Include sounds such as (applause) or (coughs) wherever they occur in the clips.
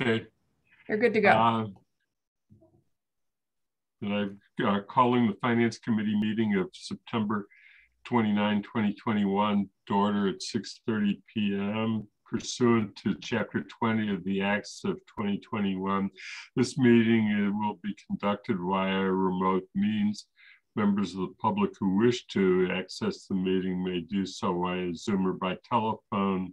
Okay. You're good to go. Uh, and I'm uh, calling the Finance Committee meeting of September 29, 2021 to order at 6.30 p.m. pursuant to Chapter 20 of the Acts of 2021. This meeting uh, will be conducted via remote means. Members of the public who wish to access the meeting may do so via Zoom or by telephone.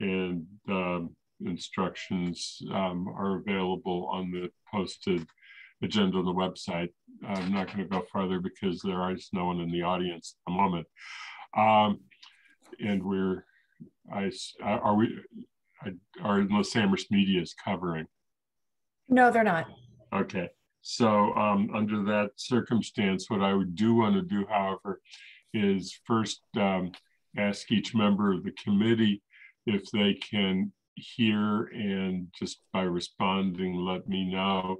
And um, instructions um, are available on the posted agenda on the website. I'm not going to go further because there is no one in the audience at the moment. Um, and we're, I, are we, are unless Amherst Media is covering? No, they're not. Okay. So um, under that circumstance, what I would do want to do, however, is first um, ask each member of the committee if they can hear and just by responding, let me know.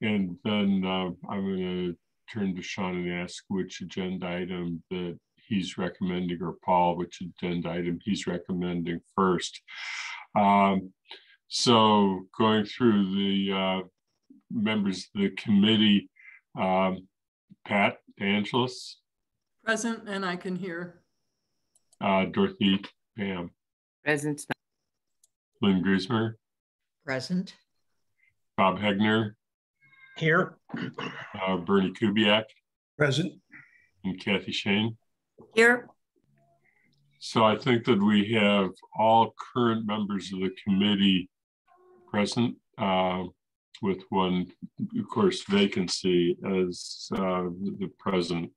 And then uh, I'm going to turn to Sean and ask which agenda item that he's recommending, or Paul, which agenda item he's recommending first. Um, so going through the uh, members of the committee, um, Pat Angeles. Present, and I can hear. Uh, Dorothy Pam. Present. Lynn Griesemer. Present. Bob Hegner. Here. Uh, Bernie Kubiak. Present. And Kathy Schoen. Here. So I think that we have all current members of the committee present uh, with one, of course, vacancy as uh, the president.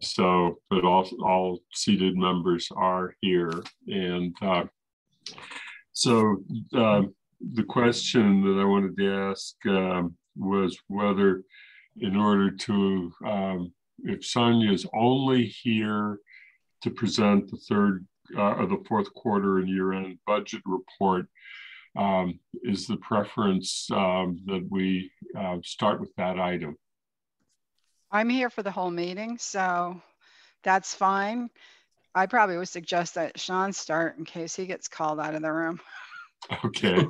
So, but all, all seated members are here. And uh, so uh, the question that I wanted to ask um, was whether in order to, um, if Sonia is only here to present the third uh, or the fourth quarter and year-end budget report, um, is the preference um, that we uh, start with that item? I'm here for the whole meeting, so that's fine. I probably would suggest that Sean start in case he gets called out of the room. Okay.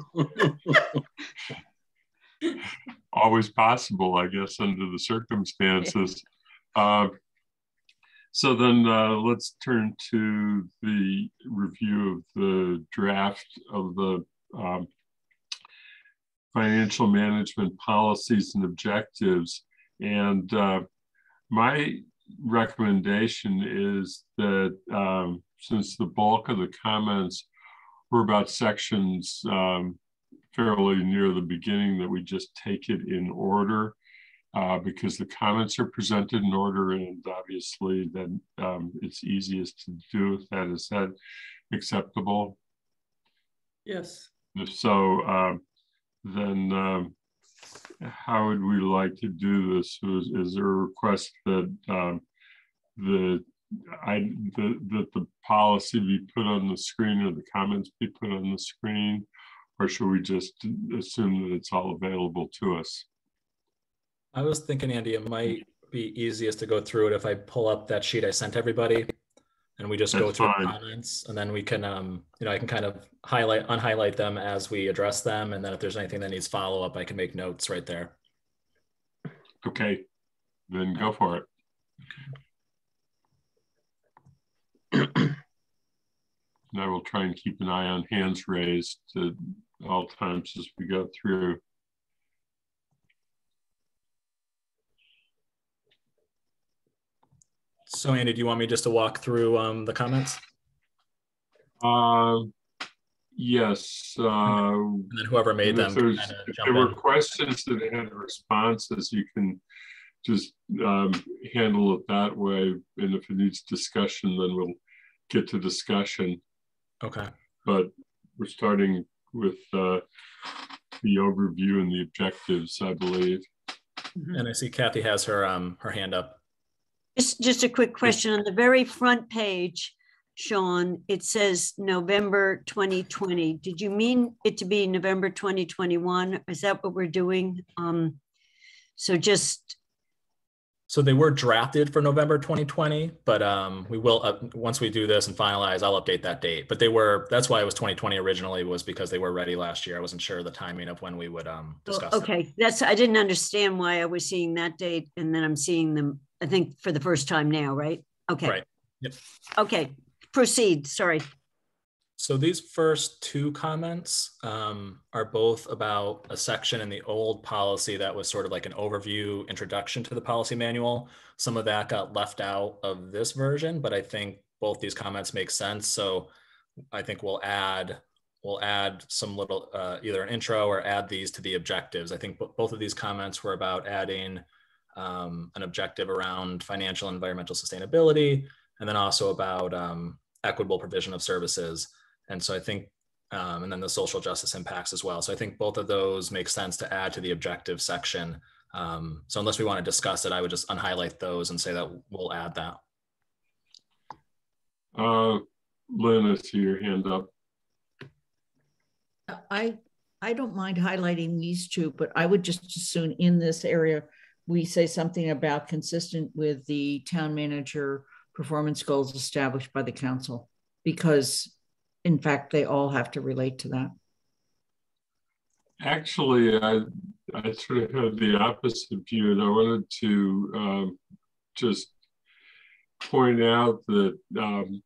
Always possible, I guess, under the circumstances. (laughs) Uh, so then uh, let's turn to the review of the draft of the um, financial management policies and objectives. And uh, my recommendation is that um, since the bulk of the comments were about sections um, fairly near the beginning, that we just take it in order uh, because the comments are presented in order and obviously then um, it's easiest to do if that. Is that acceptable? Yes. If so, um, then um, how would we like to do this? Is, is there a request that um, the I the, that the policy be put on the screen or the comments be put on the screen, or should we just assume that it's all available to us? I was thinking, Andy, it might be easiest to go through it if I pull up that sheet I sent everybody and we just That's go through comments and then we can, um, you know, I can kind of highlight, unhighlight them as we address them. And then if there's anything that needs follow up, I can make notes right there. Okay, then go for it. (clears throat) And I will try and keep an eye on hands raised at all times as we go through. So Andy, do you want me just to walk through um, the comments? Uh, yes. Uh, And then whoever made them if, kind of if jump there were in. questions that had responses, you can just um, handle it that way. And if it needs discussion, then we'll get to discussion. Okay. But we're starting with uh, the overview and the objectives, I believe. And I see Kathy has her um her hand up. Just, just a quick question. On the very front page, Sean, it says November 2020. Did you mean it to be November 2021? Is that what we're doing? Um, so just, So they were drafted for November 2020, but um, we will uh, once we do this and finalize, I'll update that date. But they were that's why it was 2020 originally was because they were ready last year. I wasn't sure the timing of when we would um, discuss. them. Okay, that's, I didn't understand why I was seeing that date and then I'm seeing them, I think for the first time now, right? Okay. Right. Yep. Okay, proceed, sorry. So these first two comments um, are both about a section in the old policy that was sort of like an overview introduction to the policy manual. Some of that got left out of this version, but I think both these comments make sense. So I think we'll add we'll add some little uh, either an intro or add these to the objectives. I think both of these comments were about adding um, an objective around financial and environmental sustainability, and then also about um, equitable provision of services. And so I think, um, and then the social justice impacts as well. So I think both of those make sense to add to the objective section. Um, so unless we want to discuss it, I would just unhighlight those and say that we'll add that. Uh, Lynn, I see your hand up. I, I don't mind highlighting these two, but I would just as soon in this area, we say something about consistent with the town manager performance goals established by the council. Because in fact, they all have to relate to that. Actually, I, I sort of had the opposite view, and I wanted to um, just point out that um,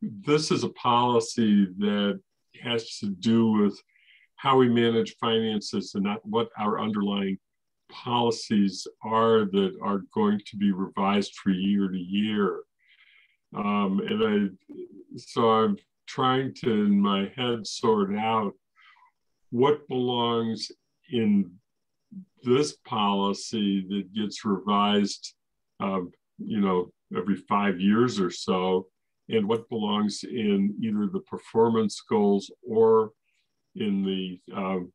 this is a policy that has to do with how we manage finances and not what our underlying policies are that are going to be revised for year to year. Um, and I, so I'm trying to, in my head, sort out what belongs in this policy that gets revised, uh, you know, every five years or so, and what belongs in either the performance goals or in the um,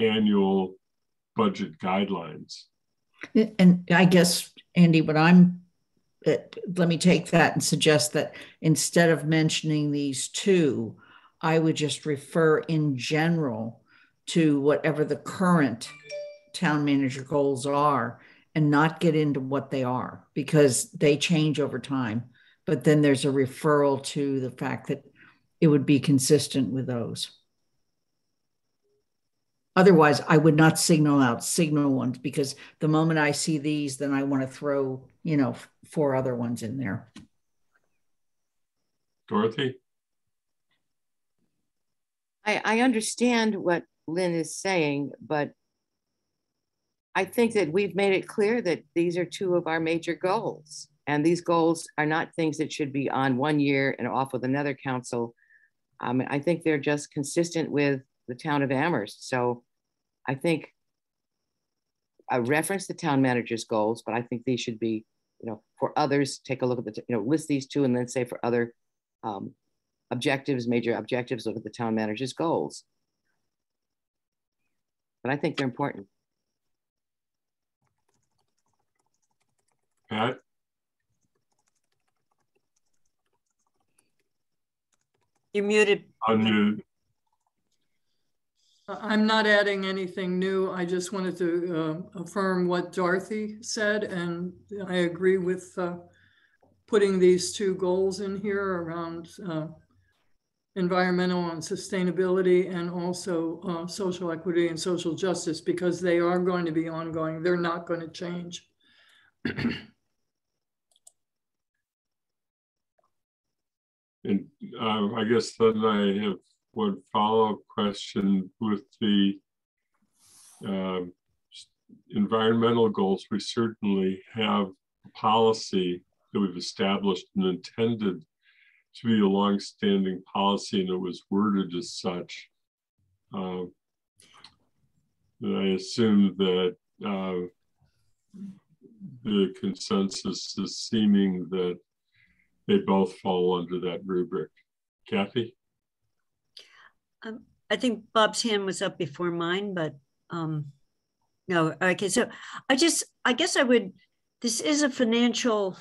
annual budget guidelines. And I guess, Andy, what I'm, uh, let me take that and suggest that instead of mentioning these two, I would just refer in general to whatever the current town manager goals are and not get into what they are because they change over time. But then there's a referral to the fact that it would be consistent with those. Otherwise, I would not signal out signal ones because the moment I see these, then I want to throw, you know, four other ones in there. Dorothy? I, I understand what Lynn is saying, but I think that we've made it clear that these are two of our major goals. And these goals are not things that should be on one year and off with another council. Um, I think they're just consistent with the town of Amherst. So I think I reference the town manager's goals, but I think these should be, you know, for others, take a look at the, you know, list these two and then say for other um, objectives, major objectives, look at the town manager's goals. But I think they're important. Pat? You're muted. Unmute. I'm not adding anything new. I just wanted to uh, affirm what Dorothy said, and I agree with uh, putting these two goals in here around uh, environmental and sustainability and also uh, social equity and social justice because they are going to be ongoing. They're not going to change. And uh, I guess then I have one follow-up question with the um, environmental goals. We certainly have a policy that we've established and intended to be a long-standing policy, and it was worded as such. Uh, I assume that uh, the consensus is seeming that they both fall under that rubric. Kathy? Um, I think Bob's hand was up before mine, but um, no, okay. So I just, I guess I would, this is a financial,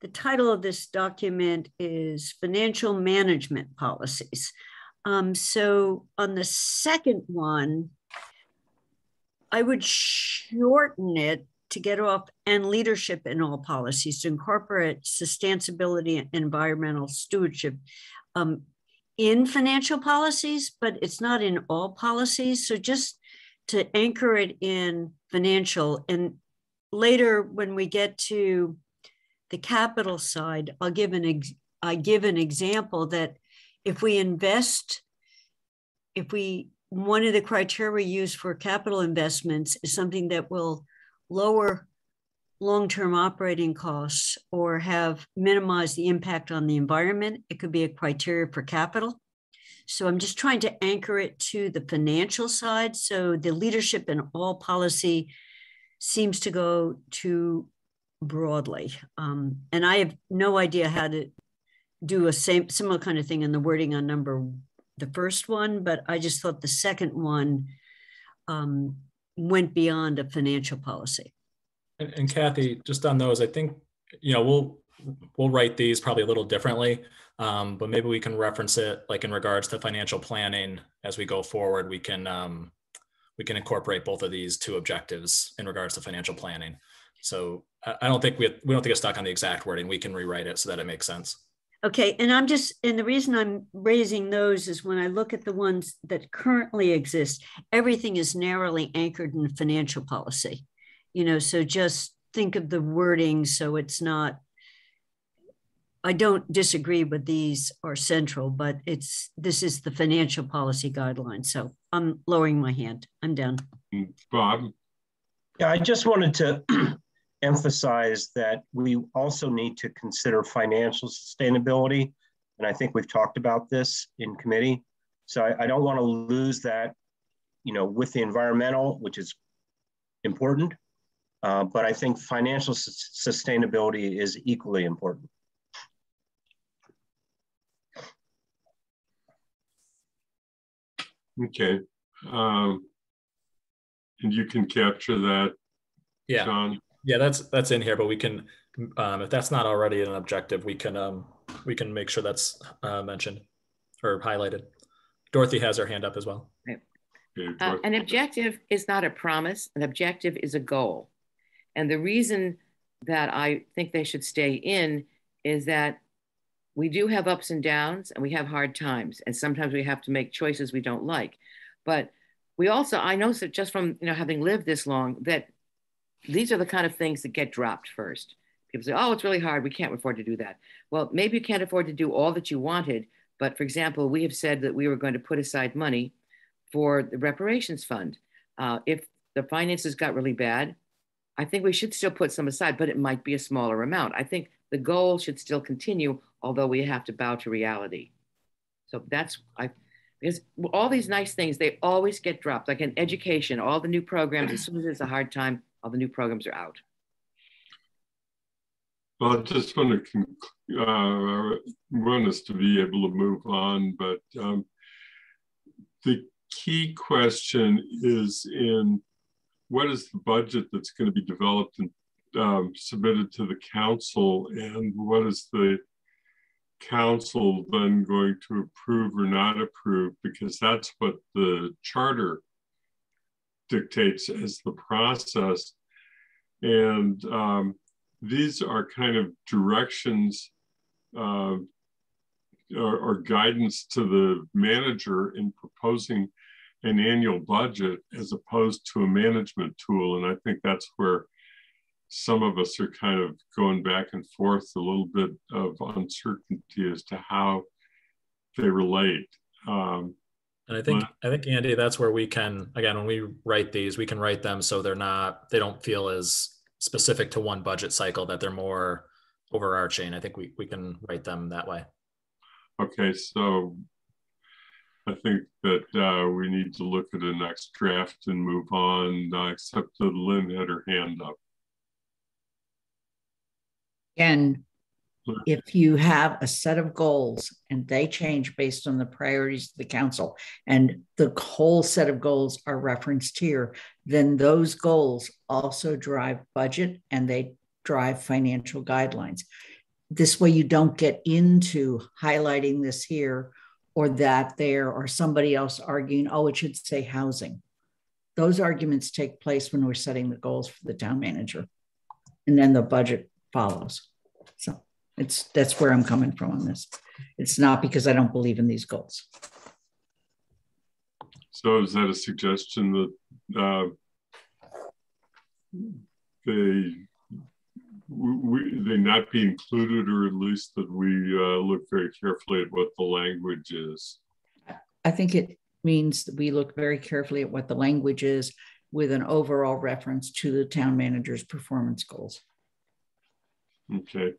the title of this document is Financial Management Policies. Um, so on the second one, I would shorten it to get off and leadership in all policies to incorporate sustainability and environmental stewardship um, in financial policies, but it's not in all policies. So just to anchor it in financial and later when we get to the capital side, I'll give an ex- I give an example that if we invest, if we one of the criteria we use for capital investments is something that will lower long-term operating costs or have minimized the impact on the environment. It could be a criteria for capital. So I'm just trying to anchor it to the financial side. So the leadership in all policy seems to go too broadly. Um, and I have no idea how to do a same similar kind of thing in the wording on number the first one, but I just thought the second one um, went beyond a financial policy. And, and Kathy, just on those, I think you know we'll we'll write these probably a little differently, um, but maybe we can reference it like in regards to financial planning as we go forward. We can um, we can incorporate both of these two objectives in regards to financial planning. So I don't think we we don't think it's stuck on the exact wording. We can rewrite it so that it makes sense. Okay, and I'm just, and the reason I'm raising those is when I look at the ones that currently exist, everything is narrowly anchored in financial policy. You know, so just think of the wording so it's not, I don't disagree with these are central, but it's, this is the financial policy guideline. So I'm lowering my hand. I'm done. Bob? Yeah, I just wanted to (clears throat) emphasize that we also need to consider financial sustainability. And I think we've talked about this in committee. So I, I don't want to lose that, you know, with the environmental, which is important. Uh, but I think financial su sustainability is equally important. Okay. Um, and you can capture that, yeah. John? Yeah, that's that's in here, but we can, um, if that's not already an objective, we can um, we can make sure that's uh, mentioned or highlighted. Dorothy has her hand up as well. Right. Uh, an objective is not a promise. An objective is a goal, and the reason that I think they should stay in is that we do have ups and downs, and we have hard times, and sometimes we have to make choices we don't like, but we also I know that just from you know having lived this long that these are the kind of things that get dropped first. People say, oh, it's really hard. We can't afford to do that. Well, maybe you can't afford to do all that you wanted. But for example, we have said that we were going to put aside money for the reparations fund. Uh, if the finances got really bad, I think we should still put some aside, but it might be a smaller amount. I think the goal should still continue, although we have to bow to reality. So that's, I, because all these nice things, they always get dropped. Like in education, all the new programs, as soon as there's a hard time, all the new programs are out. Well, I just want to uh, want us to be able to move on, but um, the key question is in what is the budget that's going to be developed and um, submitted to the council, and what is the council then going to approve or not approve? Because that's what the charter dictates as the process. And um, these are kind of directions uh, or, or, guidance to the manager in proposing an annual budget as opposed to a management tool. And I think that's where some of us are kind of going back and forth a little bit of uncertainty as to how they relate. Um, and I think I think Andy, that's where we can again when we write these, we can write them so they're not they don't feel as specific to one budget cycle that they're more overarching. I think we we can write them that way. Okay, so I think that uh, we need to look at the next draft and move on. Uh, except that Lynn had her hand up. And if you have a set of goals and they change based on the priorities of the council and the whole set of goals are referenced here, then those goals also drive budget and they drive financial guidelines. This way, you don't get into highlighting this here or that there or somebody else arguing, oh, it should say housing. those arguments take place when we're setting the goals for the town manager. And then the budget follows. So it's that's where I'm coming from on this. It's not because I don't believe in these goals. So is that a suggestion that uh, they we, they not be included, or at least that we uh, look very carefully at what the language is? I think it means that we look very carefully at what the language is with an overall reference to the town manager's performance goals. Okay.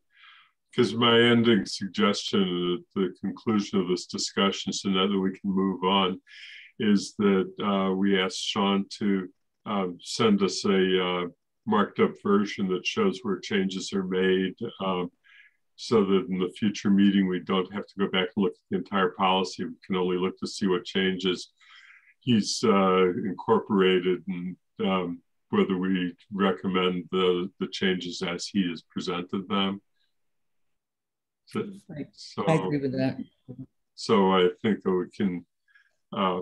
Because my ending suggestion at the conclusion of this discussion, so now that we can move on, is that uh, we ask Sean to uh, send us a uh, marked up version that shows where changes are made um, so that in the future meeting we don't have to go back and look at the entire policy. We can only look to see what changes he's uh, incorporated and um, whether we recommend the, the changes as he has presented them. So, so, I agree with that. So I think that we can uh,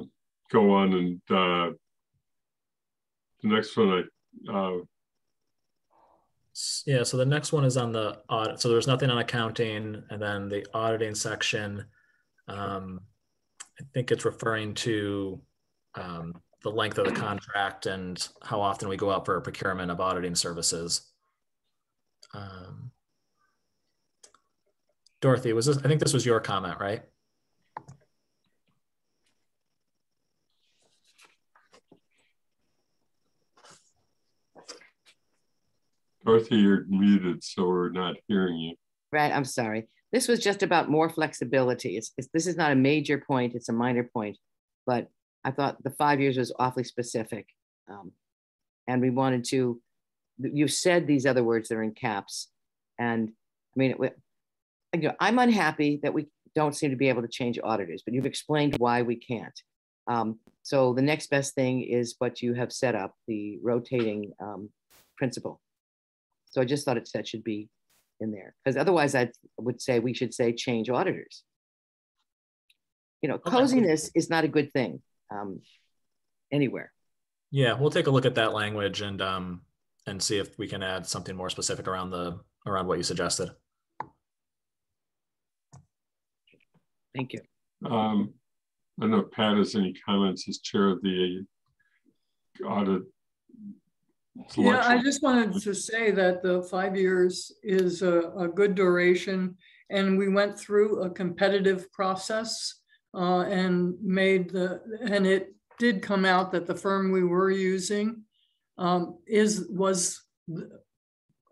go on and uh, the next one I uh, yeah, so the next one is on the audit. So there's nothing on accounting, and then the auditing section. Um, I think it's referring to um, the length of the contract and how often we go out for procurement of auditing services. Um, Dorothy, was this? I think this was your comment, right? Dorothy, you're muted, so we're not hearing you. Right, I'm sorry. This was just about more flexibility. It's, it's, this is not a major point, it's a minor point, but I thought the five years was awfully specific. Um, and we wanted to, you said these other words that are in caps. And I mean, it, you know, I'm unhappy that we don't seem to be able to change auditors, but you've explained why we can't. Um, so the next best thing is what you have set up, the rotating um, principle. So I just thought it that should be in there because otherwise I would say we should say change auditors. You know, coziness is not a good thing um, anywhere. Yeah, we'll take a look at that language and um, and see if we can add something more specific around the around what you suggested. Thank you. Um, I don't know if Pat has any comments as chair of the audit yeah, I just wanted to say that the five years is a, a good duration, and we went through a competitive process uh, and made the and it did come out that the firm we were using um, is was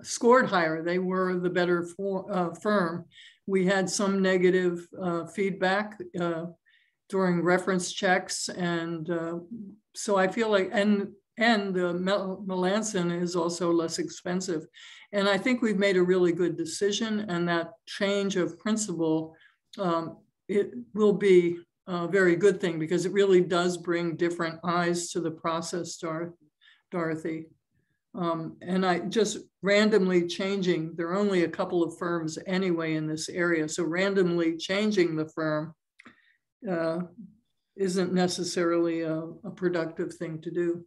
scored higher. They were the better for, uh, firm. We had some negative uh, feedback uh, during reference checks, and uh, so I feel like and and the Melanson is also less expensive. And I think we've made a really good decision and that change of principle, um, it will be a very good thing because it really does bring different eyes to the process, Dor Dorothy. Um, and I just randomly changing, there are only a couple of firms anyway in this area. So randomly changing the firm uh, isn't necessarily a, a productive thing to do.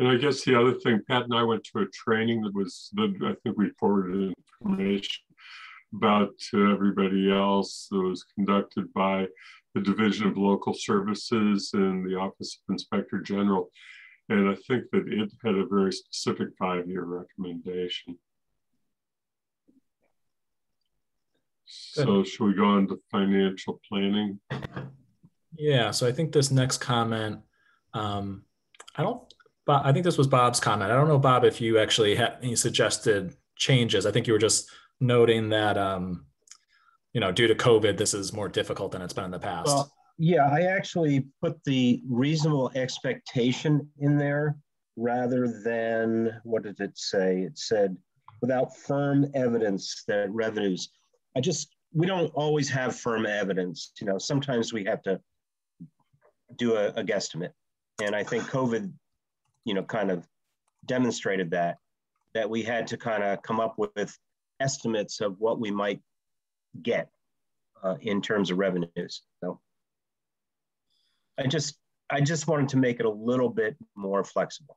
And I guess the other thing, Pat and I went to a training that was, that I think we forwarded information about to everybody else that was conducted by the Division of Local Services and the Office of Inspector General. And I think that it had a very specific five-year recommendation. Good. So should we go on to financial planning? Yeah, so I think this next comment, um, I don't Bob, I think this was Bob's comment. I don't know, Bob, if you actually had any suggested changes. I think you were just noting that, um, you know, due to COVID, this is more difficult than it's been in the past. Well, yeah, I actually put the reasonable expectation in there rather than, what did it say? It said, without firm evidence that revenues, I just, we don't always have firm evidence. You know, sometimes we have to do a, a guesstimate. And I think COVID you know, kind of demonstrated that, that we had to kind of come up with estimates of what we might get uh, in terms of revenues. So. I just, I just wanted to make it a little bit more flexible.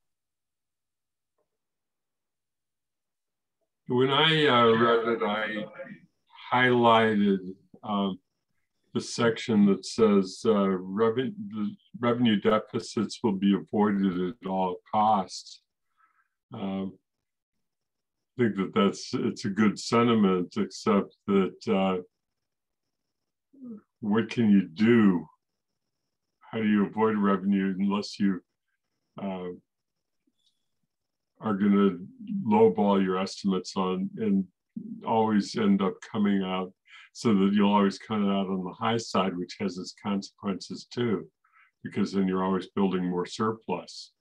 When I uh, read it, I highlighted um, the section that says uh, revenue, revenue deficits will be avoided at all costs. Um, I think that that's it's a good sentiment, except that uh, what can you do? How do you avoid revenue unless you uh, are going to lowball your estimates on and always end up coming out so that you'll always come out on the high side, which has its consequences too, because then you're always building more surplus.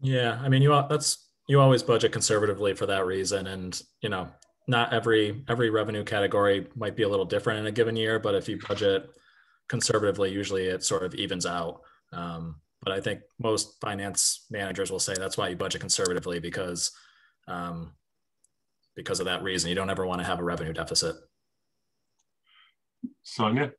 Yeah, I mean, you that's you always budget conservatively for that reason, and you know, not every every revenue category might be a little different in a given year, but if you budget conservatively, usually it sort of evens out. Um, but I think most finance managers will say that's why you budget conservatively because um, because of that reason. You don't ever want to have a revenue deficit. Sonia?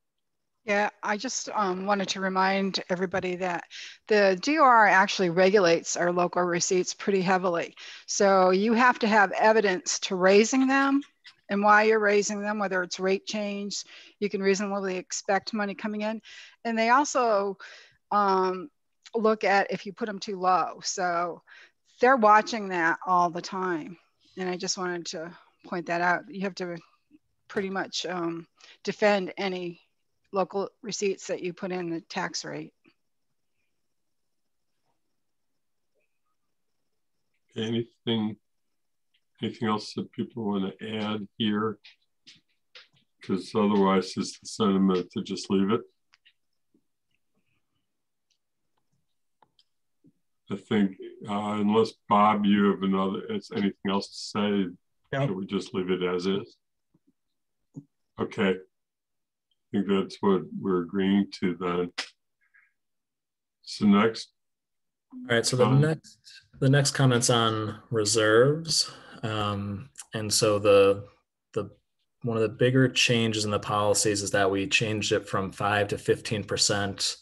Yeah, I just um, wanted to remind everybody that the DOR actually regulates our local receipts pretty heavily. So you have to have evidence to raising them and why you're raising them, whether it's rate change, you can reasonably expect money coming in. And they also um, look at if you put them too low. So they're watching that all the time. And I just wanted to point that out. You have to pretty much um, defend any local receipts that you put in the tax rate. Anything, anything else that people want to add here? Because otherwise, it's the sentiment to just leave it. I think uh, unless Bob, you have another, it's anything else to say, no. should we just leave it as is? Okay. I think that's what we're agreeing to then. So next. All right. So the um, next the next comments on reserves. Um, and so the the one of the bigger changes in the policies is that we changed it from five to fifteen percent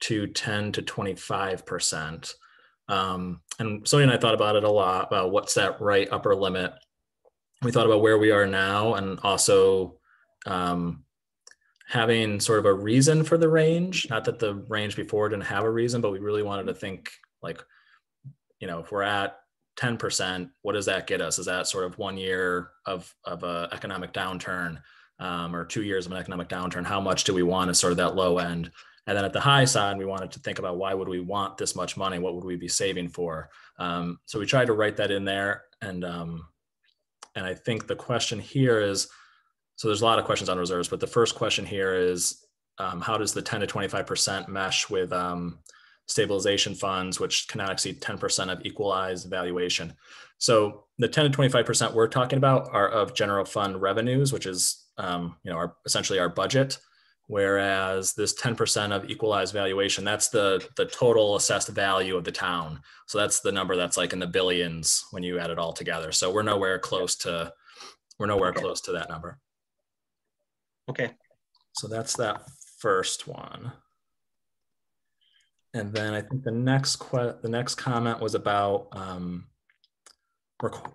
to ten to twenty five percent. Um, and Sonia and I thought about it a lot about what's that right upper limit. We thought about where we are now and also um, having sort of a reason for the range. Not that the range before didn't have a reason, but we really wanted to think like, you know, if we're at 10%, what does that get us? Is that sort of one year of, of a economic downturn um, or two years of an economic downturn? How much do we want as sort of that low end? And then at the high side, we wanted to think about why would we want this much money? What would we be saving for? Um, so we tried to write that in there. And, um, and I think the question here is, so there's a lot of questions on reserves, but the first question here is, um, how does the 10 to 25% mesh with um, stabilization funds, which cannot exceed 10% of equalized valuation? So the 10 to 25% we're talking about are of general fund revenues, which is, um, you know, our, essentially our budget whereas this 10% of equalized valuation that's the the total assessed value of the town. So that's the number that's like in the billions when you add it all together. So we're nowhere close to we're nowhere close to that number okay. So that's that first one. And then i think the next que- the next comment was about um,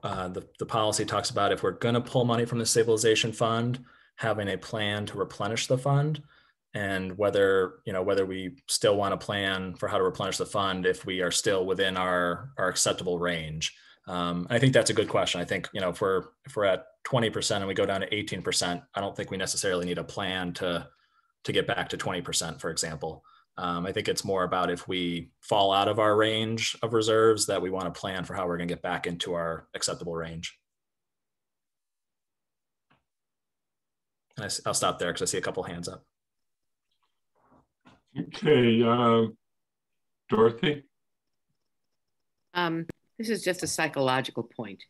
uh, the, the policy talks about if we're going to pull money from the stabilization fund having a plan to replenish the fund and whether you know whether we still want to plan for how to replenish the fund if we are still within our our acceptable range. Um, i think that's a good question. I think you know if we're if we're at 20% and we go down to 18% i don't think we necessarily need a plan to to get back to 20% for example um, i think it's more about if we fall out of our range of reserves that we want to plan for how we're going to get back into our acceptable range And I, will stop there because I see a couple hands up. Okay, uh, Dorothy? Um, this is just a psychological point.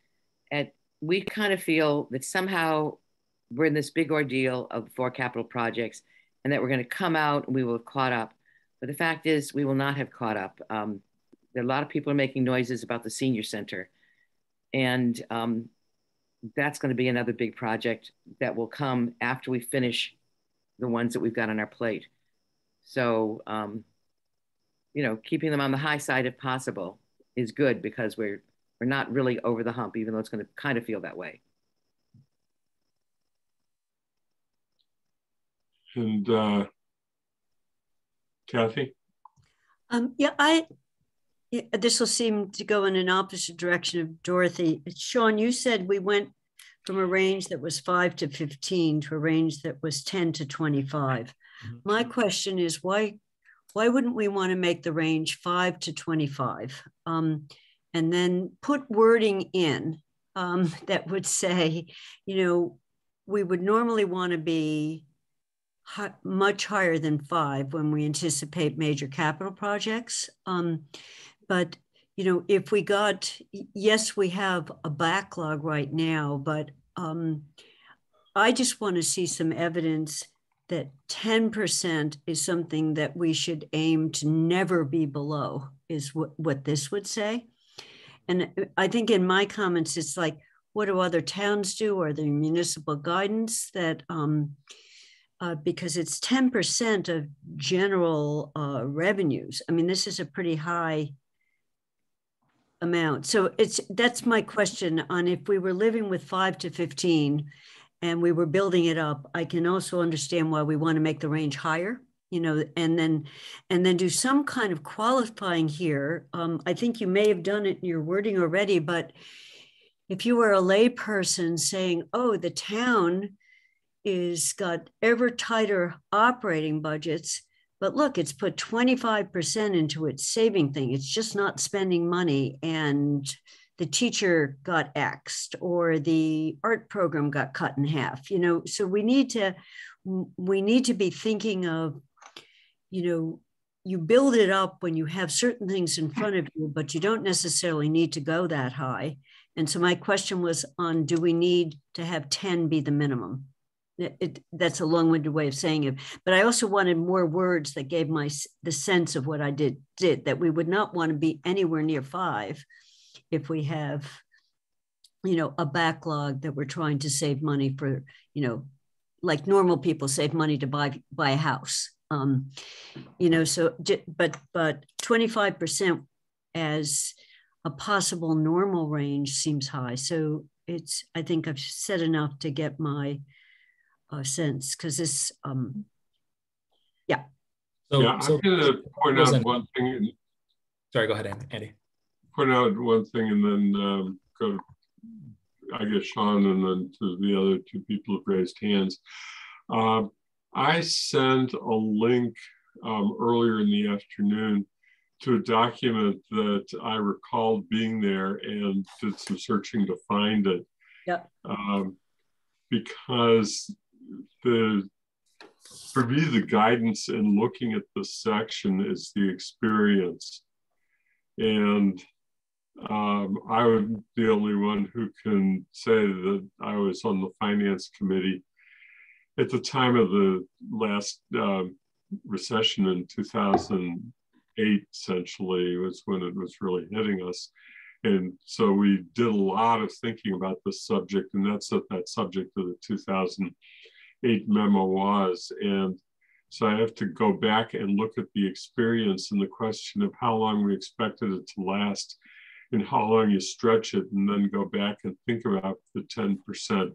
And we kind of feel that somehow we're in this big ordeal of four capital projects and that we're going to come out and we will have caught up. But the fact is, we will not have caught up. Um, a lot of people are making noises about the senior center. And um, that's going to be another big project that will come after we finish the ones that we've got on our plate. So, um, you know, keeping them on the high side if possible is good because we're we're not really over the hump, even though it's going to kind of feel that way. And uh, Kathy? Um, yeah, I, yeah, this will seem to go in an opposite direction of Dorothy. Sean, you said we went from a range that was five to 15 to a range that was 10 to 25. Mm-hmm. My question is why, why wouldn't we want to make the range five to 25? Um, and then put wording in um, (laughs) that would say, you know, we would normally want to be much higher than five when we anticipate major capital projects. Um, but you know, if we got, yes, we have a backlog right now, but um, I just want to see some evidence that 10% is something that we should aim to never be below, is what, what this would say. And I think in my comments, it's like, what do other towns do? Are there municipal guidance that, um, uh, because it's 10% of general uh, revenues. I mean, this is a pretty high amount. So it's that's my question on if we were living with five to 15 and we were building it up, I can also understand why we want to make the range higher, you know, and then and then do some kind of qualifying here. Um, I think you may have done it in your wording already, but if you were a layperson saying, oh, the town is got ever tighter operating budgets, but look, it's put 25% into its saving thing. It's just not spending money. And the teacher got axed or the art program got cut in half, you know. So we need to we need to be thinking of, you know, you build it up when you have certain things in front of you, but you don't necessarily need to go that high. And so my question was on do we need to have 10 be the minimum? it, that's a long-winded way of saying it but i also wanted more words that gave my the sense of what i did did that we would not want to be anywhere near five if we have you know a backlog that we're trying to save money for you know like normal people save money to buy buy a house um you know so but but 25% as a possible normal range seems high so it's i think i've said enough to get my uh, sense because this, um, yeah. So, yeah, so, I'm going to point out one thing. Sorry, go ahead, Andy. Point out one thing and then um, go to, I guess, Sean and then to the other two people who've raised hands. Uh, I sent a link um, earlier in the afternoon to a document that I recalled being there and did some searching to find it. Yep. Um, because the for me the guidance in looking at the section is the experience and um, i would be the only one who can say that i was on the finance committee at the time of the last uh, recession in 2008 essentially was when it was really hitting us and so we did a lot of thinking about this subject and that's that, that subject of the 2008 memo was. And so I have to go back and look at the experience and the question of how long we expected it to last and how long you stretch it and then go back and think about the 10%.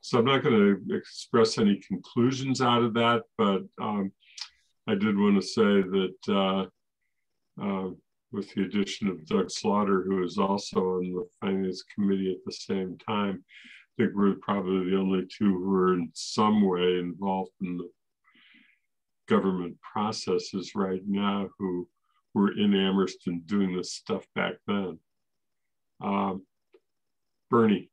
So I'm not going to express any conclusions out of that, but um, I did want to say that uh, uh, with the addition of Doug Slaughter, who is also on the Finance Committee at the same time, I think we're probably the only two who are in some way involved in the government processes right now who were in Amherst and doing this stuff back then. Um, Bernie.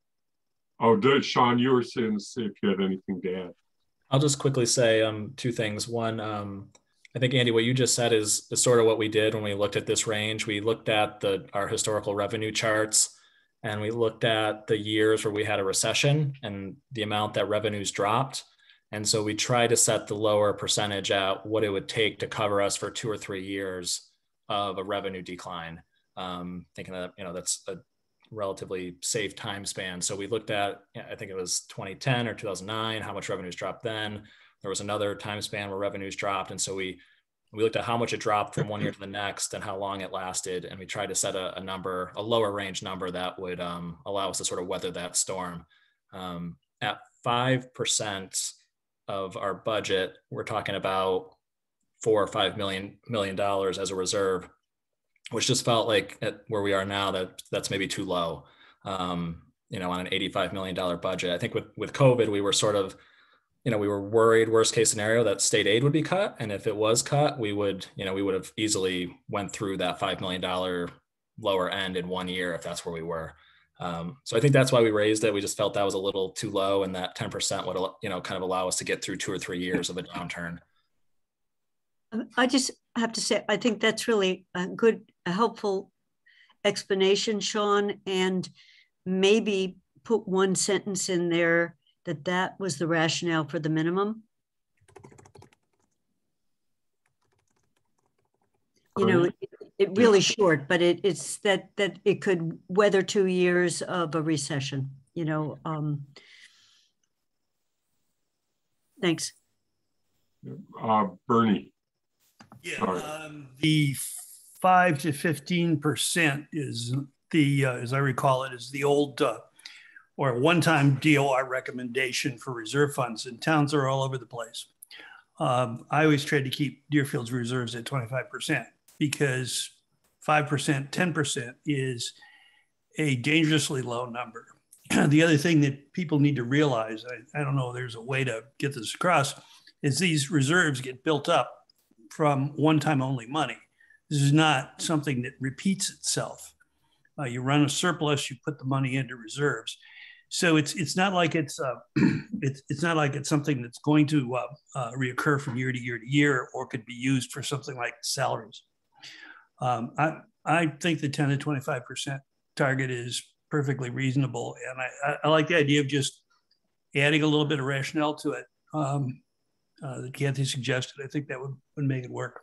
Oh, Sean, you were saying to see if you had anything to add. I'll just quickly say um, two things. One, um, I think Andy, what you just said is, is sort of what we did when we looked at this range. We looked at the our historical revenue charts and we looked at the years where we had a recession and the amount that revenues dropped. And so we try to set the lower percentage at what it would take to cover us for two or three years of a revenue decline. Um, thinking that you know that's a relatively safe time span. So we looked at I think it was 2010 or 2009, how much revenues dropped then. There was another time span where revenues dropped, and so we We looked at how much it dropped from one year to the next and how long it lasted. And we tried to set a, a number, a lower range number that would um, allow us to sort of weather that storm. Um, at 5% of our budget, we're talking about four or five million million dollars as a reserve, which just felt like at where we are now that that's maybe too low. Um, you know, on an $85 million budget. I think with with COVID, we were sort of you know, we were worried worst case scenario that state aid would be cut. And if it was cut, we would, you know, we would have easily went through that $5 million lower end in one year if that's where we were. Um, so I think that's why we raised it. We just felt that was a little too low and that 10% would, you know, kind of allow us to get through two or three years of a downturn. I just have to say, I think that's really a good, a helpful explanation, Sean, and maybe put one sentence in there that that was the rationale for the minimum? You know, it, it really short, but it, it's that that it could weather two years of a recession. You know, um, thanks. Uh, Bernie. Yeah, um, the five to fifteen percent is the, uh, as I recall it, is the old uh, or one-time DOR recommendation for reserve funds, and towns are all over the place. Um, I always try to keep Deerfield's reserves at 25% because 5%, 10% is a dangerously low number. (clears throat) the other thing that people need to realize, I, I don't know, there's a way to get this across, is these reserves get built up from one-time only money. This is not something that repeats itself. Uh, you run a surplus, you put the money into reserves so it's it's not like it's uh, (clears throat) it's it's not like it's something that's going to uh, uh, reoccur from year to year to year, or could be used for something like salaries. Um, I I think the ten to twenty five percent target is perfectly reasonable, and I, I, like the idea of just adding a little bit of rationale to it um, uh, that Kathy suggested. I think that would would make it work.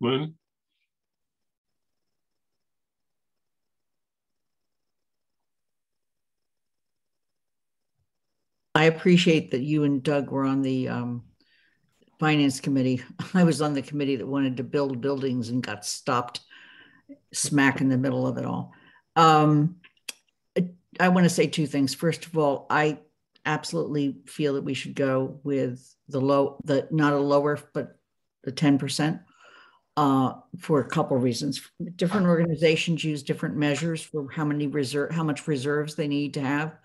Lynn. I appreciate that you and Doug were on the um, finance committee. (laughs) I was on the committee that wanted to build buildings and got stopped smack in the middle of it all. Um, I want to say two things. First of all, I absolutely feel that we should go with the low, the not a lower, but the 10% uh, for a couple of reasons. Different organizations use different measures for how many reserve, how much reserves they need to have.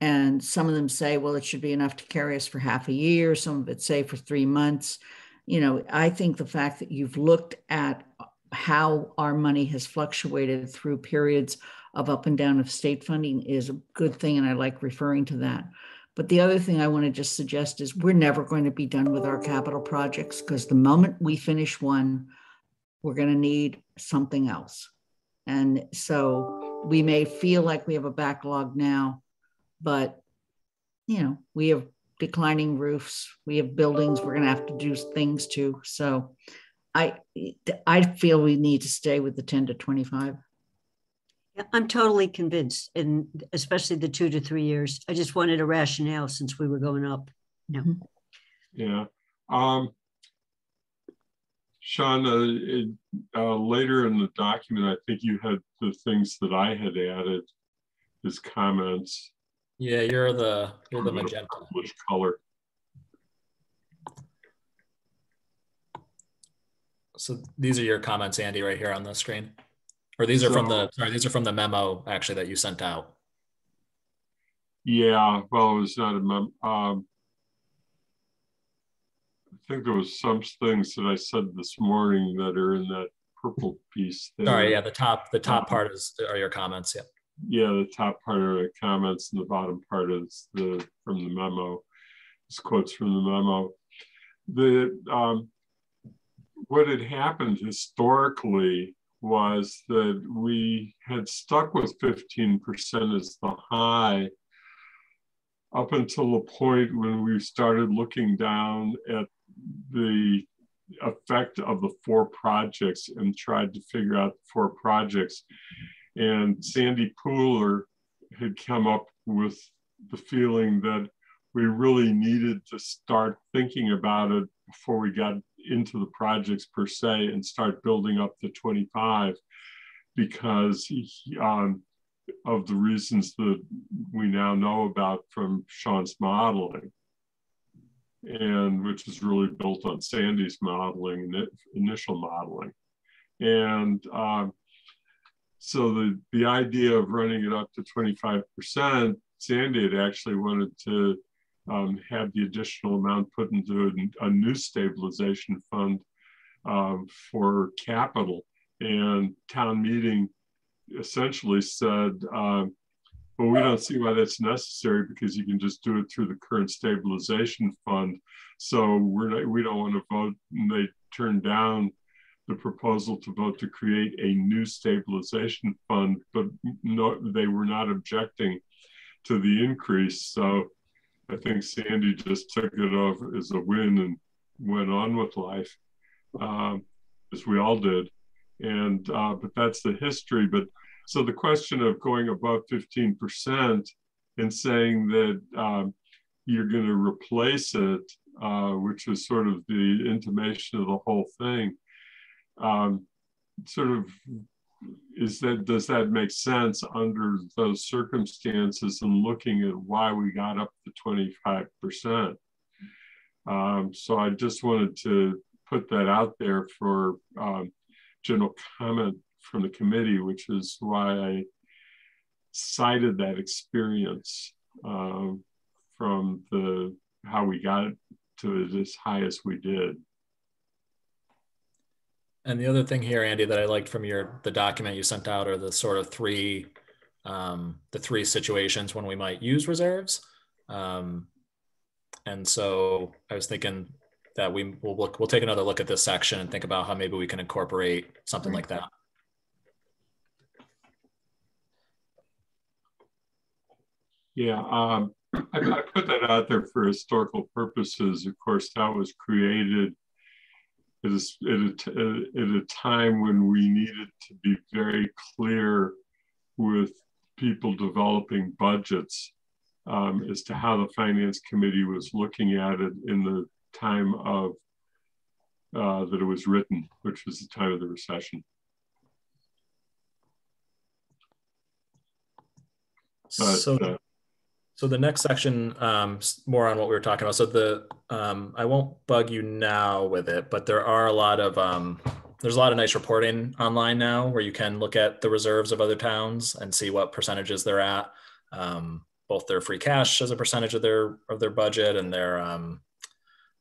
And some of them say, well, it should be enough to carry us for half a year. Some of it say for three months. You know, I think the fact that you've looked at how our money has fluctuated through periods of up and down of state funding is a good thing. And I like referring to that. But the other thing I want to just suggest is we're never going to be done with our capital projects because the moment we finish one, we're going to need something else. And so we may feel like we have a backlog now, but you know we have declining roofs we have buildings we're going to have to do things to so i i feel we need to stay with the 10 to 25 i'm totally convinced and especially the two to three years i just wanted a rationale since we were going up yeah mm-hmm. yeah um Sean, uh, uh, later in the document, I think you had the things that I had added as comments. Yeah, you're the you're the magenta. Which color? So these are your comments, Andy, right here on the screen. Or these are so, from the sorry, these are from the memo actually that you sent out. Yeah, well, it was not a memo. Um, I think there was some things that I said this morning that are in that purple piece. There. Sorry, yeah, the top the top part is are your comments. Yeah yeah, the top part are the comments and the bottom part is the from the memo. It's quotes from the memo. The um, what had happened historically was that we had stuck with 15% as the high up until the point when we started looking down at the effect of the four projects and tried to figure out the four projects. And Sandy Pooler had come up with the feeling that we really needed to start thinking about it before we got into the projects per se and start building up to 25 because he, um, of the reasons that we now know about from Sean's modeling and which is really built on Sandy's modeling, initial modeling. And um, so the, the idea of running it up to 25%, Sandy had actually wanted to um, have the additional amount put into a, a new stabilization fund um, for capital. And town meeting essentially said, um, well, we don't see why that's necessary because you can just do it through the current stabilization fund. So we're not, we don't want to vote. And they turned down the proposal to vote to create a new stabilization fund, but no, they were not objecting to the increase. So I think Sandy just took it off as a win and went on with life, um, as we all did. And uh, but that's the history. But so the question of going above 15% and saying that um, you're going to replace it, uh, which was sort of the intimation of the whole thing, um, sort of is that does that make sense under those circumstances and looking at why we got up to 25%? Um, so I just wanted to put that out there for um, general comment from the committee, which is why I cited that experience um, from the how we got to as high as we did. And the other thing here, Andy, that I liked from your the document you sent out are the sort of three um, the three situations when we might use reserves. Um, and so I was thinking that we will we'll, we'll take another look at this section and think about how maybe we can incorporate something like that. Yeah, um, (clears throat) I, I, put that out there for historical purposes. Of course, that was created at a, at a, at a time when we needed to be very clear with people developing budgets um, as to how the finance committee was looking at it in the time of uh, that it was written, which was the time of the recession. But, so, uh, so the next section, um, more on what we were talking about. So the um, I won't bug you now with it, but there are a lot of um, there's a lot of nice reporting online now where you can look at the reserves of other towns and see what percentages they're at, um, both their free cash as a percentage of their of their budget and their um,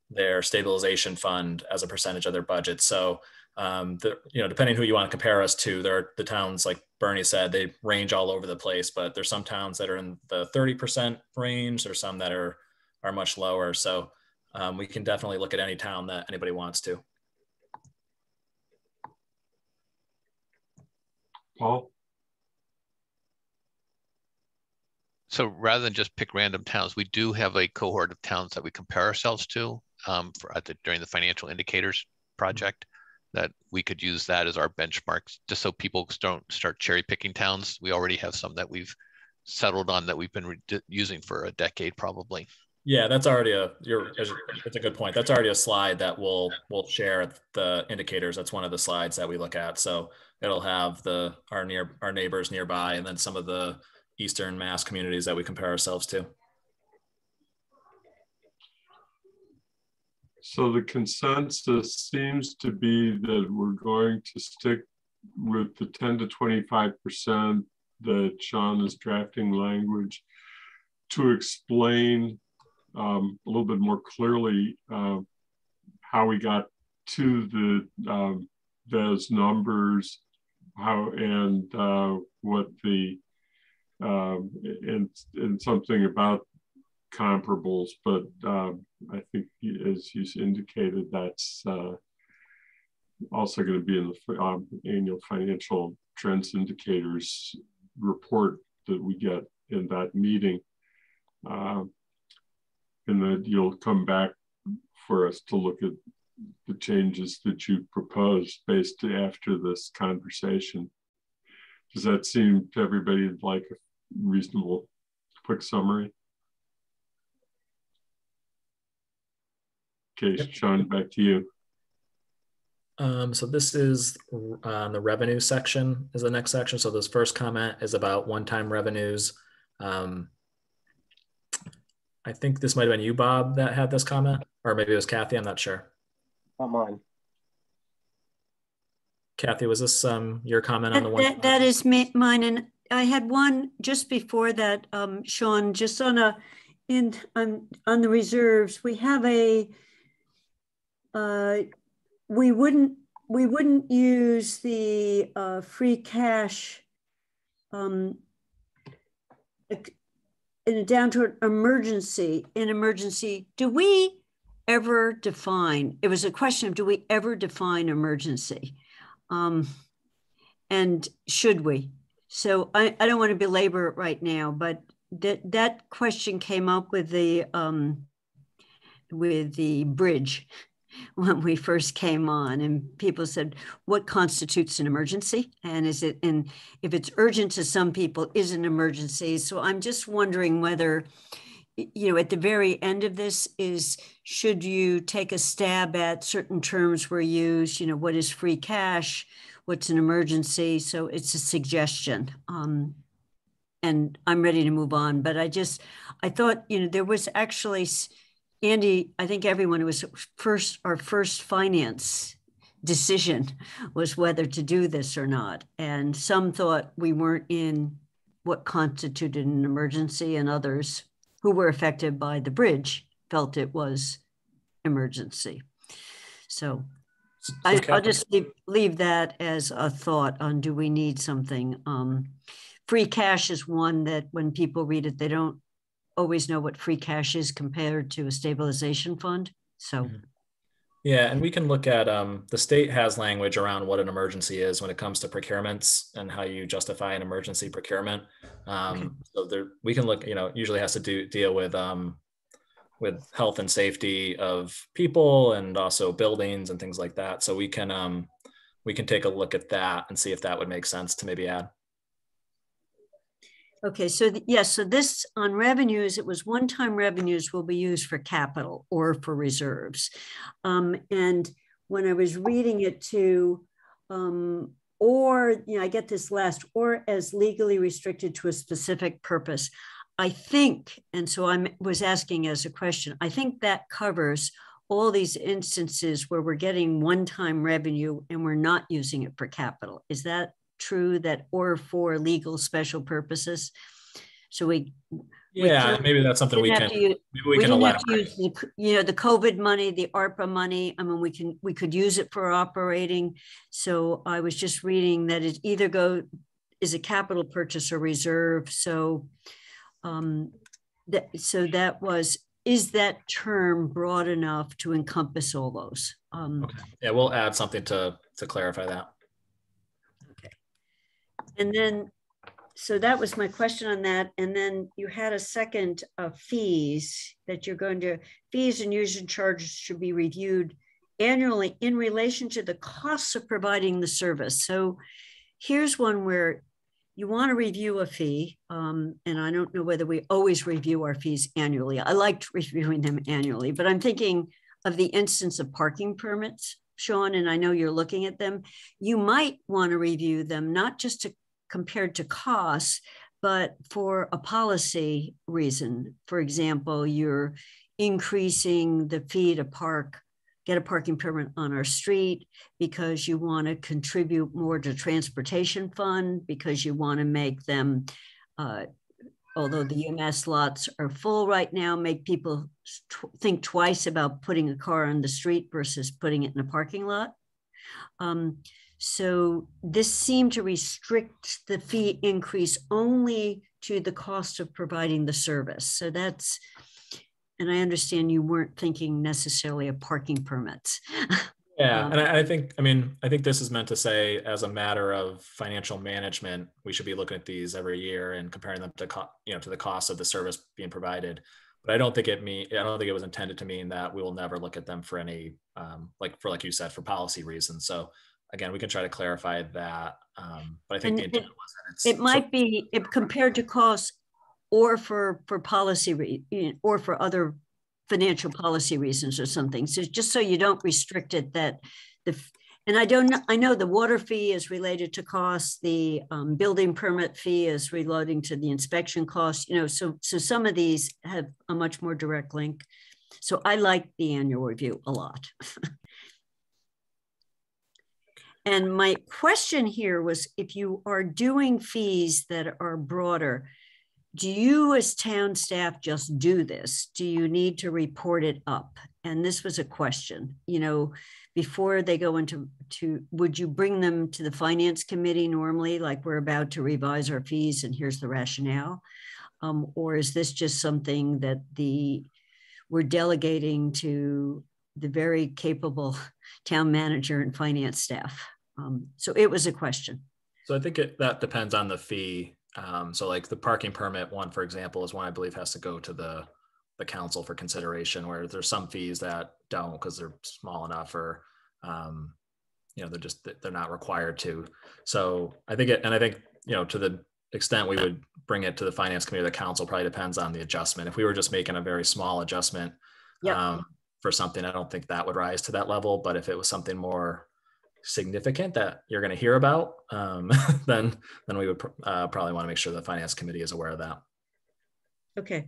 their stabilization fund as a percentage of their budget. So um, the, you know, depending who you want to compare us to, there are the towns like Bernie said, they range all over the place, but there's some towns that are in the 30% range. or some that are, are much lower. So um, we can definitely look at any town that anybody wants to. Paul? So rather than just pick random towns, we do have a cohort of towns that we compare ourselves to um, for the, during the financial indicators project that we could use that as our benchmarks just so people don't start cherry picking towns. We already have some that we've settled on that we've been using for a decade probably. Yeah, that's already a you're it's a good point. That's already a slide that we'll we'll share the indicators. That's one of the slides that we look at. So it'll have the our near our neighbors nearby and then some of the eastern mass communities that we compare ourselves to. So the consensus seems to be that we're going to stick with the 10 to 25% that Sean is drafting language to explain um, a little bit more clearly uh, how we got to the um, those numbers, how and uh, what the um, and and something about comparables, but um, I think as you indicated, that's uh, also going to be in the um, annual financial trends indicators report that we get in that meeting. Uh, and that you'll come back for us to look at the changes that you proposed based after this conversation. Does that seem to everybody like a reasonable quick summary? Okay, Sean, back to you. Um, so this is uh, the revenue section is the next section. So this first comment is about one-time revenues. Um, I think this might have been you, Bob, that had this comment, or maybe it was Kathy. I'm not sure. Not mine. Kathy, was this um, your comment on the one? that, that is ma- mine. And I had one just before that, um, Sean, just on a, in, on, on the reserves, we have a, uh, we wouldn't, we wouldn't use the, uh, free cash, um, in a down to an emergency, in emergency, do we ever define, it was a question of, do we ever define emergency? Um, and should we? So I, I don't want to belabor it right now, but that that question came up with the um, with the bridge when we first came on, and people said, "What constitutes an emergency?" And is it and if it's urgent to some people, is an emergency? So I'm just wondering whether you know at the very end of this is should you take a stab at certain terms were used you know what is free cash what's an emergency so it's a suggestion um, and i'm ready to move on but i just i thought you know there was actually andy i think everyone was first our first finance decision was whether to do this or not and some thought we weren't in what constituted an emergency and others who were affected by the bridge felt it was emergency. So I, Okay. will just leave, leave that as a thought on do we need something? Um, free cash is one that when people read it, they don't always know what free cash is compared to a stabilization fund. So Mhm. Yeah, and we can look at um, the state has language around what an emergency is when it comes to procurements and how you justify an emergency procurement. Um, So there, we can look. You know, usually has to do deal with um, with health and safety of people and also buildings and things like that. So we can um, we can take a look at that and see if that would make sense to maybe add. Okay, so yes, so this on revenues, it was one-time revenues will be used for capital or for reserves. Um, and when I was reading it to, um, or, you know, I get this last, or as legally restricted to a specific purpose. I think, and so I was asking as a question, I think that covers all these instances where we're getting one-time revenue and we're not using it for capital. Is that true that or for legal special purposes? So we. we Yeah, can't- maybe that's something we can use- maybe we, we can didn't have to elaborate. use the, you know, the COVID money, the ARPA money. I mean, we can, we could use it for operating. So I was just reading that it either go, is a capital purchase or reserve. So um, that, so that was, is that term broad enough to encompass all those? Um, Okay. Yeah, we'll add something to to clarify that. And then, so that was my question on that. And then you had a second of fees that you're going to, fees and user charges should be reviewed annually in relation to the costs of providing the service. So here's one where you want to review a fee, um, and I don't know whether we always review our fees annually. I liked reviewing them annually, but I'm thinking of the instance of parking permits, Sean, and I know you're looking at them. You might want to review them, not just to compared to costs, but for a policy reason. For example, you're increasing the fee to park, get a parking permit on our street because you want to contribute more to transportation fund, because you want to make them, uh, although the UMass lots are full right now, make people think twice about putting a car on the street versus putting it in a parking lot. Um, so this seemed to restrict the fee increase only to the cost of providing the service. So that's, and I understand you weren't thinking necessarily of parking permits. (laughs) Yeah, Um, and I, I think, I mean, I think this is meant to say, as a matter of financial management, we should be looking at these every year and comparing them to, co- you know, to the cost of the service being provided. But I don't think it mean, I don't think it was intended to mean that we will never look at them for any, um, like for like you said, for policy reasons. So again, we can try to clarify that. Um, but I think And the it- intent was that It so- might be if compared to costs or for, for policy re, or for other financial policy reasons or something. So just so you don't restrict it that the, and I don't know, I know the water fee is related to costs, the um, building permit fee is relating to the inspection cost, you know, so, so some of these have a much more direct link. So I like the annual review a lot. (laughs) and my question here was if you are doing fees that are broader, do you as town staff just do this? Do you need to report it up? And this was a question, you know, before they go into to would you bring them to the finance committee normally like we're about to revise our fees and here's the rationale um, or is this just something that the we're delegating to the very capable town manager and finance staff. Um, so it was a question. So i think it, that depends on the fee. Um, so like the parking permit one for example is one i believe has to go to the the council for consideration where there's some fees that don't because they're small enough or um, you know they're just they're not required to. So i think it and i think you know to the extent we would bring it to the finance committee the council probably depends on the adjustment. If we were just making a very small adjustment yep. um, for something i don't think that would rise to that level but if it was something more significant that you're going to hear about um, (laughs) then then we would uh, probably want to make sure the finance committee is aware of that okay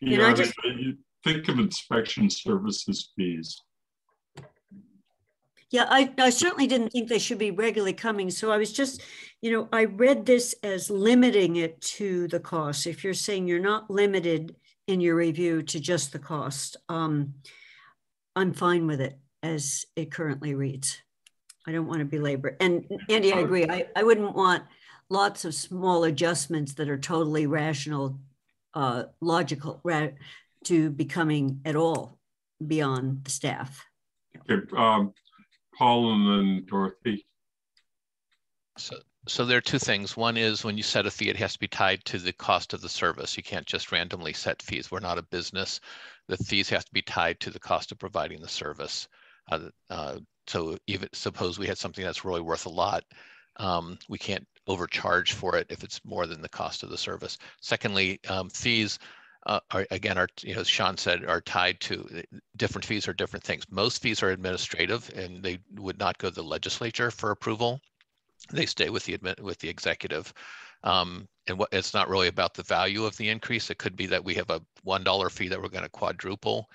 you know, just, you think of inspection services fees yeah, I, I certainly didn't think they should be regularly coming. So I was just, you know, I read this as limiting it to the cost. If you're saying you're not limited in your review to just the cost, um, I'm fine with it as it currently reads. I don't want to belabor. And Andy, I agree. I, I wouldn't want lots of small adjustments that are totally rational, uh, logical, ra to becoming at all beyond the staff. Okay, um, Paul and then Dorothy. So, so there are two things. One is when you set a fee, it has to be tied to the cost of the service. You can't just randomly set fees. We're not a business. The fees have to be tied to the cost of providing the service. Uh, uh, so even suppose we had something that's really worth a lot, um, we can't overcharge for it if it's more than the cost of the service. Secondly, um, fees uh, are, again, are, you know, as Sean said, are tied to uh, different fees are different things. Most fees are administrative and they would not go to the legislature for approval. They stay with the with the executive. Um, and what it's not really about the value of the increase. It could be that we have a one dollar fee that we're going to quadruple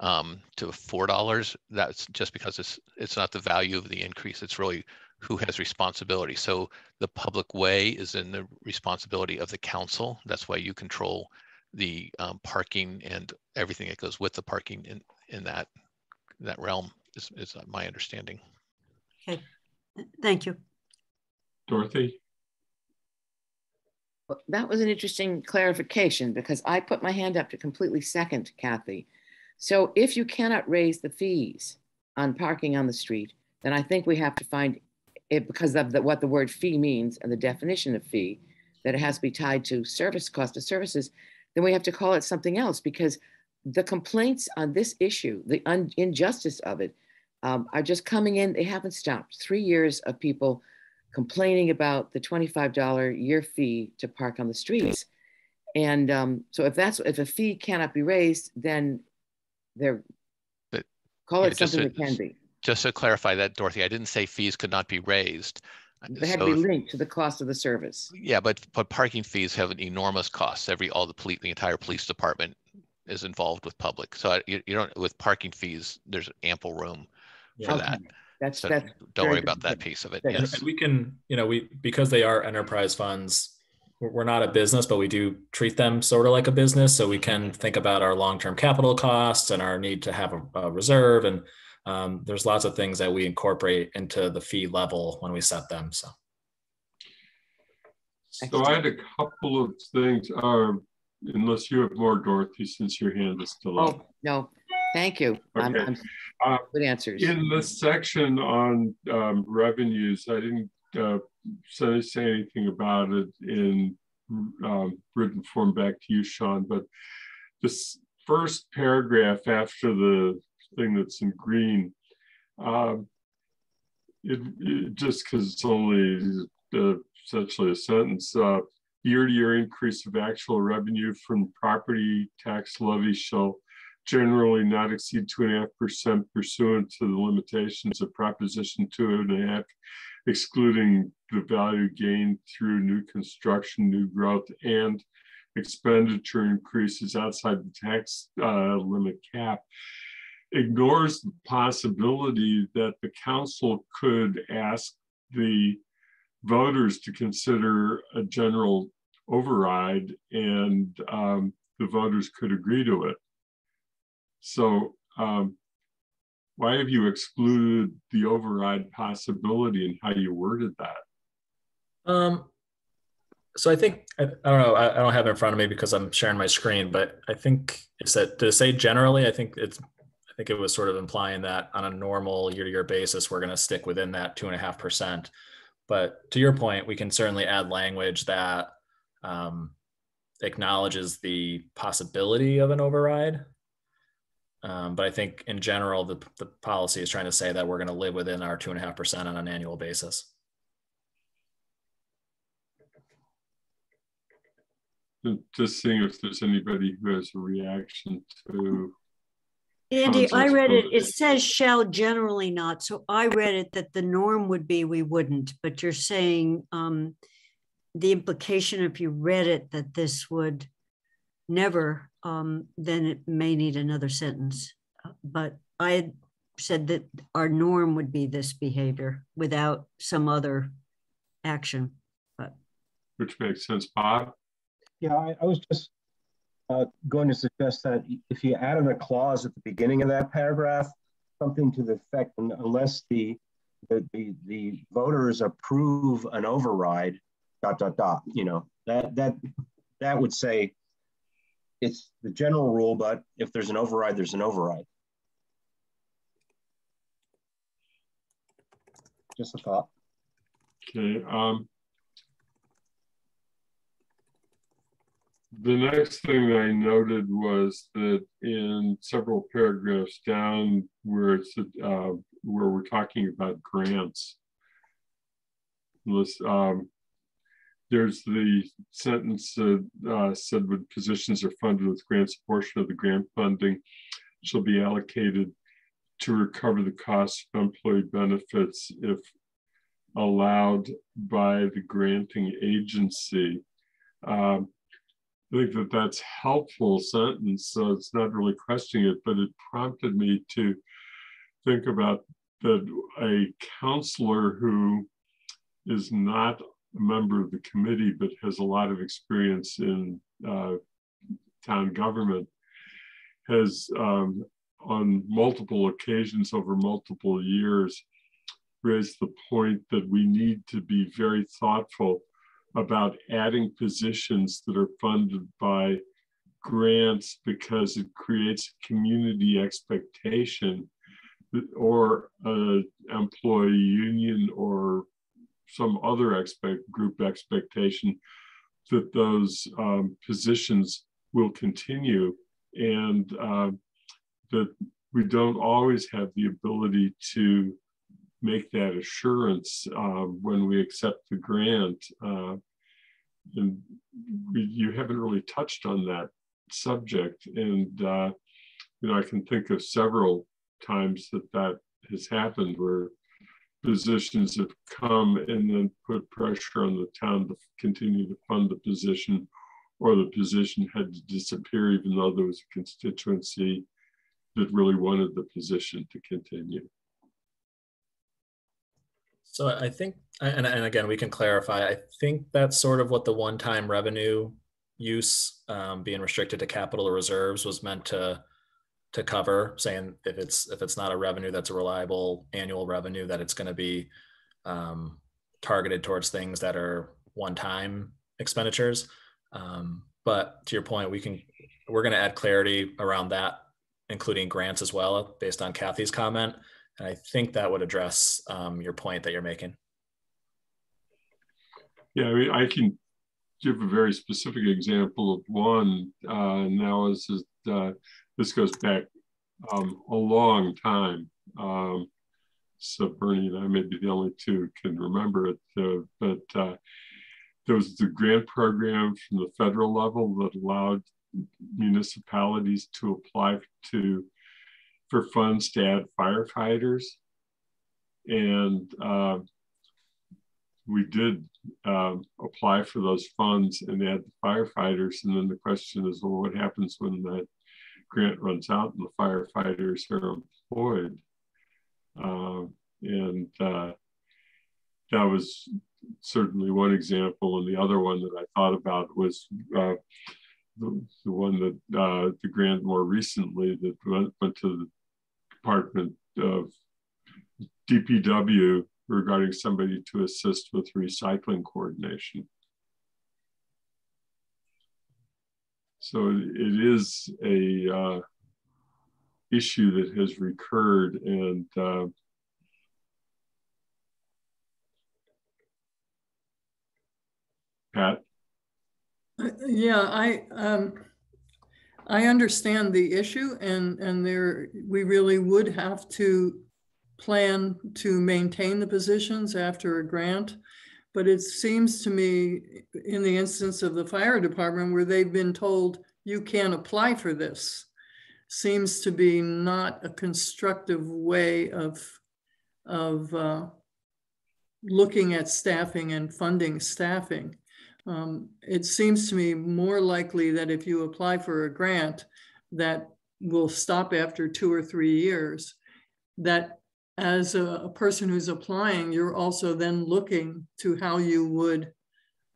um, to four dollars. That's just because it's it's not the value of the increase. It's really who has responsibility. So the public way is in the responsibility of the council. That's why you control the um, parking and everything that goes with the parking in, in that that realm is, is my understanding. Okay, thank you. Dorothy? Well, that was an interesting clarification because I put my hand up to completely second Kathy. So if you cannot raise the fees on parking on the street, then I think we have to find it because of the, what the word fee means and the definition of fee, that it has to be tied to service cost of services then we have to call it something else because the complaints on this issue, the injustice of it, um, are just coming in. They haven't stopped. Three years of people complaining about the $25 year fee to park on the streets. And um, so if that's if a fee cannot be raised, then they're but, call yeah, it something that can be. Just to clarify that, Dorothy, I didn't say fees could not be raised. They had so to be linked to the cost of the service. Yeah, but but parking fees have an enormous cost. Every all the police, the entire police department is involved with public. So you, you don't with parking fees. There's ample room for okay. that. That's so that's. Don't worry about that piece of it. Yes, and we can. You know, we because they are enterprise funds. We're not a business, but we do treat them sort of like a business. So we can think about our long-term capital costs and our need to have a, a reserve and um, there's lots of things that we incorporate into the fee level when we set them. So. So I had a couple of things, uh, unless you have more, Dorothy, since your hand is still up. Oh, no, thank you. Okay. I'm, I'm, uh, good answers. In the section on um, revenues, I didn't uh, say, say anything about it in um, written form back to you, Sean, but this first paragraph after the thing that's in green. Um, it, it, just because it's only uh, essentially a sentence. Uh, year-to-year increase of actual revenue from property tax levy shall generally not exceed two and a half percent pursuant to the limitations of Proposition two and a half, excluding the value gained through new construction, new growth, and expenditure increases outside the tax uh, limit cap ignores the possibility that the council could ask the voters to consider a general override and um, the voters could agree to it. So um, why have you excluded the override possibility and how you worded that? Um, so I think I, don't know. I, I, don't have it in front of me because I'm sharing my screen. But I think it's that to say generally. I think it's. I think it was sort of implying that on a normal year-to-year basis, we're going to stick within that two and a half percent. But to your point, we can certainly add language that um, acknowledges the possibility of an override. Um, but I think in general, the, the policy is trying to say that we're going to live within our two and a half percent on an annual basis. Just seeing if there's anybody who has a reaction to. Andy, I read it. It says shall generally not. So I read it that the norm would be we wouldn't, but you're saying um, the implication, if you read it, that this would never, um, then it may need another sentence. But I said that our norm would be this behavior without some other action. But which makes sense, Bob. Yeah, I, I was just uh, going to suggest that if you added a clause at the beginning of that paragraph, something to the effect, unless the the, the, the voters approve an override, dot dot dot. You know that that that would say it's the general rule, but if there's an override, there's an override. Just a thought. Okay. Um, the next thing I noted was that in several paragraphs down where it's uh, where we're talking about grants, um, there's the sentence uh, said when positions are funded with grants, a portion of the grant funding shall be allocated to recover the cost of employee benefits if allowed by the granting agency. Um, I think that that's helpful sentence, so it's not really questioning it, but it prompted me to think about that a councilor who is not a member of the committee, but has a lot of experience in uh, town government, has um, on multiple occasions over multiple years raised the point that we need to be very thoughtful about adding positions that are funded by grants because it creates community expectation or employee union or some other expect group expectation that those um, positions will continue and uh, that we don't always have the ability to make that assurance uh, when we accept the grant. Uh, and we, you haven't really touched on that subject. And, uh, you know, I can think of several times that that has happened where positions have come and then put pressure on the town to continue to fund the position or the position had to disappear even though there was a constituency that really wanted the position to continue. So I think, and, and again, we can clarify, I think that's sort of what the one-time revenue use um, being restricted to capital reserves was meant to to cover, saying if it's if it's not a revenue that's a reliable annual revenue, that it's going to be um, targeted towards things that are one-time expenditures. Um, but to your point, we can we're going to add clarity around that, including grants as well, based on Kathy's comment. And I think that would address um, your point that you're making. Yeah, I mean, I can give a very specific example of one. Uh, now, is uh, this goes back um, a long time. Um, so Bernie and I may be the only two can remember it, uh, but uh, there was the grant program from the federal level that allowed municipalities to apply to for funds to add firefighters. And uh, we did uh, apply for those funds and add the firefighters. And then the question is, well, what happens when that grant runs out and the firefighters are employed? Uh, and uh, that was certainly one example. And the other one that I thought about was uh, the, the, one that uh, the grant more recently that went, went to the Department of DPW regarding somebody to assist with recycling coordination. So it is a uh, issue that has recurred and uh, Pat? Yeah, I um, I understand the issue, and and there we really would have to plan to maintain the positions after a grant. But it seems to me, in the instance of the fire department, where they've been told you can't apply for this, seems to be not a constructive way of of uh, looking at staffing and funding staffing. Um, it seems to me more likely that if you apply for a grant that will stop after two or three years, that as a, a person who's applying, you're also then looking to how you would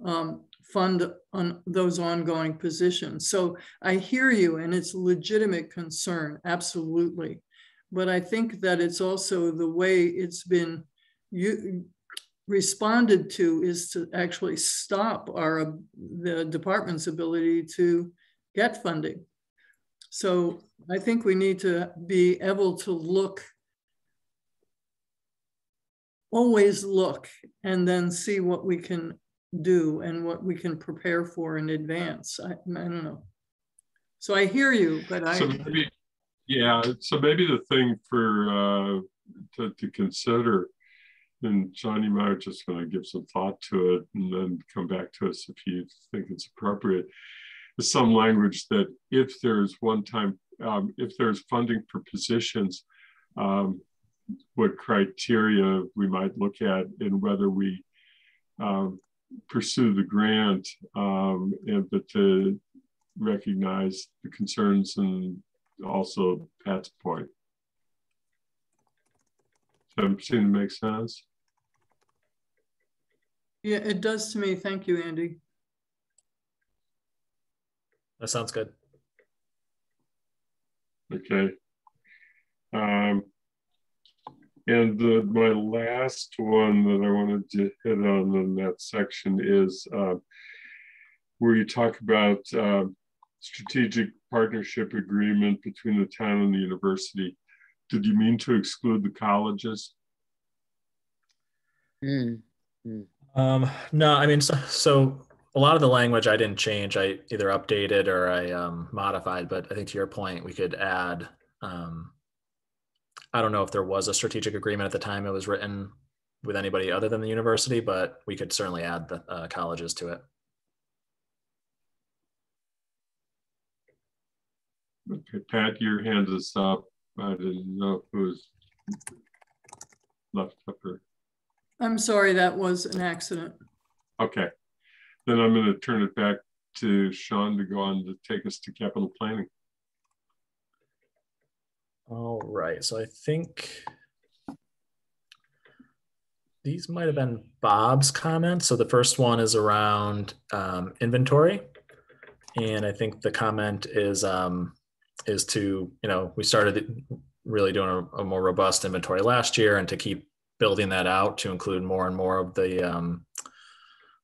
um, fund on those ongoing positions. So I hear you, and it's legitimate concern, absolutely. But I think that it's also the way it's been you, responded to is to actually stop our the department's ability to get funding. So I think we need to be able to look, always look, and then see what we can do and what we can prepare for in advance. I, I don't know. So I hear you, but I. So maybe, yeah, so maybe the thing for uh, to, to consider and Johnny might just going to give some thought to it and then come back to us if you think it's appropriate. There's some language that if there's one time, um, if there's funding for positions, um, what criteria we might look at and whether we um, pursue the grant um, and but to recognize the concerns and also Pat's point. Does that seem to make sense? Yeah, it does to me. Thank you, Andy. That sounds good. Okay. Um, and the, my last one that I wanted to hit on in that section is uh, where you talk about uh, strategic partnership agreement between the town and the university. Did you mean to exclude the colleges? Mm. Mm. Um, no, I mean, so, so a lot of the language I didn't change. I either updated or I um, modified. But I think to your point, we could add. Um, I don't know if there was a strategic agreement at the time it was written with anybody other than the university, but we could certainly add the uh, colleges to it. Okay, Pat, your hand is up. I didn't know who's left up here. I'm sorry, that was an accident. Okay. Then I'm going to turn it back to Sean to go on to take us to capital planning. All right. So I think these might have been Bob's comments. So the first one is around um, inventory. And I think the comment is um, is to, you know, we started really doing a, a more robust inventory last year and to keep building that out to include more and more of the um,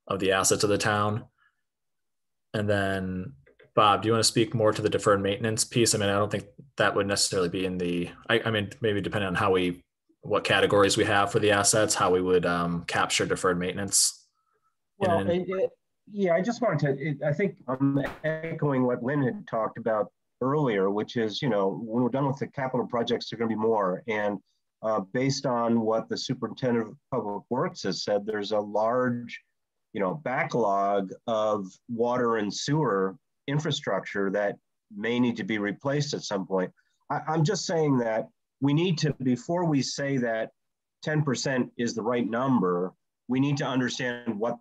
of the assets of the town. And then, Bob, do you want to speak more to the deferred maintenance piece? I mean, I don't think that would necessarily be in the. I, I mean, maybe depending on how we, what categories we have for the assets, how we would um, capture deferred maintenance. Well, it, it, yeah, I just wanted to. It, I think I'm echoing what Lynn had talked about earlier, which is, you know, when we're done with the capital projects, there are going to be more, and uh, based on what the superintendent of public works has said, there's a large, you know, backlog of water and sewer infrastructure that may need to be replaced at some point. I, I'm just saying that we need to, before we say that 10% is the right number, we need to understand what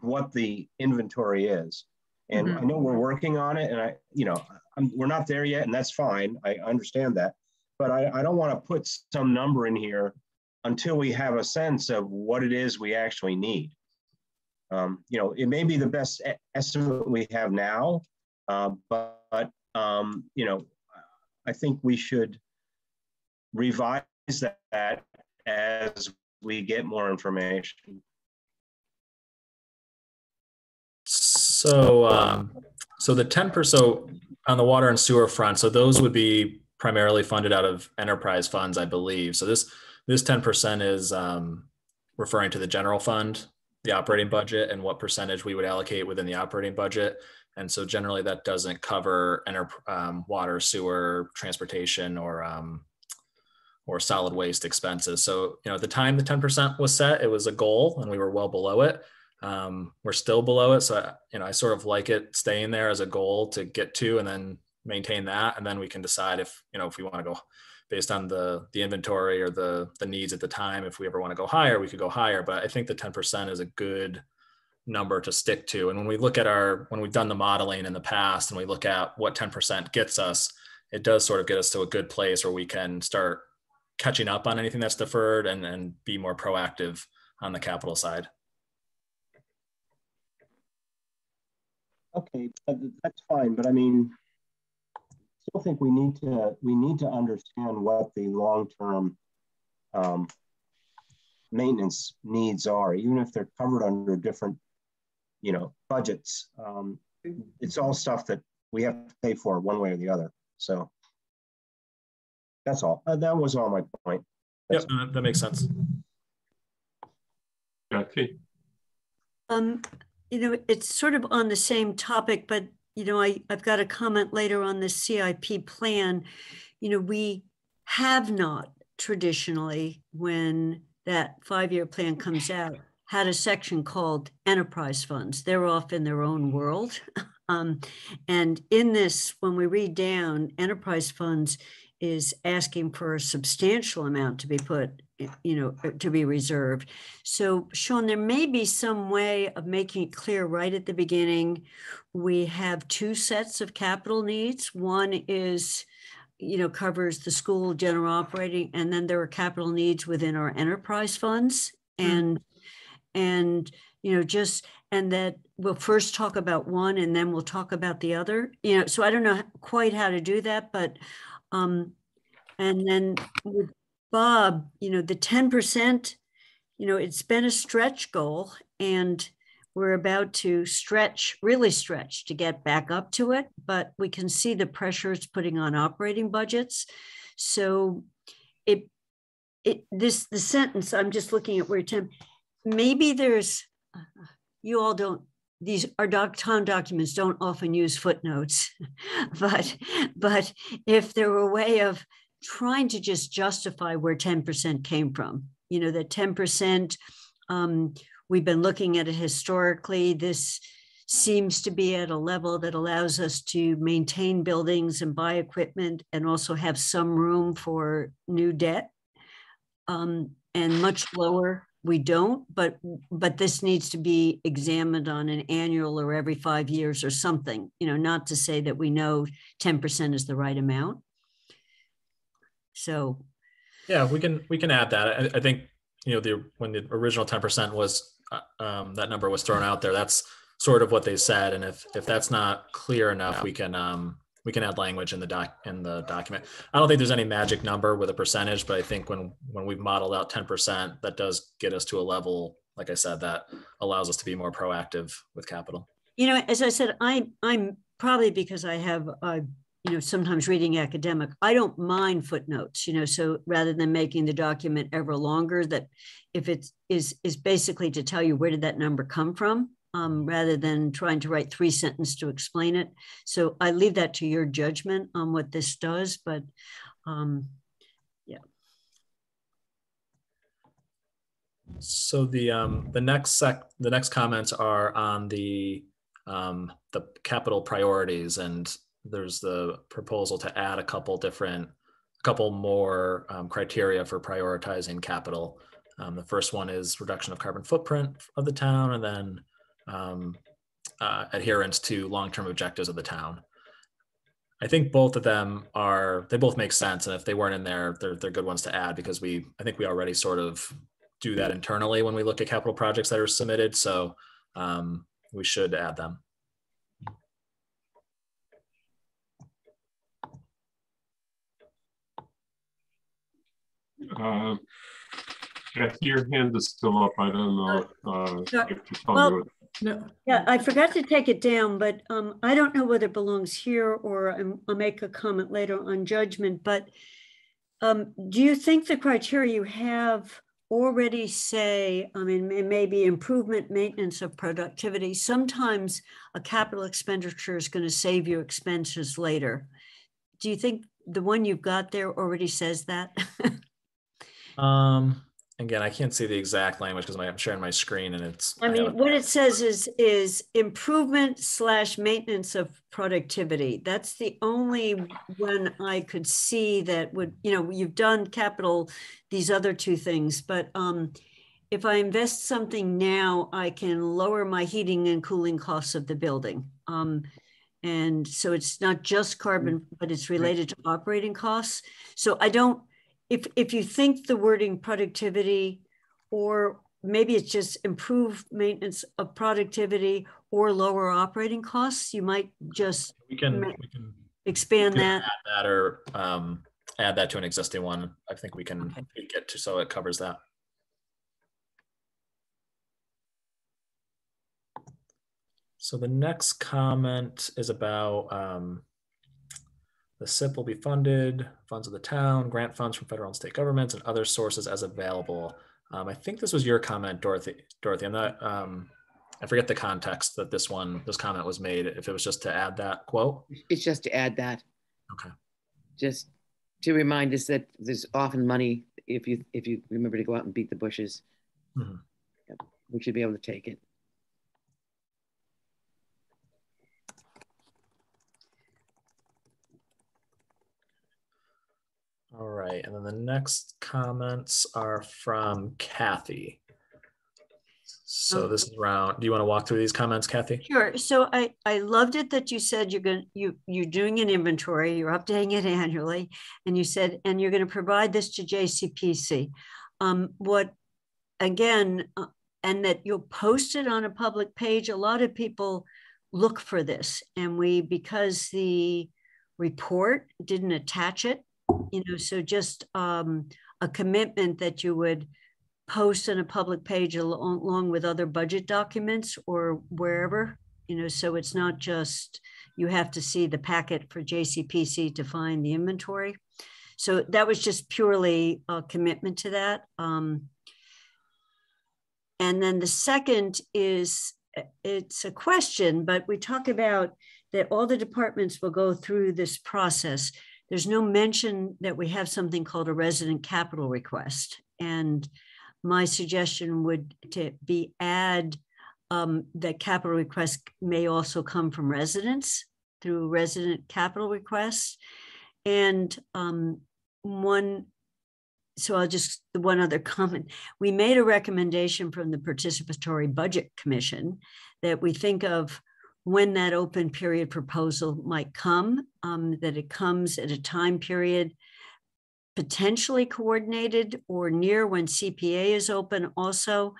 what the inventory is. And mm-hmm. I know we're working on it, and I, you know, I'm, we're not there yet, and that's fine. I understand that, but I, I don't want to put some number in here until we have a sense of what it is we actually need. Um, you know, it may be the best estimate we have now, uh, but, but um, you know, I think we should revise that as we get more information. So, um, so the 10%, so on the water and sewer front, so those would be primarily funded out of enterprise funds, I believe. So this, this 10% is um, referring to the general fund, the operating budget and what percentage we would allocate within the operating budget. And so generally that doesn't cover enter, um, water, sewer, transportation, or um, or solid waste expenses. So you know, at the time the 10% was set, it was a goal, and we were well below it. Um, we're still below it, so I, you know, I sort of like it staying there as a goal to get to, and then maintain that, and then we can decide if you know if we want to go based on the the inventory or the the needs at the time. If we ever want to go higher, we could go higher. But I think the 10% is a good number to stick to. And when we look at our when we've done the modeling in the past and we look at what 10% gets us, it does sort of get us to a good place where we can start catching up on anything that's deferred and, and be more proactive on the capital side. Okay, that's fine, but I mean, still think we need to we need to understand what the long-term um, maintenance needs are, even if they're covered under different, you know, budgets. Um, it's all stuff that we have to pay for one way or the other. So that's all. Uh, that was all my point. That's yep, that makes sense. Okay. Um, you know, it's sort of on the same topic, but you know, I, I've got a comment later on the CIP plan. You know, we have not traditionally, when that five-year plan comes out, had a section called enterprise funds. They're off in their own world. (laughs) Um, and in this, when we read down enterprise funds, is asking for a substantial amount to be put, you know, to be reserved. So, Sean, there may be some way of making it clear right at the beginning. We have two sets of capital needs. One is, you know, covers the school general operating, and then there are capital needs within our enterprise funds, mm-hmm. and and you know, just and that we'll first talk about one and then we'll talk about the other. You know, so I don't know quite how to do that, but um, and then with Bob, you know, the 10%, you know, it's been a stretch goal and we're about to stretch, really stretch to get back up to it, but we can see the pressure it's putting on operating budgets. So it, it, this, the sentence, I'm just looking at where Tim, maybe there's, you all don't these our doc, town documents don't often use footnotes, (laughs) but but if there were a way of trying to just justify where 10% came from, you know, that 10%, um, we've been looking at it historically. This seems to be at a level that allows us to maintain buildings and buy equipment and also have some room for new debt um, and much lower we don't but but this needs to be examined on an annual or every five years or something you know not to say that we know 10% is the right amount. So yeah we can we can add that. I, I think you know the when the original 10% was uh, um, that number was thrown out there that's sort of what they said and if if that's not clear enough we can um we can add language in the doc in the document. I don't think there's any magic number with a percentage, but I think when when we've modeled out 10%, that does get us to a level, like I said, that allows us to be more proactive with capital. You know, as I said, I I'm probably because I have uh, you know sometimes reading academic i don't mind footnotes you know so rather than making the document ever longer that if it is is basically to tell you where did that number come from um, rather than trying to write three sentences to explain it. So I leave that to your judgment on what this does, but um, yeah. So the um, the next sec the next comments are on the um, the capital priorities and there's the proposal to add a couple different, a couple more um, criteria for prioritizing capital. Um, the first one is reduction of carbon footprint of the town and then um, uh, adherence to long-term objectives of the town. I think both of them are, they both make sense. And if they weren't in there, they're, they're good ones to add because we, I think we already sort of do that internally when we look at capital projects that are submitted. So um, we should add them. Uh, Kathy, your hand is still up. I don't know uh, if you told well, me what No, Yeah, I forgot to take it down, but um, I don't know whether it belongs here or I'm- I'll make a comment later on judgment, but um, do you think the criteria you have already say, I mean, it may be improvement, maintenance of productivity. Sometimes a capital expenditure is going to save you expenses later. Do you think the one you've got there already says that? (laughs) Um, again, I can't see the exact language because I'm sharing my screen and it's. I mean, it- what it says is, is improvement slash maintenance of productivity. That's the only one I could see that would, you know, you've done capital, these other two things, but um, if I invest something now, I can lower my heating and cooling costs of the building. Um, and so it's not just carbon, but it's related to operating costs. So I don't, if, if you think the wording productivity or maybe it's just improve maintenance of productivity or lower operating costs, you might just We can, ma- we can expand we can that. add that or um, add that to an existing one. I think we can Okay. tweak it to so it covers that. So the next comment is about um, the CIP will be funded, funds of the town, grant funds from federal and state governments and other sources as available. Um, I think this was your comment, Dorothy. Dorothy, I'm not, um, I forget the context that this one, this comment was made, if it was just to add that quote. It's just to add that. Okay. Just to remind us that there's often money if you if you remember to go out and beat the bushes. Mhm. Yep, We should be able to take it. All right, and then the next comments are from Kathy. So Um, this is around, do you want to walk through these comments, Kathy? Sure. So I, I loved it that you said you're going, to you, you're doing an inventory, you're updating it annually. And you said, and you're going to provide this to JCPC. Um, what, again, uh, and that you'll post it on a public page. A lot of people look for this and we, because the report didn't attach it, you know, so just um, a commitment that you would post on a public page along, with other budget documents or wherever, you know, so it's not just you have to see the packet for JCPC to find the inventory. So that was just purely a commitment to that. Um, and then the second is it's a question, but we talk about that all the departments will go through this process. There's no mention that we have something called a resident capital request. And my suggestion would to be add um, that capital requests may also come from residents through resident capital requests. And um, one, so I'll just, one other (laughs) comment. We made a recommendation from the Participatory Budget Commission that we think of when that open period proposal might come, um, that it comes at a time period potentially coordinated or near when CPA is open also,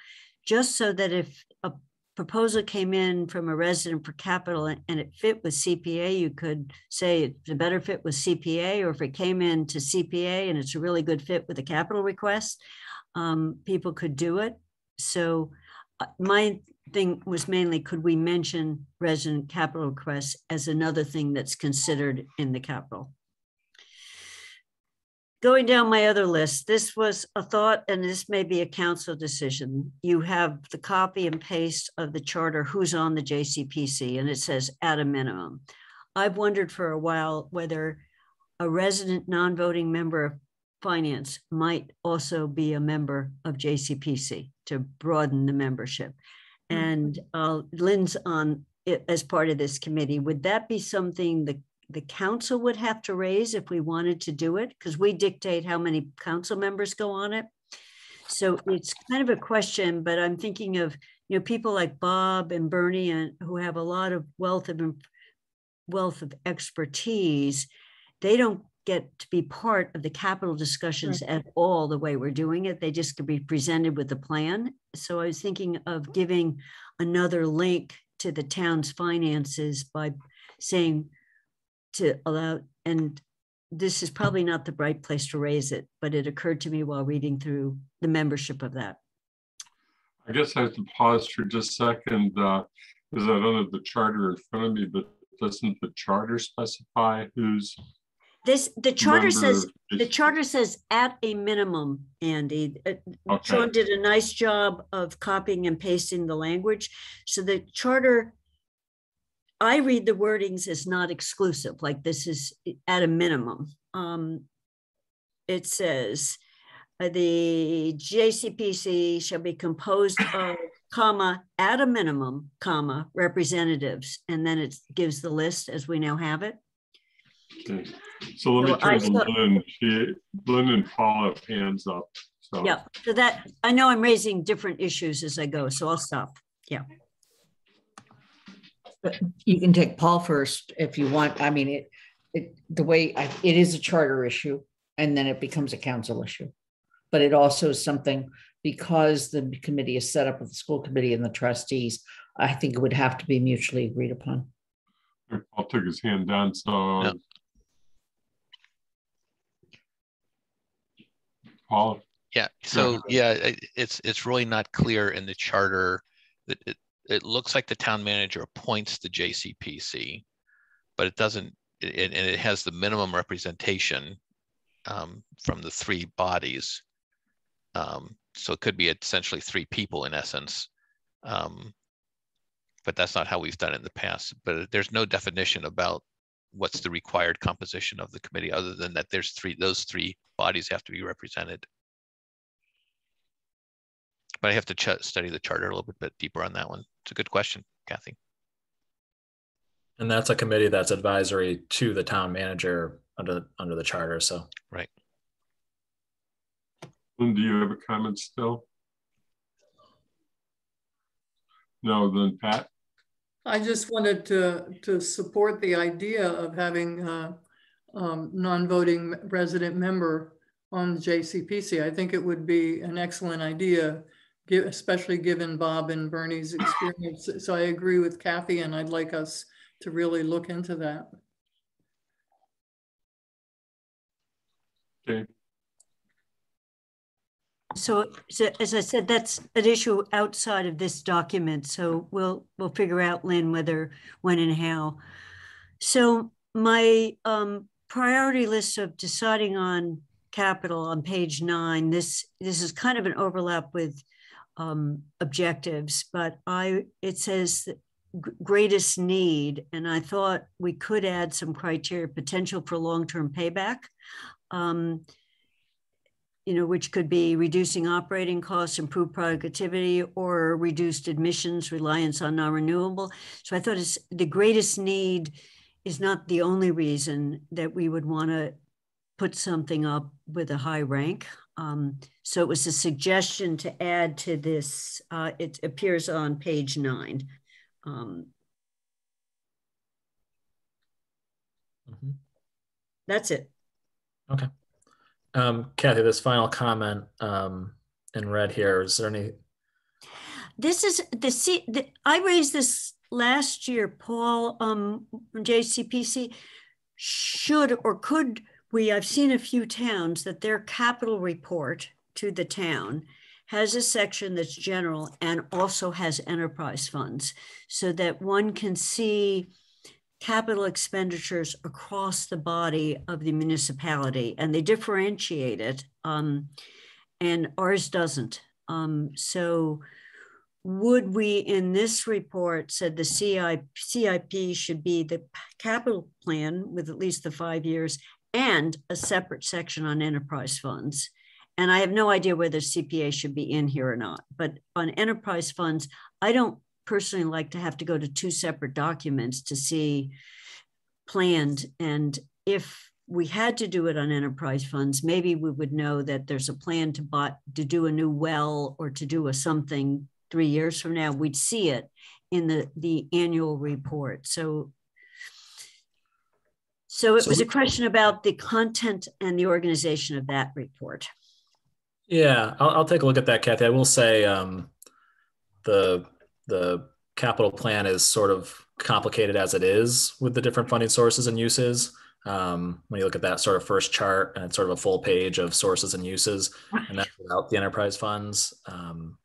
just so that if a proposal came in from a resident for capital and and it fit with CPA, you could say it's a better fit with CPA, or if it came in to CPA and it's a really good fit with a capital request, um, people could do it. So uh, my thing was mainly, could we mention resident capital requests as another thing that's considered in the capital? Going down my other list, this was a thought, and this may be a council decision. You have the copy and paste of the charter, who's on the JCPC, and it says at a minimum. I've wondered for a while whether a resident non-voting member of finance might also be a member of JCPC to broaden the membership. And uh, Lynn's on i- as part of this committee, would that be something the, the council would have to raise if we wanted to do it? Because we dictate how many council members go on it. So it's kind of a question, but I'm thinking of, you know, people like Bob and Bernie and who have a lot of wealth of wealth of expertise. They don't get to be part of the capital discussions at all the way we're doing it. They just could be presented with the plan. So I was thinking of giving another link to the town's finances by saying to allow, and this is probably not the right place to raise it, but it occurred to me while reading through the membership of that. I guess I have to pause for just a second, uh, because I don't have the charter in front of me, but doesn't the charter specify who's? This, the charter says, member the charter says at a minimum, Andy. Uh, Sean did a nice job of copying and pasting the language. So the charter, I read the wordings as not exclusive, like this is at a minimum. Um, It says, uh, the JCPC shall be composed (laughs) of, comma, at a minimum, comma, representatives. And then it gives the list as we now have it. Okay. So let me So I turn to thought- Lynn. She, Lynn and Paul have hands up. So Yeah, so that, I know I'm raising different issues as I go, so I'll stop. Yeah. You can take Paul first if you want. I mean, it, it, the way, I- it is a charter issue and then it becomes a council issue. But it also is something, because the committee is set up with the school committee and the trustees, I think it would have to be mutually agreed upon. Paul took his hand down, so. Yeah. Yeah, so yeah, it- it's, it's really not clear in the charter that it, it looks like the town manager appoints the JCPC. But it doesn't, it- it- and it has the minimum representation um, from the three bodies. Um, So it could be essentially three people in essence. Um, But that's not how we've done it in the past, but there's no definition about what's the required composition of the committee, other than that there's three, those three bodies have to be represented. But I have to ch- study the charter a little bit deeper on that one. It's a good question, Kathy. And that's a committee that's advisory to the town manager under, under the charter, so. Lynn, do you have a comment still? No, then Pat, I just wanted to, to support the idea of having a um, non-voting resident member on the JCPC. I think it would be an excellent idea, especially given Bob and Bernie's experience. So I agree with Kathy and I'd like us to really look into that. okay, So, so as I said, that's an issue outside of this document, so we'll, we'll figure out, Lynn, whether, when and how. So my um, priority list of deciding on capital on page nine, this, this is kind of an overlap with um, objectives, but I, it says greatest need, and I thought we could add some criteria, potential for long-term payback. Um, you know, which could be reducing operating costs, improved productivity, or reduced admissions, reliance on non-renewable. So I thought it's the greatest need is not the only reason that we would want to put something up with a high rank. Um, so it was a suggestion to add to this. Uh, it appears on page nine. Um, mhm. that's it. Um, Kathy, this final comment um, in red here, is there any, This is the the, I raised this last year, Paul, um, JCPC. Should or could we, I've seen a few towns that their capital report to the town has a section that's general and also has enterprise funds so that one can see capital expenditures across the body of the municipality and they differentiate it. Um, and ours doesn't. Um, so would we in this report said the CI, CIP should be the capital plan with at least the five years and a separate section on enterprise funds. And I have no idea whether CPA should be in here or not, but on enterprise funds, I don't personally like to have to go to two separate documents to see planned. And if we had to do it on enterprise funds, maybe we would know that there's a plan to buy, to do a new well or to do a something three years from now, we'd see it in the, the annual report. So, so it So was a question about the content and the organization of that report. Yeah, I'll, I'll take a look at that, Kathy. I will say um, the the capital plan is sort of complicated as it is with the different funding sources and uses. Um, when you look at that sort of first chart, and it's sort of a full page of sources and uses, and that's without the enterprise funds. Um,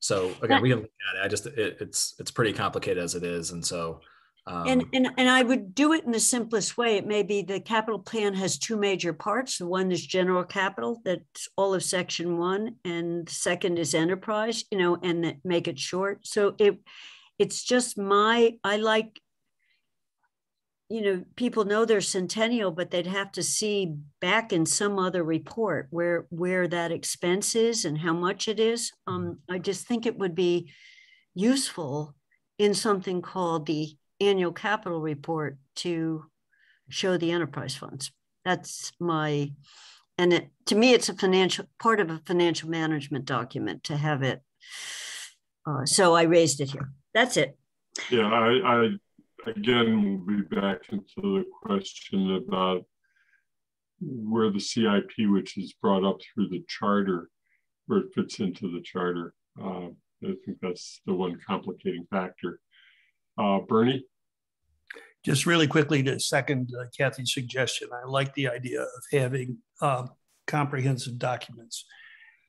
so again, we can look at it. I just it, it's it's pretty complicated as it is, and so um, And, and, and I would do it in the simplest way. It may be the capital plan has two major parts. The one is general capital, that's all of section one, and the second is enterprise, you know, and that make it short. So it, it's just my, I like, you know, people know they're centennial, but they'd have to see back in some other report where, where that expense is and how much it is. Um, I just think it would be useful in something called the annual capital report to show the enterprise funds. That's my, and it, to me, it's a financial, part of a financial management document to have it. Uh, so I raised it here. That's it. Yeah, I, I, again, we'll be back into the question about where the CIP, which is brought up through the charter, where it fits into the charter. Uh, I think that's the one complicating factor. Uh, Bernie? Just really quickly to second uh, Kathy's suggestion, I like the idea of having um, comprehensive documents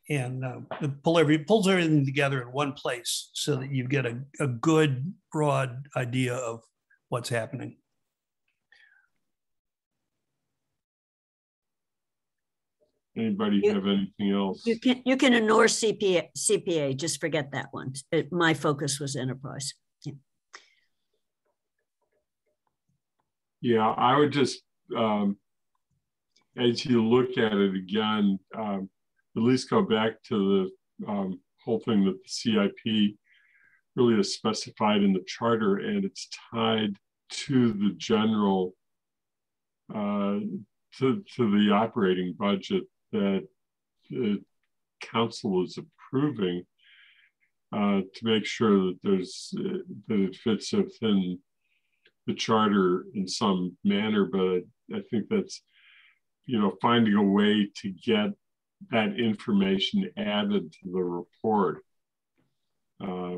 and uh, it pull every pulls everything together in one place so that you get a, a good broad idea of what's happening. Anybody You- have anything else? You can, you can ignore CPA, CPA, just forget that one. It, my focus was enterprise. Yeah. I would just, um, as you look at it again, um, at least go back to the um, whole thing that the CIP really is specified in the charter and it's tied to the general, uh, to, to the operating budget that the council is approving uh, to make sure that there's, uh, that it fits within the charter in some manner, but I think that's, you know, finding a way to get that information added to the report uh,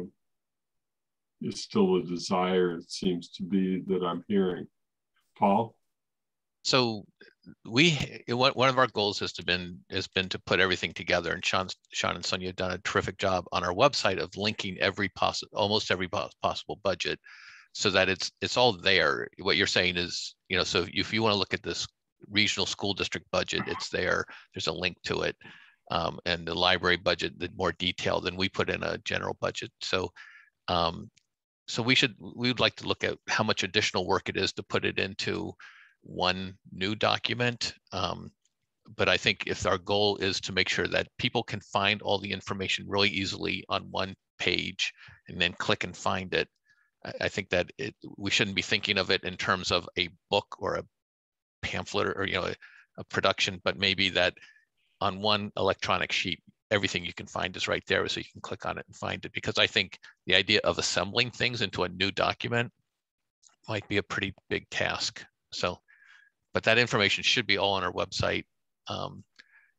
is still a desire, it seems to be, that I'm hearing. Paul? So we one one of our goals has to been has been to put everything together, and Sean Sean and Sonia have done a terrific job on our website of linking every possible almost every possible budget, so that it's it's all there. What you're saying is, you know, so if you want to look at this regional school district budget, it's there. There's a link to it, um, and the library budget, the more detailed, than we put in a general budget. So. Um, so we should we would like to look at how much additional work it is to put it into one new document. Um, but I think if our goal is to make sure that people can find all the information really easily on one page and then click and find it, I, think that it, we shouldn't be thinking of it in terms of a book or a pamphlet or, you know, a, a production, but maybe that on one electronic sheet, everything you can find is right there so you can click on it and find it. Because I think the idea of assembling things into a new document might be a pretty big task. So but that information should be all on our website. Um,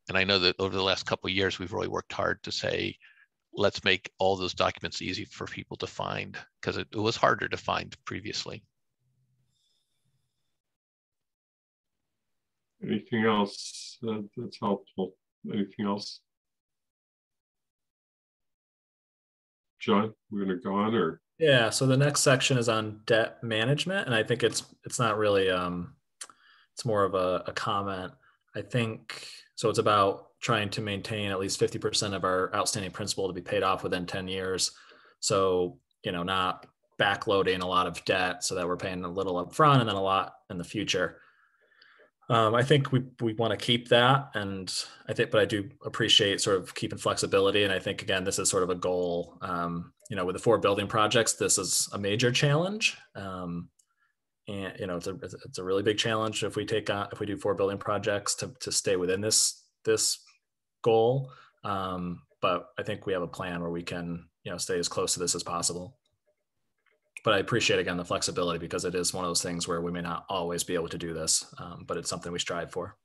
and I know that over the last couple of years, we've really worked hard to say, let's make all those documents easy for people to find because it, it was harder to find previously. Anything else that, that's helpful? Anything else? John, we're gonna go on or? Yeah, so the next section is on debt management, and I think it's it's not really um, it's more of a, a comment. I think so. It's about trying to maintain at least fifty percent of our outstanding principal to be paid off within ten years. So you know, not backloading a lot of debt so that we're paying a little up front and then a lot in the future. Um, I think we, we want to keep that. And I think, but I do appreciate sort of keeping flexibility. And I think, again, this is sort of a goal. Um, you know, with the four building projects, this is a major challenge. Um, and, you know, it's a, it's a really big challenge if we take on, if we do four building projects to, to stay within this, this goal. Um, but I think we have a plan where we can, you know, stay as close to this as possible but I appreciate again the flexibility because it is one of those things where we may not always be able to do this, um, but it's something we strive for.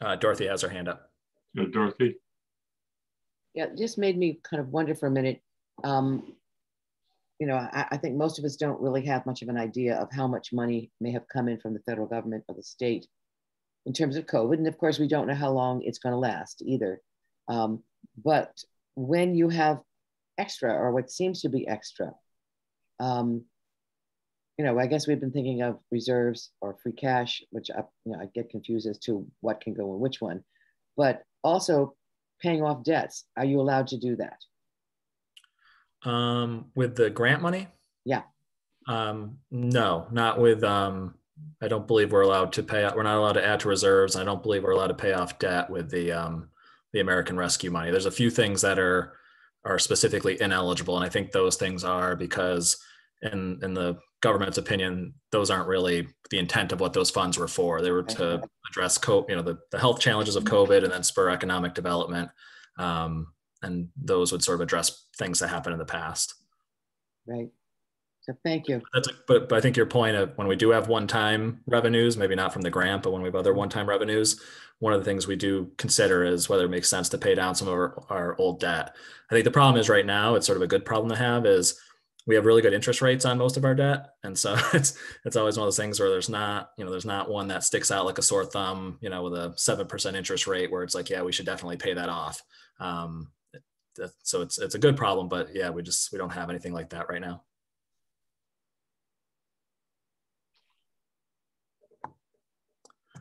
Uh, Dorothy has her hand up. Yeah, Dorothy. Yeah, it just made me kind of wonder for a minute. Um, you know, I, I think most of us don't really have much of an idea of how much money may have come in from the federal government or the state in terms of COVID. And of course, we don't know how long it's going to last either. Um, but when you have extra or what seems to be extra, um, you know, I guess we've been thinking of reserves or free cash, which I, you know, I get confused as to what can go in which one, but also paying off debts. Are you allowed to do that? Um, with the grant money? Yeah. Um, no, not with um, I don't believe we're allowed to pay. We're not allowed to add to reserves. I don't believe we're allowed to pay off debt with the um, the American Rescue money. There's a few things that are are specifically ineligible, and I think those things are because in in the government's opinion, those aren't really the intent of what those funds were for. They were to address co- you know the, the health challenges of COVID and then spur economic development, um, and those would sort of address things that happened in the past. Right. So thank you. That's a, but, but I think your point of when we do have one-time revenues, maybe not from the grant, but when we have other one-time revenues, one of the things we do consider is whether it makes sense to pay down some of our, our old debt. I think the problem is right now, it's sort of a good problem to have is we have really good interest rates on most of our debt. And so (laughs) it's, it's always one of those things where there's not, you know, there's not one that sticks out like a sore thumb, you know, with a 7% interest rate where it's like, yeah, we should definitely pay that off. Um, so it's, it's a good problem, but yeah, we just, we don't have anything like that right now.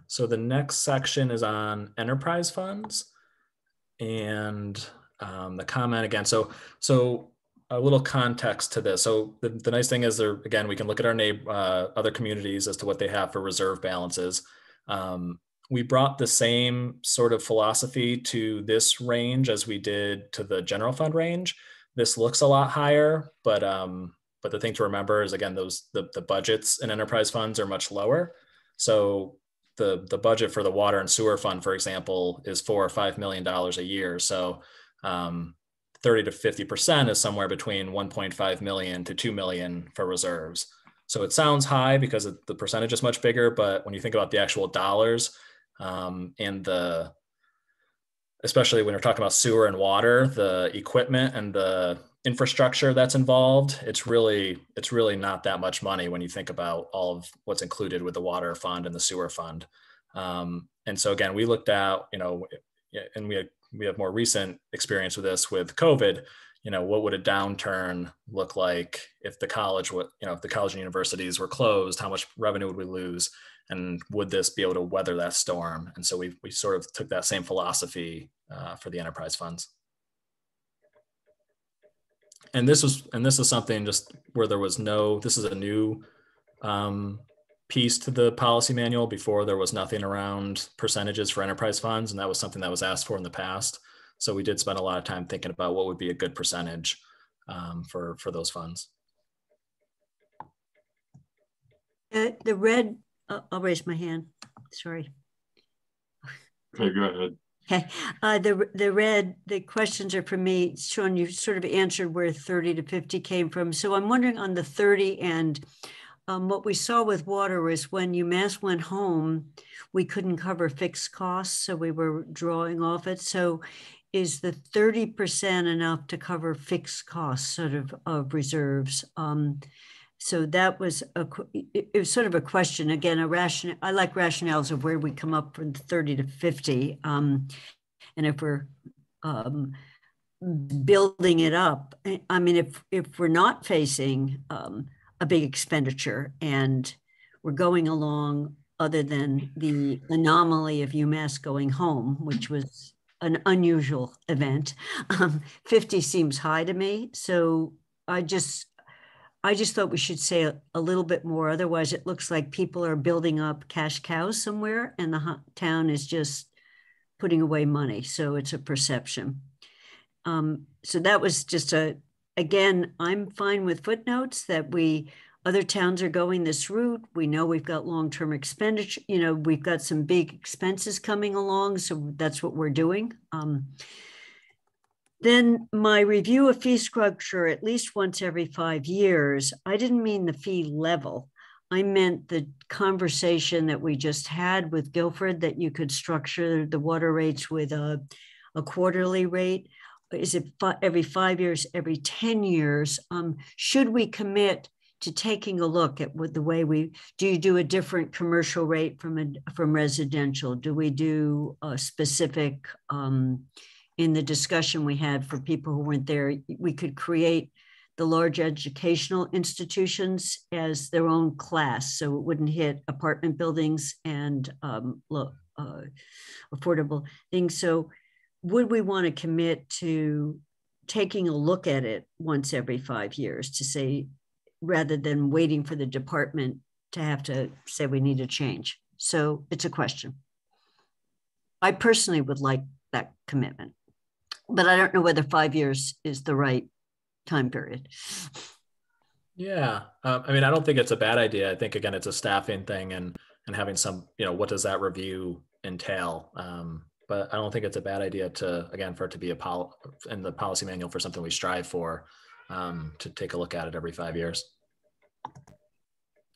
So the next section is on enterprise funds and um, the comment again. So, so a little context to this. So the, the nice thing is there, again, we can look at our neighbor, uh, other communities as to what they have for reserve balances. Um, we brought the same sort of philosophy to this range as we did to the general fund range. This looks a lot higher, but um, but the thing to remember is again, those the, the budgets in enterprise funds are much lower. So the the budget for the water and sewer fund, for example, is four or five million dollars a year. So um, 30 to 50 percent is somewhere between 1.5 million to 2 million for reserves. So it sounds high because the percentage is much bigger, but when you think about the actual dollars um, and the especially when you're talking about sewer and water, the equipment and the infrastructure that's involved it's really it's really not that much money when you think about all of what's included with the water fund and the sewer fund. Um, and so again we looked at you know and we had, we have more recent experience with this with covid you know what would a downturn look like if the college would you know if the college and universities were closed how much revenue would we lose and would this be able to weather that storm? And so we, we sort of took that same philosophy uh, for the enterprise funds. And this was and this is something just where there was no this is a new um, piece to the policy manual before there was nothing around percentages for enterprise funds and that was something that was asked for in the past. So we did spend a lot of time thinking about what would be a good percentage um, for for those funds. Uh, the red uh, i'll raise my hand sorry okay go ahead Okay. Uh, the the red the questions are for me. Sean, you sort of answered where 30 to 50 came from. So I'm wondering on the 30 and um, what we saw with water was when UMass went home, we couldn't cover fixed costs, so we were drawing off it. So is the 30% enough to cover fixed costs sort of of reserves? Um, so that was a it was sort of a question again a ration i like rationales of where we come up from 30 to 50 um, and if we're um, building it up i mean if if we're not facing um, a big expenditure and we're going along other than the anomaly of umass going home which was an unusual event. (laughs) Um, 50 seems high to me. So I just, I just thought we should say a, little bit more. Otherwise, it looks like people are building up cash cows somewhere and the town is just putting away money. So it's a perception. Um, so that was just a, again, I'm fine with footnotes that we other towns are going this route. We know we've got long-term expenditure, you know, we've got some big expenses coming along. So that's what we're doing. Um, then my review of fee structure at least once every five years, I didn't mean the fee level. I meant the conversation that we just had with Guilford that you could structure the water rates with a, a quarterly rate. Is it every five years, every 10 years? Um, should we commit to taking a look at what the way we do you do a different commercial rate from a from residential do we do a specific um, in the discussion we had for people who weren't there we could create the large educational institutions as their own class so it wouldn't hit apartment buildings and um, uh, affordable things so would we want to commit to taking a look at it once every five years to say rather than waiting for the department to have to say we need a change. So it's a question. I personally would like that commitment, but I don't know whether five years is the right time period. Yeah, um, I mean, I don't think it's a bad idea. I think again, it's a staffing thing, and and having some, you know, what does that review entail? Um, but I don't think it's a bad idea to again for it to be a pol in the policy manual for something we strive for um, to take a look at it every five years.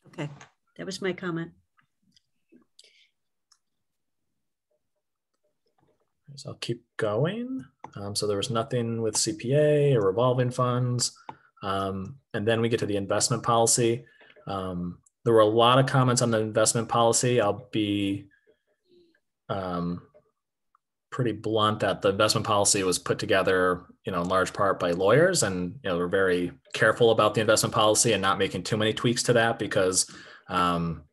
Okay, that was my comment. So I'll keep going. Um, so there was nothing with CPA or revolving funds. Um, and then we get to the investment policy. Um, there were a lot of comments on the investment policy. I'll be um, pretty blunt that the investment policy was put together, you know, in large part by lawyers, and you know, we're very careful about the investment policy and not making too many tweaks to that because, um,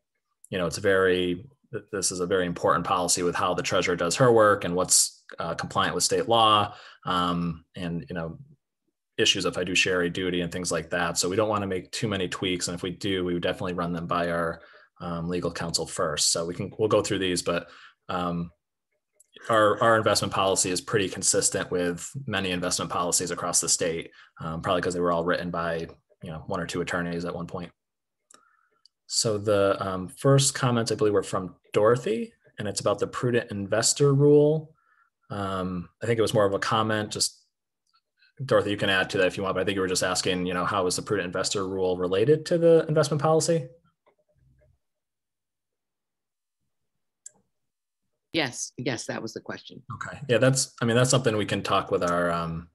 you know, it's very this is a very important policy with how the treasurer does her work and what's uh, compliant with state law, um, and you know, issues of fiduciary duty and things like that. So we don't want to make too many tweaks, and if we do, we would definitely run them by our um, legal counsel first. So we can we'll go through these, but um, our, our investment policy is pretty consistent with many investment policies across the state, um, probably because they were all written by you know one or two attorneys at one point. So the um, first comments I believe were from Dorothy, and it's about the prudent investor rule. Um, I think it was more of a comment. Just Dorothy, you can add to that if you want, but I think you were just asking, you know, how is the prudent investor rule related to the investment policy? Yes, yes, that was the question. Okay. Yeah, that's, I mean, that's something we can talk with our, um,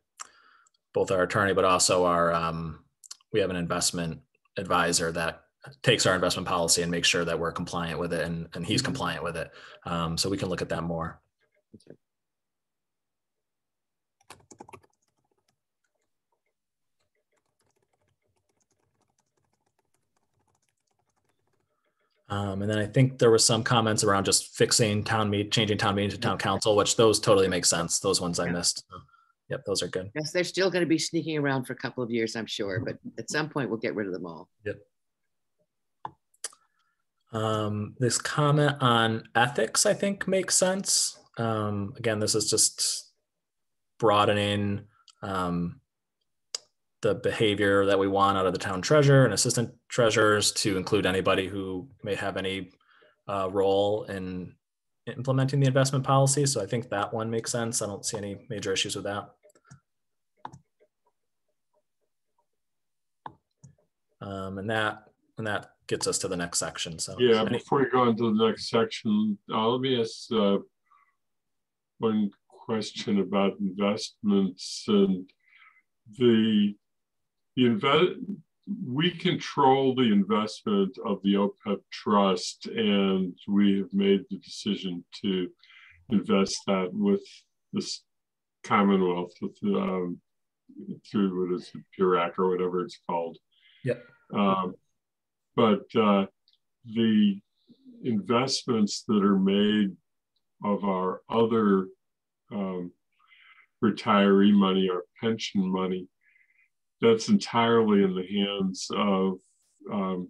both our attorney, but also our, um, we have an investment advisor that takes our investment policy and makes sure that we're compliant with it and, and he's mm-hmm. compliant with it. Um, so we can look at that more. Um, and then I think there was some comments around just fixing town meet, changing town meeting to town council, which those totally make sense. Those ones I missed. So, yep, those are good. Yes, they're still going to be sneaking around for a couple of years, I'm sure, but at some point we'll get rid of them all. Yep. Um, this comment on ethics, I think, makes sense. Um, again, this is just broadening um, the behavior that we want out of the town treasurer and assistant treasurers to include anybody who may have any uh, role in implementing the investment policy. So I think that one makes sense. I don't see any major issues with that. Um, and that and that gets us to the next section. So yeah, any before we go into the next section, uh, let me ask uh, one question about investments and the the invest we control the investment of the OPEB trust, and we have made the decision to invest that with this Commonwealth, with um, through what is it, PERAC or whatever it's called. Yeah. Um, but uh, the investments that are made of our other um, retiree money or pension money. That's entirely in the hands of um,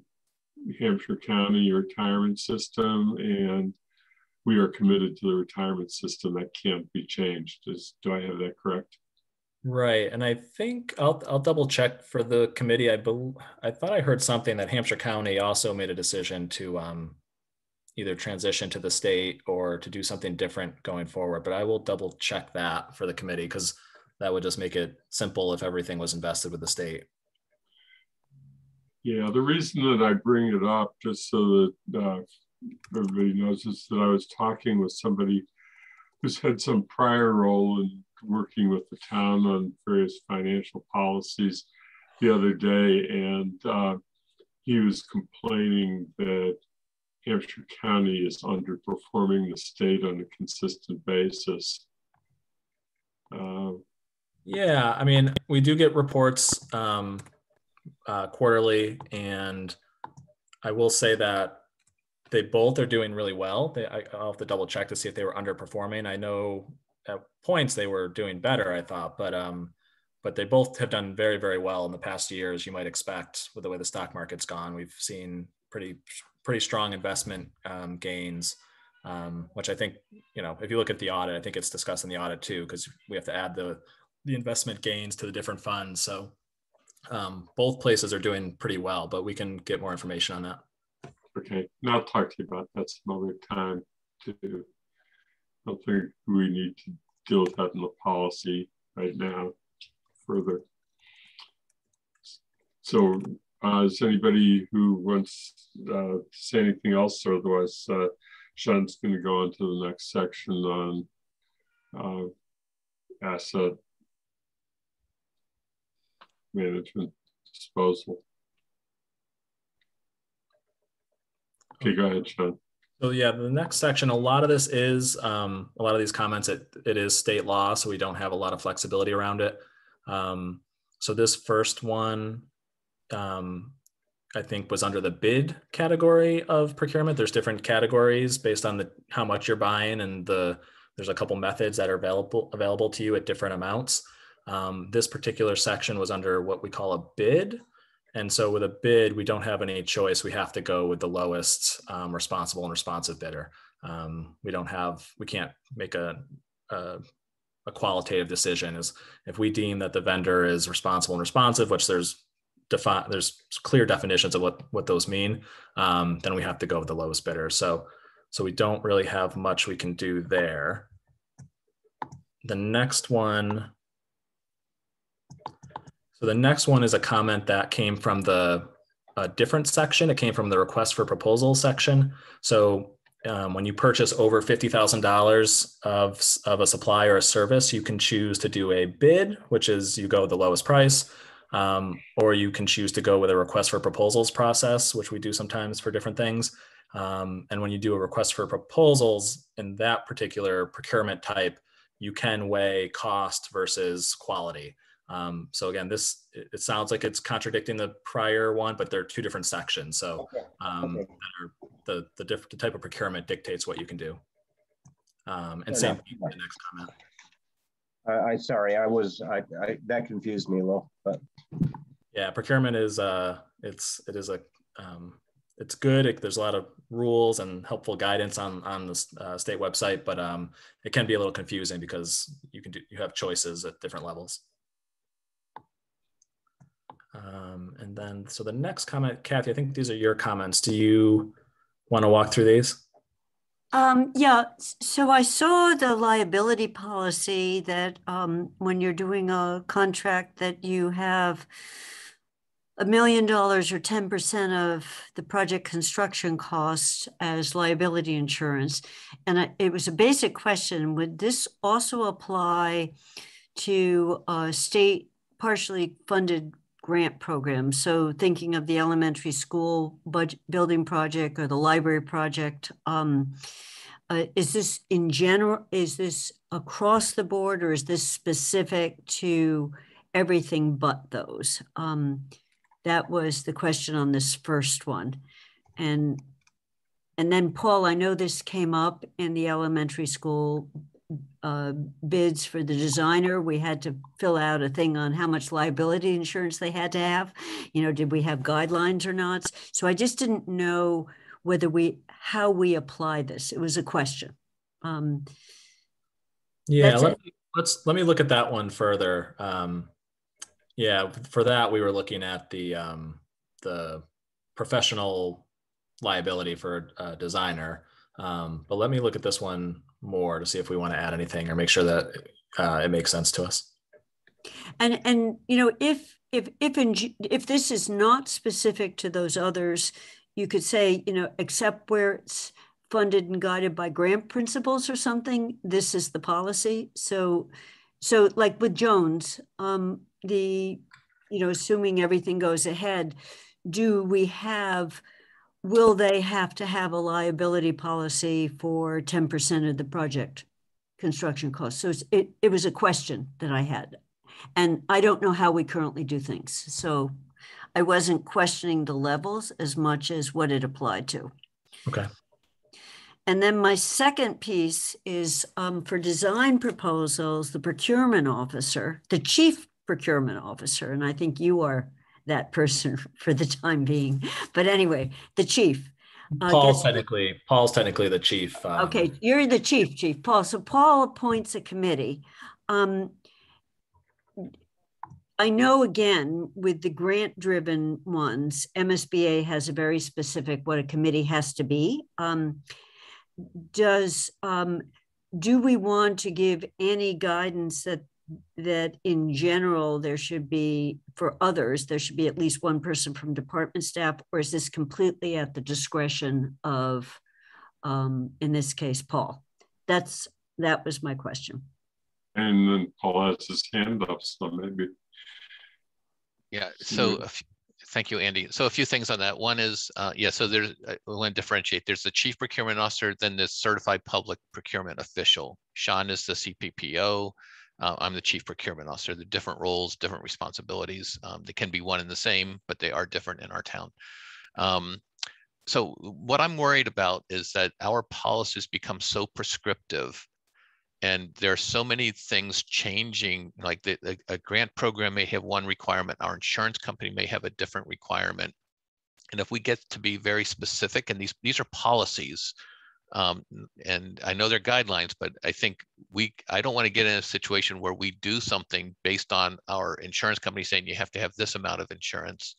Hampshire County retirement system, and we are committed to the retirement system that can't be changed. Is, do I have that correct? Right, and I think I'll I'll double check for the committee. I bel I thought I heard something that Hampshire County also made a decision to um, either transition to the state or to do something different going forward. But I will double check that for the committee because that would just make it simple if everything was invested with the state. Yeah, the reason that I bring it up, just so that uh, everybody knows, is that I was talking with somebody who's had some prior role in working with the town on various financial policies the other day, and uh, he was complaining that Hampshire County is underperforming the state on a consistent basis. Uh, yeah, I mean, we do get reports um, uh, quarterly, and I will say that they both are doing really well. They, I, will have to double check to see if they were underperforming. I know at points they were doing better, I thought, but um, but they both have done very, very well in the past year, as you might expect with the way the stock market's gone. We've seen pretty pretty strong investment um, gains, um, which I think you know if you look at the audit, I think it's discussed in the audit too because we have to add the the investment gains to the different funds. So um, both places are doing pretty well, but we can get more information on that. Okay, now I'll talk to you about that some other time too. I don't think we need to deal with that in the policy right now further. So uh, is anybody who wants uh, to say anything else? Or otherwise, uh, Sean's going to go on to the next section on uh, asset management disposal. Okay, go ahead, Sean. So yeah, the next section, a lot of this is, um, a lot of these comments, it, it is state law, so we don't have a lot of flexibility around it. Um, so this first one, um, I think was under the bid category of procurement. There's different categories based on the how much you're buying and the there's a couple methods that are available available to you at different amounts. Um, this particular section was under what we call a bid. And so with a bid, we don't have any choice. We have to go with the lowest um, responsible and responsive bidder. Um, we don't have, we can't make a, a, a, qualitative decision is if we deem that the vendor is responsible and responsive, which there's there's clear definitions of what what those mean um, then we have to go with the lowest bidder so so we don't really have much we can do there the next one so the next one is a comment that came from the different section it came from the request for proposal section so um, when you purchase over $50,000 of, of a supply or a service, you can choose to do a bid, which is you go the lowest price, um, or you can choose to go with a request for proposals process, which we do sometimes for different things. Um, and when you do a request for proposals in that particular procurement type, you can weigh cost versus quality. Um, so again, this it, it, sounds like it's contradicting the prior one, but they're two different sections. So um, okay. the the, diff- the type of procurement dictates what you can do. Um, and same the next comment. I, I sorry, I was I, I that confused me a little, but yeah, procurement is uh it's it is a um, it's good. It, there's a lot of rules and helpful guidance on on the uh, state website, but um, it can be a little confusing because you can do you have choices at different levels. Um, and then, so the next comment, Kathy, I think these are your comments. Do you want to walk through these? Um, yeah, so I saw the liability policy that um, when you're doing a contract that you have a million dollars or 10% of the project construction costs as liability insurance. And it was a basic question, would this also apply to a state partially funded grant programs? So thinking of the elementary school budget building project or the library project, um, uh, is this in general, is this across the board or is this specific to everything but those? Um, that was the question on this first one. And and then Paul, I know this came up in the elementary school uh, bids for the designer, we had to fill out a thing on how much liability insurance they had to have. You know, did we have guidelines or not? So I just didn't know whether we how we apply this. It was a question. Um, yeah, let me, let's let me look at that one further. Um, yeah, for that we were looking at the um, the professional liability for a designer. Um, but let me look at this one more to see if we want to add anything or make sure that uh, it makes sense to us. And and you know if if if in, if this is not specific to those others, you could say you know except where it's funded and guided by grant principles or something. This is the policy. So so like with Jones, um, the you know assuming everything goes ahead, do we have will they have to have a liability policy for 10% of the project construction costs? So it, it was a question that I had. And I don't know how we currently do things. So I wasn't questioning the levels as much as what it applied to. Okay. And then my second piece is um, for design proposals, the procurement officer, the chief procurement officer, and I think you are that person (laughs) for the time being. But anyway, the chief. Uh, Paul's technically Paul's technically the chief. Um, okay, you're the chief, Chief Paul. So Paul appoints a committee. Um, I know again with the grant driven ones, MSBA has a very specific what a committee has to be. Um, does um, do we want to give any guidance that that in general there should be for others there should be at least one person from department staff or is this completely at the discretion of um, in this case paul? That's that was my question. And then paul has his hand up so maybe. Yeah so thank you andy. So a few things on that. One is uh, yeah so there's i want to differentiate there's the chief procurement officer then the certified public procurement official. Sean is the cppo uh, I'm the chief procurement officer. The different roles, different responsibilities. Um, they can be one and the same, but they are different in our town. Um, so what I'm worried about is that our policies become so prescriptive and there are so many things changing like the, the, a grant program may have one requirement our insurance company may have a different requirement and if we get to be very specific and these these are policies um, and I know there are guidelines, but I think we, I don't want to get in a situation where we do something based on our insurance company saying you have to have this amount of insurance,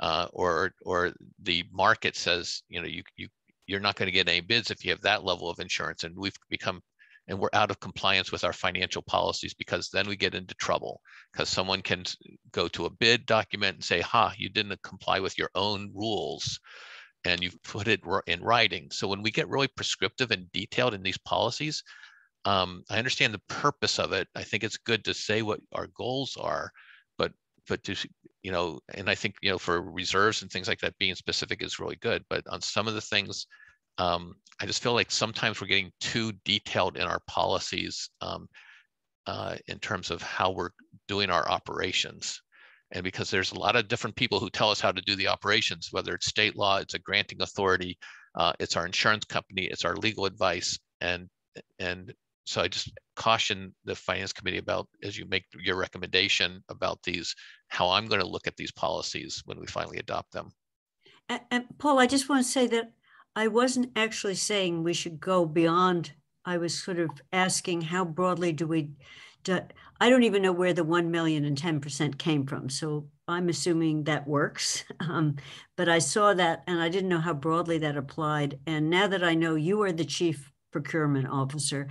uh, or or the market says you know you you you're not going to get any bids if you have that level of insurance, and we've become and we're out of compliance with our financial policies because then we get into trouble because someone can go to a bid document and say, "Ha, you didn't comply with your own rules." And you've put it in writing. So when we get really prescriptive and detailed in these policies, um, I understand the purpose of it. I think it's good to say what our goals are, but but to you know, and I think you know for reserves and things like that, being specific is really good. But on some of the things, um, I just feel like sometimes we're getting too detailed in our policies um, uh, in terms of how we're doing our operations and because there's a lot of different people who tell us how to do the operations, whether it's state law, it's a granting authority, uh, it's our insurance company, it's our legal advice, and and so I just caution the finance committee about as you make your recommendation about these, how I'm going to look at these policies when we finally adopt them. And, and Paul, I just want to say that I wasn't actually saying we should go beyond. I was sort of asking how broadly do we I don't even know where the 1 million and 10% came from. So I'm assuming that works. (laughs) Um, but I saw that and I didn't know how broadly that applied. And now that I know you are the chief procurement officer,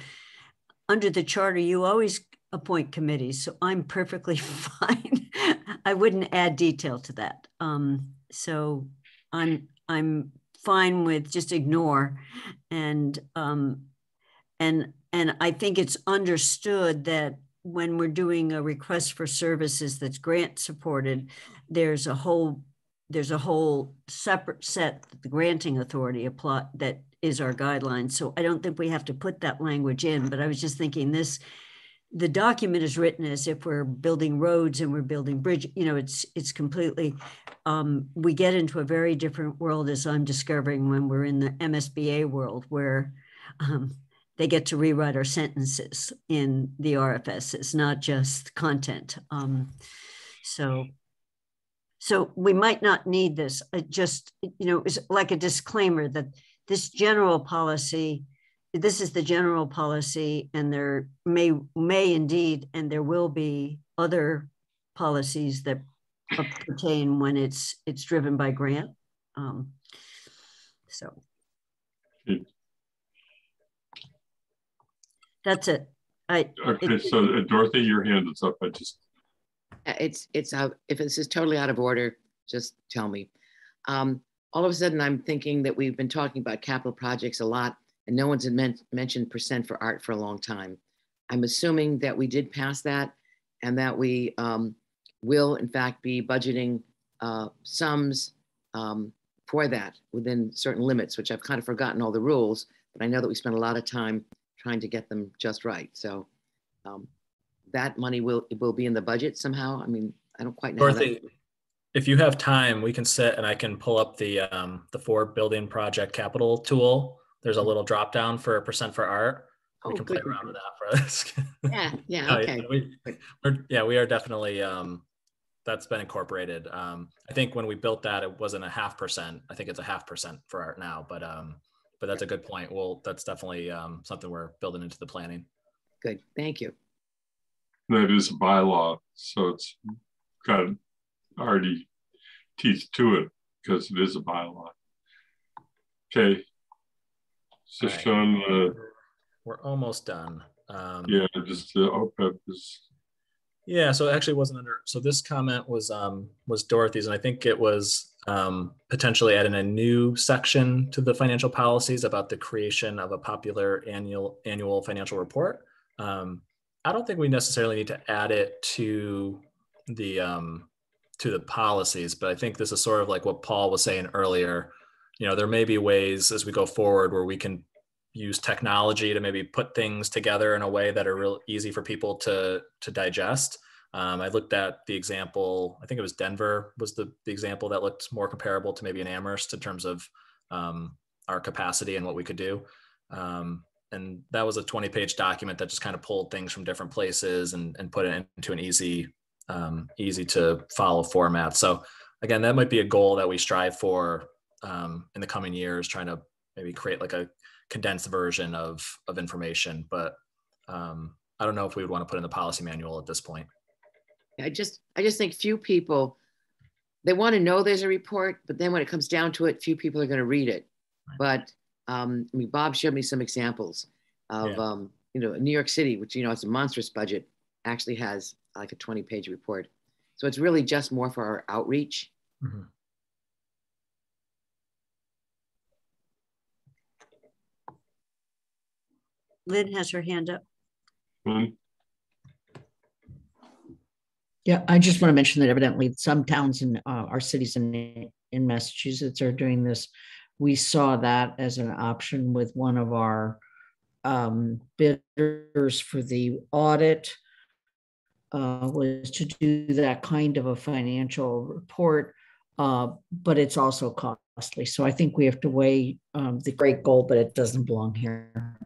under the charter, you always appoint committees. So I'm perfectly (laughs) fine. I wouldn't add detail to that. Um, so I'm I'm fine with just ignore and um, and and I think it's understood that when we're doing a request for services that's grant supported, there's a whole there's a whole separate set that the granting authority apply that is our guidelines. So I don't think we have to put that language in, but I was just thinking this the document is written as if we're building roads and we're building bridge you know it's it's completely um, we get into a very different world as i'm discovering when we're in the msba world where um, they get to rewrite our sentences in the RFS. It's not just content. Um, so, so we might not need this. It just, you know, it's like a disclaimer that this general policy, this is the general policy, and there may may indeed, and there will be other policies that pertain when it's it's driven by grant. Um, so that's it. I okay. It, so uh, Dorothy, your hand is up. I just uh, it's it's out. If this is totally out of order, just tell me. Um, all of a sudden, I'm thinking that we've been talking about capital projects a lot, and no one's men mentioned percent for art for a long time. I'm assuming that we did pass that, and that we um, will, in fact, be budgeting uh, sums um, for that within certain limits, which I've kind of forgotten all the rules, but I know that we spent a lot of time trying to get them just right. So um, that money will will be in the budget somehow. I mean, I don't quite know. Dorothy, if you have time, we can sit and I can pull up the um, the four building project capital tool. There's a little drop down for a percent for art. We oh, can play around with that for us. (laughs) yeah, (laughs) yeah, okay. we, yeah, we are definitely um, that's been incorporated. Um, I think when we built that, it wasn't a half percent. I think it's a half percent for art now, but um, but that's a good point. Well, that's definitely um, something we're building into the planning. Good, thank you. That is a bylaw, so it's got already teeth to it because it is a bylaw. Okay. So right. Sean, uh, we're almost done. Um, yeah, just the OPEB is yeah, so it actually wasn't under. So this comment was um, was Dorothy's, and I think it was um, potentially adding a new section to the financial policies about the creation of a popular annual annual financial report. Um, I don't think we necessarily need to add it to the um, to the policies, but I think this is sort of like what Paul was saying earlier. You know, there may be ways as we go forward where we can use technology to maybe put things together in a way that are real easy for people to to digest. Um, I looked at the example. I think it was Denver was the, the example that looked more comparable to maybe an Amherst in terms of um, our capacity and what we could do. Um, and that was a 20 page document that just kind of pulled things from different places and, and put it into an easy um, easy to follow format. So again, that might be a goal that we strive for um, in the coming years, trying to maybe create like a condensed version of of information. But um, I don't know if we would want to put in the policy manual at this point. I just I just think few people they want to know there's a report, but then when it comes down to it, few people are going to read it. But um, I mean, Bob showed me some examples of yeah. um, you know New York City, which you know it's a monstrous budget, actually has like a 20 page report. So it's really just more for our outreach. Mm-hmm. Lynn has her hand up. Mm-hmm. Yeah, I just want to mention that evidently some towns in uh, our cities in in Massachusetts are doing this. We saw that as an option with one of our um, bidders for the audit uh, was to do that kind of a financial report, uh, but it's also costly. So I think we have to weigh um, the great goal, but it doesn't belong here.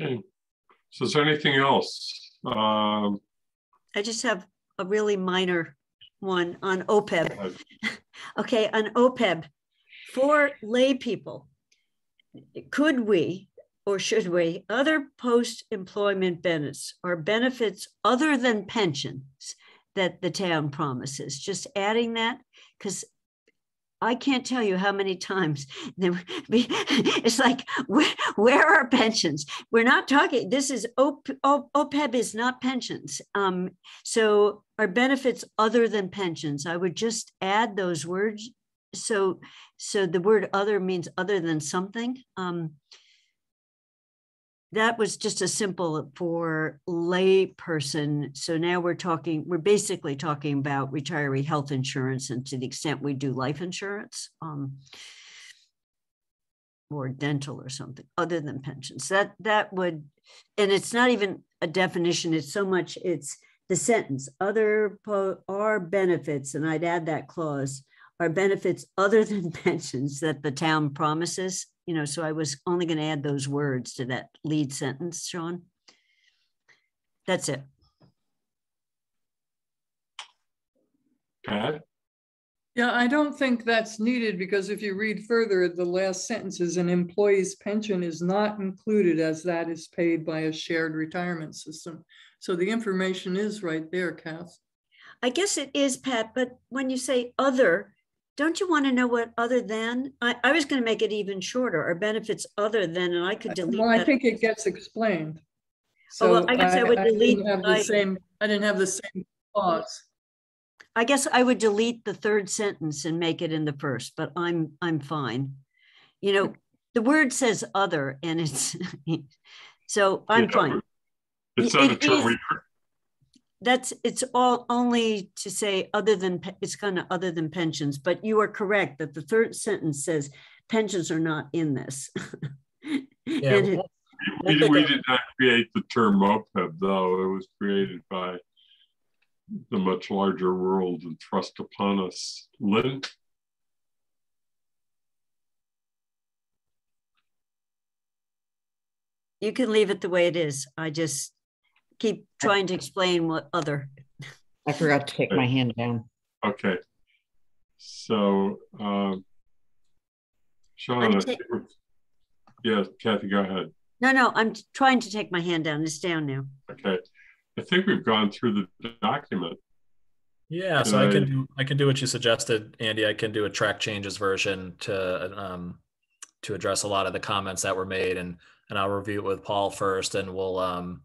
Okay. So is there anything else? Um, I just have a really minor one on OPEB. (laughs) okay, on OPEB, for lay people, could we or should we other post-employment benefits or benefits other than pensions that the town promises? Just adding that because I can't tell you how many times (laughs) (laughs) it's like, where, where are pensions? We're not talking, this is OP, OPEB is not pensions. Um, so our benefits other than pensions, I would just add those words. So, so the word other means other than something. Um, that was just a simple for lay person. So now we're talking, we're basically talking about retiree health insurance and to the extent we do life insurance um, or dental or something other than pensions. That that would, and it's not even a definition. It's so much. It's the sentence. Other po- are benefits, and I'd add that clause are benefits other (laughs) than pensions that the town promises. You know, so I was only going to add those words to that lead sentence, Sean. That's it. Pat? Yeah, I don't think that's needed because if you read further, the last sentence is an employee's pension is not included as that is paid by a shared retirement system. So the information is right there, Kath. I guess it is, Pat, but when you say other, don't you want to know what other than? I, I was going to make it even shorter, or benefits other than, and I could uh, delete Well, I think it gets explained. Oh, well, I guess I would delete I didn't have the I- same, I didn't have the same clause. I guess I would delete the third sentence and make it in the first, but I'm, I'm fine. You know, the word says other and it's, (laughs) so I'm Yeah, fine. It's It not a term we, is- That's, it's all only to say other than, it's kind of other than pensions, but you are correct that the third sentence says pensions are not in this. (laughs) Yeah, it- we, we we did not create the term OPEB, though. It was created by the much larger world and thrust upon us. Lynn? You can leave it the way it is. I just keep trying to explain what other. I forgot to take my hand down. Okay. So, um, Sean, I'm ta- yeah, Kathy, go ahead. No, no, I'm trying to take my hand down. It's down now. Okay. I think we've gone through the document. Yeah, so I Right. can do I can do what you suggested, Andy. I can do a track changes version to um to address a lot of the comments that were made and and I'll review it with Paul first and we'll um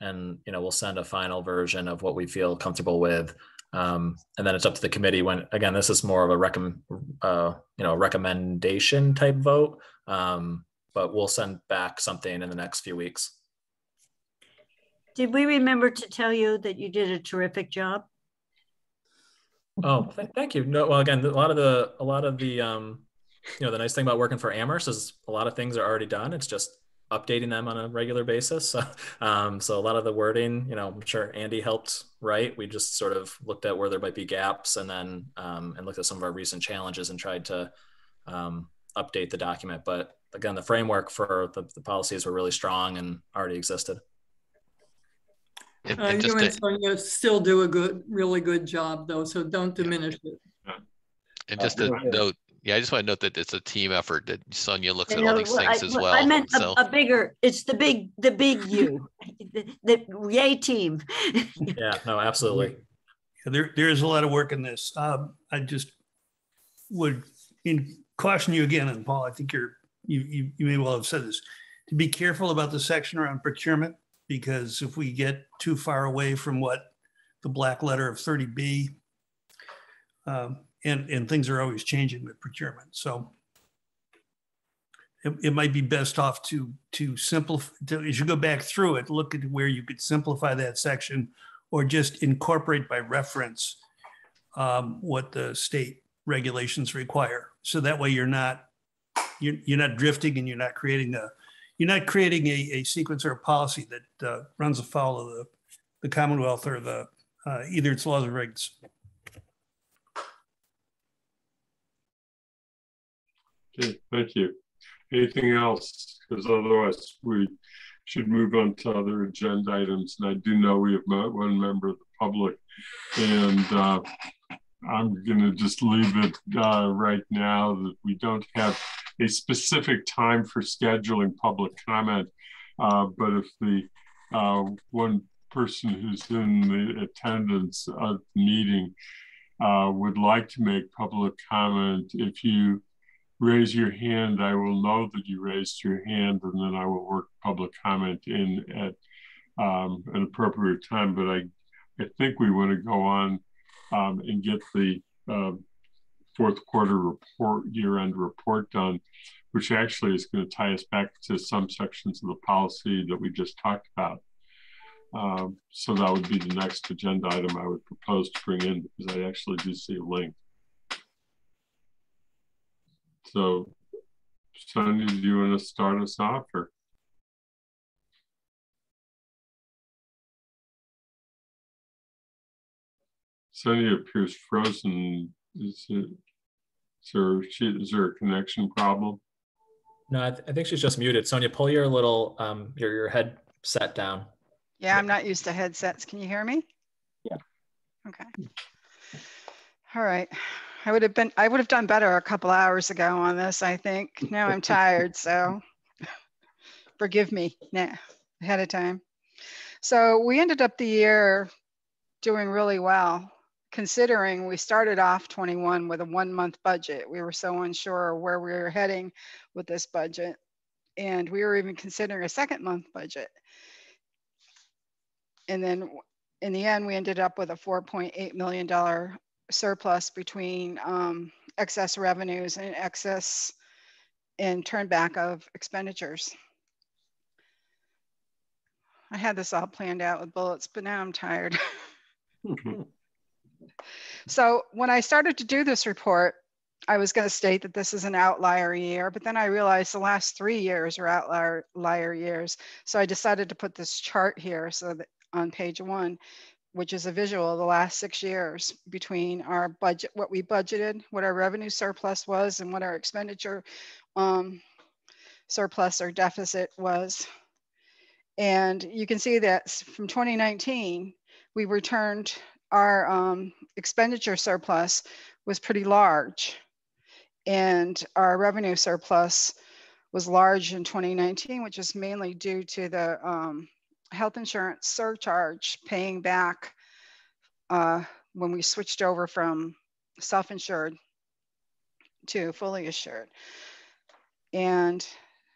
and you know we'll send a final version of what we feel comfortable with. Um, and then it's up to the committee when again this is more of a recommend uh you know recommendation type vote. Um, but we'll send back something in the next few weeks. Did we remember to tell you that you did a terrific job? Oh, th- thank you. No, well, again, a lot of the, a lot of the, um, you know, the nice thing about working for Amherst is a lot of things are already done. It's just updating them on a regular basis. (laughs) So, um, so a lot of the wording, you know, I'm sure Andy helped write. We just sort of looked at where there might be gaps and then, um, and looked at some of our recent challenges and tried to, um, update the document. But again, the framework for the, the policies were really strong and already existed. And, Uh, You and Sonia still do a good, really good job though, so don't diminish it. and just to note, yeah, I just want to note that it's a team effort that Sonia looks You at all these well, I- things as well, well. I meant so a, a bigger, it's the big, the big you, (laughs) the, the yay team. (laughs) Yeah, no, absolutely. Yeah, There, there is a lot of work in this. Um, I just would in caution you again, and Paul, I think you're, you, you, you may well have said this, to be careful about the section around procurement, because if we get too far away from what the black letter of thirty B, um, and, and things are always changing with procurement, so it, it might be best off to, to simplify, as you go back through it, look at where you could simplify that section or just incorporate by reference um, what the state regulations require. So that way you're not, you're, you're not drifting and you're not creating a, you're not creating a, a sequence or a policy that uh, runs afoul of the, the Commonwealth or the, uh, either its laws or regs. Okay, thank you. Anything else? Because otherwise we should move on to other agenda items. And I do know we have one member of the public and uh, I'm gonna just leave it uh, right now that we don't have a specific time for scheduling public comment. Uh, but if the uh, one person who's in the attendance of the meeting uh, would like to make public comment, if you raise your hand, I will know that you raised your hand and then I will work public comment in at um, an appropriate time. But I, I think we want to go on um, and get the uh, fourth quarter report, year-end report done, which actually is going to tie us back to some sections of the policy that we just talked about. Um, so that would be the next agenda item I would propose to bring in because I actually do see a link. So, Sonia, do you want to start us off or? Sonia appears frozen. Is it? Is there, is there a connection problem? No, I, th I think she's just muted. Sonia, pull your little, um, your, your headset down. Yeah, I'm not used to headsets. Can you hear me? Yeah. Okay. All right. I would have been, I would have done better a couple hours ago on this, I think. Now I'm (laughs) tired, so (laughs) forgive me now ahead of time. So we ended up the year doing really well, considering we started off 21 with a one month budget. We were so unsure where we were heading with this budget. And we were even considering a second month budget. And then in the end, we ended up with a $4.8 million surplus between um, excess revenues and excess and turn back of expenditures. I had this all planned out with bullets, but now I'm tired. (laughs) so when I started to do this report, I was going to state that this is an outlier year, but then I realized the last three years are outlier years. So I decided to put this chart here so that on page one, which is a visual of the last six years between our budget, what we budgeted, what our revenue surplus was, and what our expenditure um, surplus or deficit was. And you can see that from 2019, we returned our um, expenditure surplus was pretty large. And our revenue surplus was large in 2019, which is mainly due to the um, health insurance surcharge paying back uh, when we switched over from self-insured to fully assured. And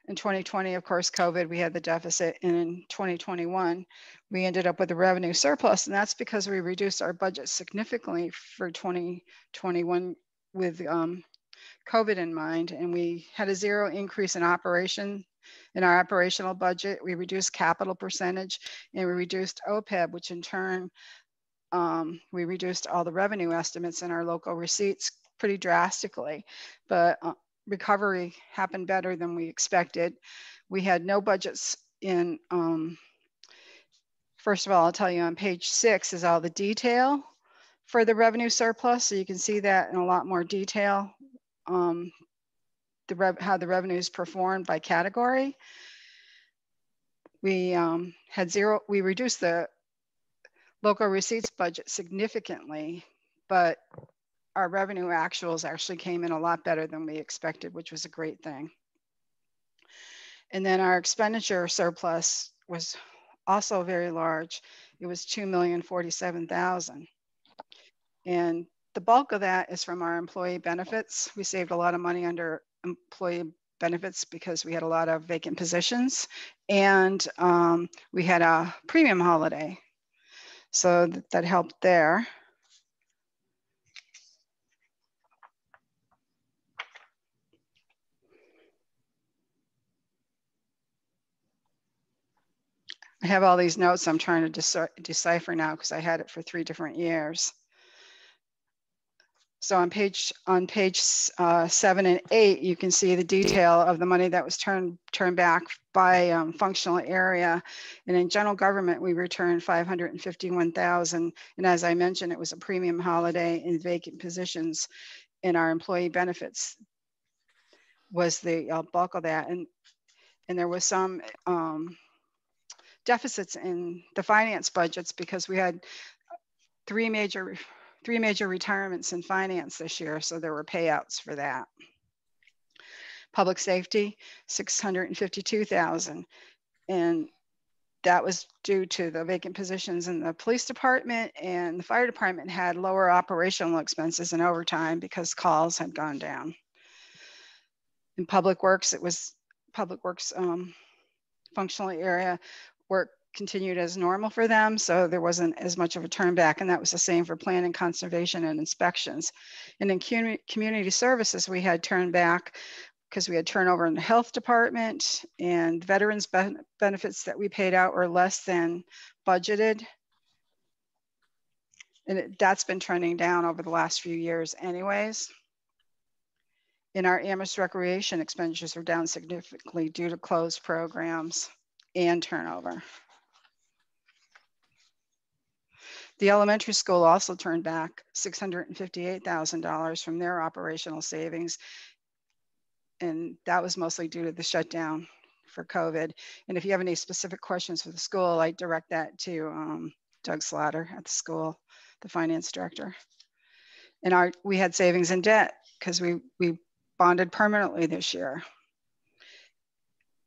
in 2020, of course, COVID, we had the deficit. And in 2021, we ended up with a revenue surplus. And that's because we reduced our budget significantly for 2021 with um, COVID in mind. And we had a zero increase in operation in our operational budget. We reduced capital percentage and we reduced OPEB, which in turn, um, we reduced all the revenue estimates in our local receipts pretty drastically. But uh, recovery happened better than we expected. We had no budgets in, um, first of all, I'll tell you on page six is all the detail for the revenue surplus. So you can see that in a lot more detail, um, the how the revenues performed by category. We um, had zero, we reduced the local receipts budget significantly, but our revenue actuals actually came in a lot better than we expected, which was a great thing. And then our expenditure surplus was also very large. It was 2,047,000. And the bulk of that is from our employee benefits. We saved a lot of money under employee benefits because we had a lot of vacant positions and um, we had a premium holiday. So that, that helped there. I have all these notes I'm trying to decipher now because I had it for three different years. So on page on page uh, seven and eight, you can see the detail of the money that was turned turned back by um, functional area. And in general government, we returned 551,000. And as I mentioned, it was a premium holiday in vacant positions in our employee benefits was the uh, bulk of that. And, and there was some um, deficits in the finance budgets because we had three major three major retirements in finance this year, so there were payouts for that. Public safety, 652,000. And that was due to the vacant positions in the police department and the fire department had lower operational expenses and overtime because calls had gone down. In public works, it was public works um, functional area work continued as normal for them. So there wasn't as much of a turn back. And that was the same for planning, conservation, and inspections. And in community services, we had turn back because we had turnover in the health department and veterans be benefits that we paid out were less than budgeted. And it, that's been trending down over the last few years anyways. In our Amherst recreation expenditures were down significantly due to closed programs and turnover. The elementary school also turned back $658,000 from their operational savings. And that was mostly due to the shutdown for COVID. And if you have any specific questions for the school, I direct that to um, Doug Slaughter at the school, the finance director. And our we had savings in debt because we we bonded permanently this year.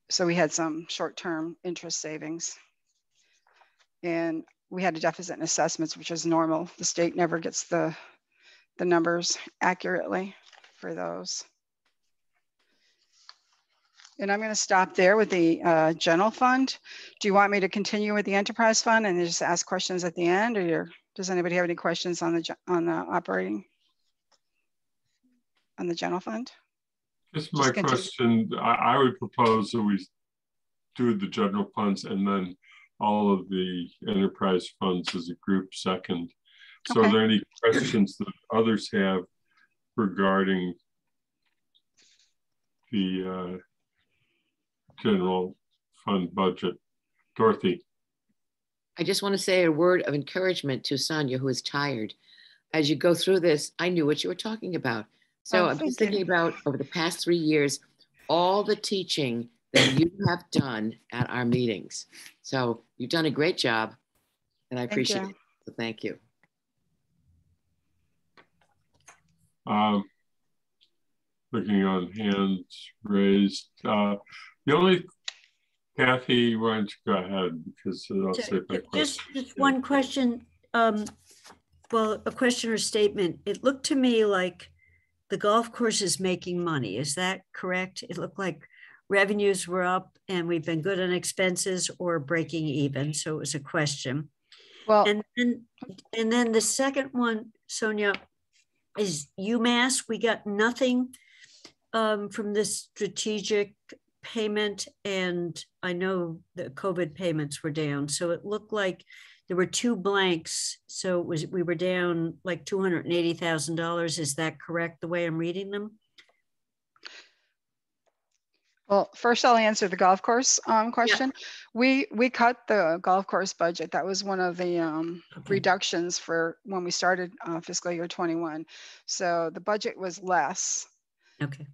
So we had some short-term interest savings. And we had a deficit in assessments, which is normal. The state never gets the, the numbers accurately for those. And I'm going to stop there with the uh, general fund. Do you want me to continue with the enterprise fund and just ask questions at the end or does anybody have any questions on the on the operating on the general fund? Just my just question, I, I would propose that we do the general funds and then all of the enterprise funds as a group second. So okay. are there any questions that others have regarding the uh, general fund budget. Dorothy. I just want to say a word of encouragement to Sonia, who is tired. As you go through this, I knew what you were talking about. So oh, I'm just thinking you. about over the past three years, all the teaching that you have done at our meetings. So you've done a great job, and I appreciate it. So thank you. Um, looking on hands raised. Uh, the only, Kathy, why don't you go ahead because I'll say my Just, just one question. Um, well, a question or statement. It looked to me like the golf course is making money. Is that correct? It looked like revenues were up and we've been good on expenses or breaking even. So it was a question. Well, and then, and then the second one, Sonia, is UMass. We got nothing um, from this strategic payment and I know the COVID payments were down. So it looked like there were two blanks. So it was we were down like $280,000. Is that correct the way I'm reading them? Well, first I'll answer the golf course um, question. Yeah. We we cut the golf course budget. That was one of the um, okay. reductions for when we started uh, fiscal year 21. So the budget was less. Okay.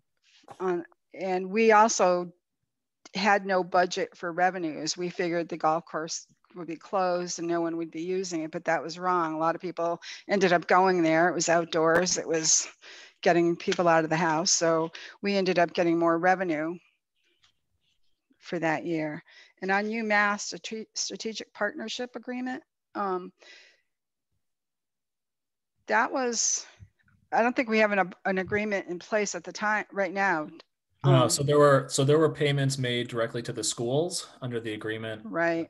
On, and we also had no budget for revenues. We figured the golf course would be closed and no one would be using it, but that was wrong. A lot of people ended up going there. It was outdoors. It was getting people out of the house. So we ended up getting more revenue for that year. And on UMass a strategic partnership agreement, um, that was, I don't think we have an, an agreement in place at the time right now uh, so there were so there were payments made directly to the schools under the agreement right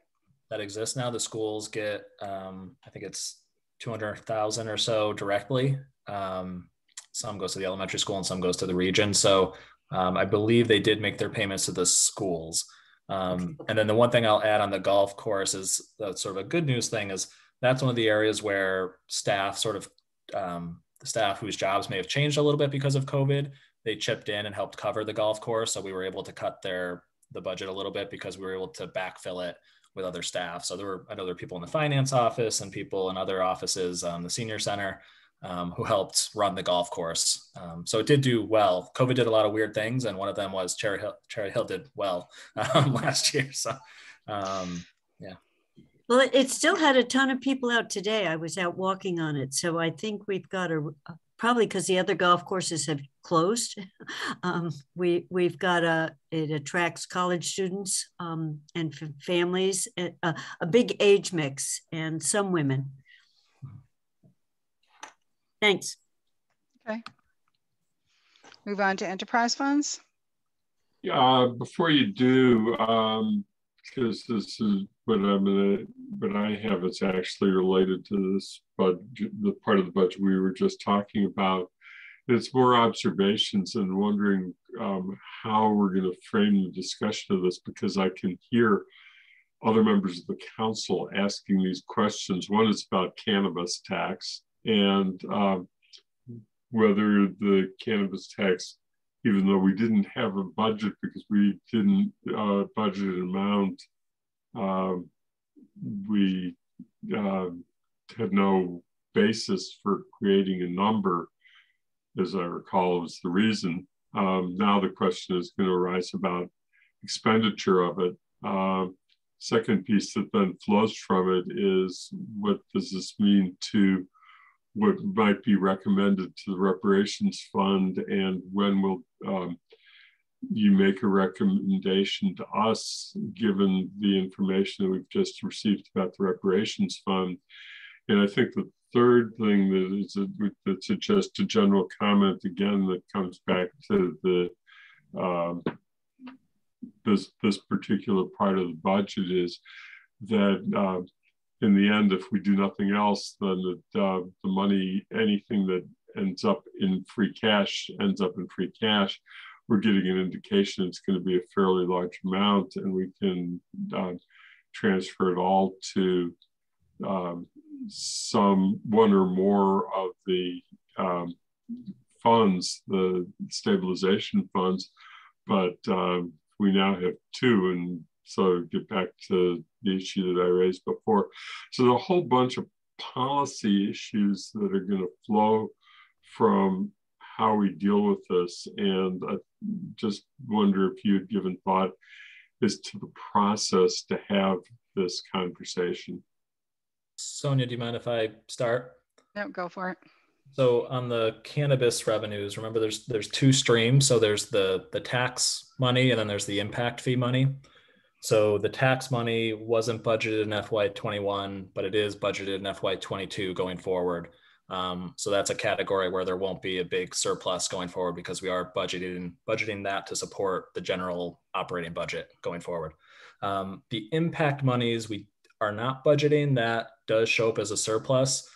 that exists now. The schools get um, I think it's two hundred thousand or so directly. Um, some goes to the elementary school and some goes to the region. So um, I believe they did make their payments to the schools. Um, and then the one thing I'll add on the golf course is that's sort of a good news thing is that's one of the areas where staff sort of um, the staff whose jobs may have changed a little bit because of COVID they chipped in and helped cover the golf course. So we were able to cut their the budget a little bit because we were able to backfill it with other staff. So there were I know there were people in the finance office and people in other offices, um, the senior center, um, who helped run the golf course. Um, so it did do well. COVID did a lot of weird things, and one of them was Cherry Hill. Cherry Hill did well (laughs) um, last year. (laughs) So um, yeah. Well, it still had a ton of people out today. I was out walking on it, so I think we've got a, probably because the other golf courses have closed. (laughs) Um, we we've got a it attracts college students um, and families, a, a, big age mix, and some women. Thanks. Okay. Move on to enterprise funds. Yeah, uh, before you do, um, because this is what I'm gonna, what I have is actually related to this budget, the part of the budget we were just talking about. It's more observations and wondering um, how we're going to frame the discussion of this because I can hear other members of the council asking these questions. One is about cannabis tax and um, whether the cannabis tax even though we didn't have a budget because we didn't uh, budget an amount, uh, we uh, had no basis for creating a number, as I recall, was the reason. Um, now the question is going to arise about expenditure of it. Uh, second piece that then flows from it is what does this mean to what might be recommended to the reparations fund and when will um, you make a recommendation to us given the information that we've just received about the reparations fund? And i think the third thing that is a, that's just a general comment again that comes back to the um, this this particular part of the budget is that uh, in the end, if we do nothing else, then the, uh, the money, anything that ends up in free cash ends up in free cash. We're getting an indication it's going to be a fairly large amount, and we can uh, transfer it all to um, some one or more of the um, funds, the stabilization funds. But um, we now have two, and so get back to the issue that I raised before. So there's a whole bunch of policy issues that are going to flow from how we deal with this. And I just wonder if you had given thought as to the process to have this conversation. Sonia, do you mind if I start? No, go for it. So on the cannabis revenues, remember there's there's two streams. So there's the the tax money and then there's the impact fee money. So the tax money wasn't budgeted in FY21, but it is budgeted in FY22 going forward. Um, so that's a category where there won't be a big surplus going forward because we are budgeting budgeting that to support the general operating budget going forward. Um, the impact monies we are not budgeting that does show up as a surplus.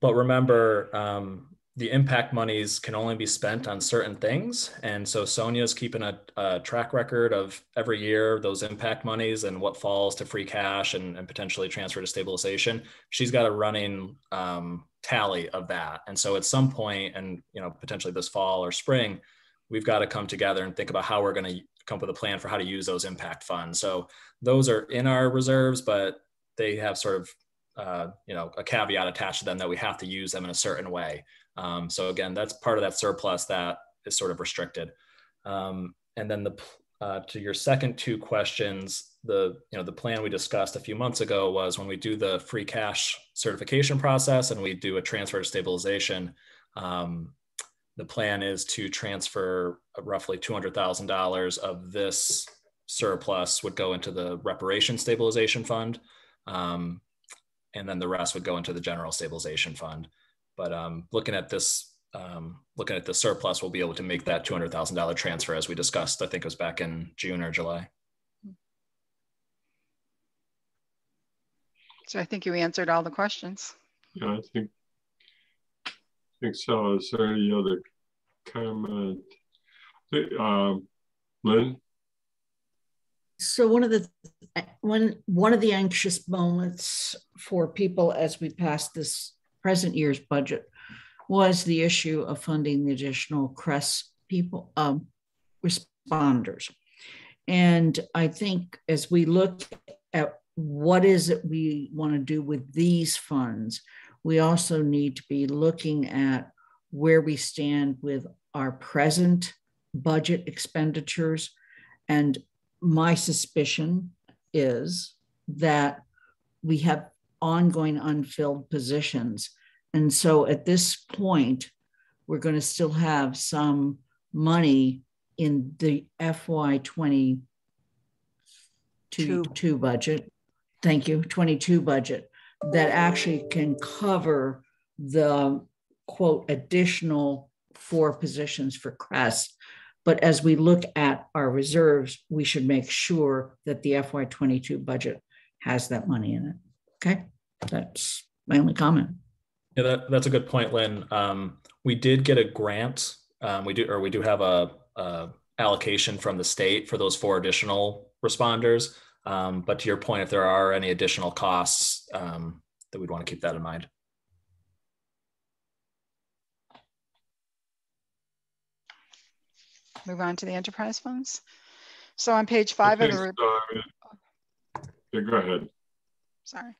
But remember, um, the impact monies can only be spent on certain things. And so Sonia's keeping a, a, track record of every year those impact monies and what falls to free cash and, and potentially transfer to stabilization. She's got a running um, tally of that. And so at some point, and you know, potentially this fall or spring, we've got to come together and think about how we're going to come up with a plan for how to use those impact funds. So those are in our reserves, but they have sort of uh, you know a caveat attached to them that we have to use them in a certain way. Um, so again, that's part of that surplus that is sort of restricted. Um, and then the uh, to your second two questions, the you know the plan we discussed a few months ago was when we do the free cash certification process and we do a transfer to stabilization. Um, the plan is to transfer roughly two hundred thousand dollars of this surplus would go into the reparation stabilization fund, um, and then the rest would go into the general stabilization fund. But um, looking at this, um, looking at the surplus, we'll be able to make that $200,000 transfer as we discussed. I think it was back in June or July. So I think you answered all the questions. Yeah, I think, I think so. Is there any other comment? Um, Lynn? So one of the one one of the anxious moments for people as we pass this present year's budget was the issue of funding the additional CRESS people, um, responders. And I think as we look at what is it we want to do with these funds, we also need to be looking at where we stand with our present budget expenditures. And my suspicion is that we have ongoing unfilled positions. And so at this point, we're going to still have some money in the FY22 Two. budget. Thank you, 22 budget that actually can cover the quote additional four positions for CRESS. But as we look at our reserves, we should make sure that the FY22 budget has that money in it. Okay. That's my only comment. Yeah, that, that's a good point, Lynn. Um, we did get a grant. Um, we do, or we do have a, a, allocation from the state for those four additional responders. Um, but to your point, if there are any additional costs, um, that we'd want to keep that in mind. Move on to the enterprise funds. So on page five okay, of the. So, yeah, go ahead. Sorry.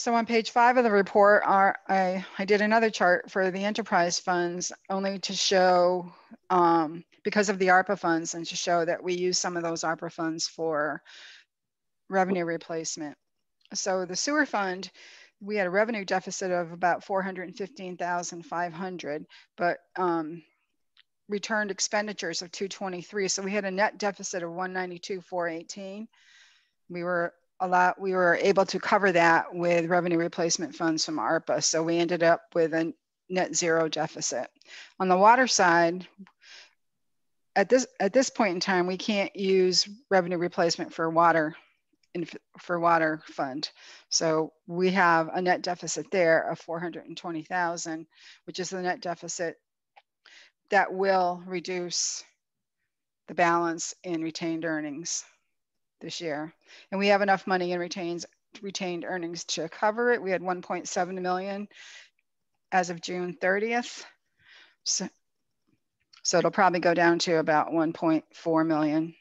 So on page five of the report, our, I, I did another chart for the enterprise funds only to show, um, because of the ARPA funds and to show that we use some of those ARPA funds for revenue replacement. So the sewer fund, we had a revenue deficit of about 415,500, but um, returned expenditures of 223. So we had a net deficit of 192,418. We were a lot, we were able to cover that with revenue replacement funds from ARPA. So we ended up with a net zero deficit. On the water side, at this at this point in time, we can't use revenue replacement for water in, for water fund. So we have a net deficit there of 420,000, which is the net deficit that will reduce the balance in retained earnings this year. And we have enough money in retains, retained earnings to cover it. We had 1.7 million as of June 30th. So, so it'll probably go down to about 1.4 million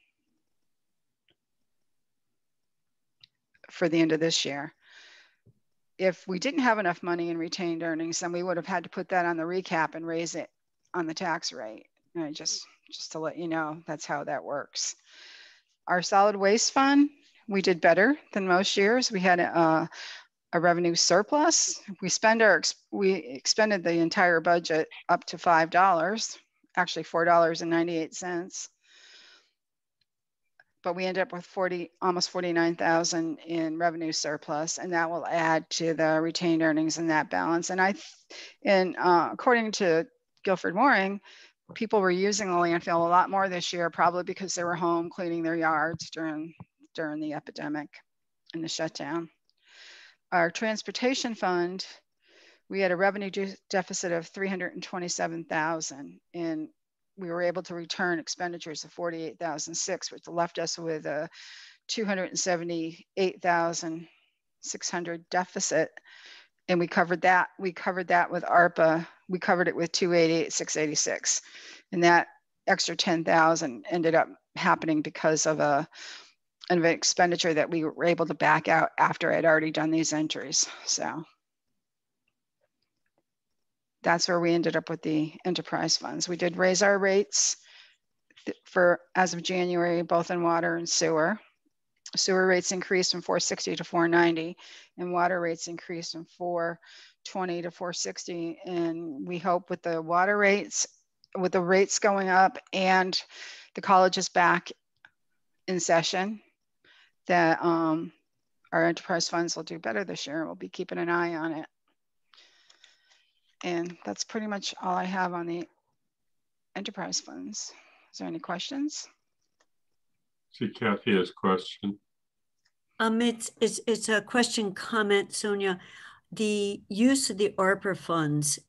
for the end of this year. If we didn't have enough money in retained earnings, then we would have had to put that on the recap and raise it on the tax rate. And I just, just to let you know, that's how that works. Our solid waste fund, we did better than most years. We had a, a revenue surplus. We spend our, we expended the entire budget up to $5, actually $4.98 but we end up with 40, almost 49,000 in revenue surplus, and that will add to the retained earnings in that balance. And I, and uh, according to Guilford Mooring, people were using the landfill a lot more this year, probably because they were home cleaning their yards during, during the epidemic and the shutdown. Our transportation fund, we had a revenue deficit of 327,000 and we were able to return expenditures of 48,006, which left us with a 278,600 deficit. And we covered that. We covered that with ARPA. We covered it with 288, 686, And that extra 10,000 ended up happening because of a an expenditure that we were able to back out after I'd already done these entries. So that's where we ended up with the enterprise funds. We did raise our rates for as of January, both in water and sewer. Sewer rates increased from 460 to 490 and water rates increased from 420 to 460. And we hope with the water rates, with the rates going up and the college is back in session, that um, our enterprise funds will do better this year. We'll be keeping an eye on it. And that's pretty much all I have on the enterprise funds. Is there any questions? See, Kathy has question. Um, it's, it's, it's a question comment, Sonia. The use of the ARPA funds,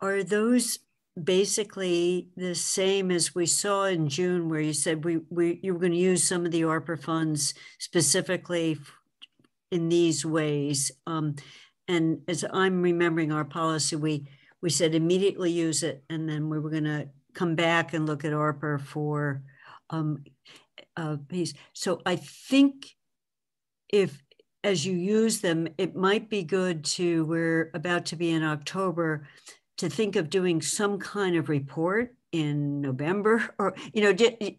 are those basically the same as we saw in June where you said we, we you were going to use some of the ARPA funds specifically in these ways? Um, and as I'm remembering our policy, we we said immediately use it, and then we were going to come back and look at ARPA for um, uh, piece. So I think if as you use them, it might be good to, we're about to be in October, to think of doing some kind of report in November (laughs) or, you know,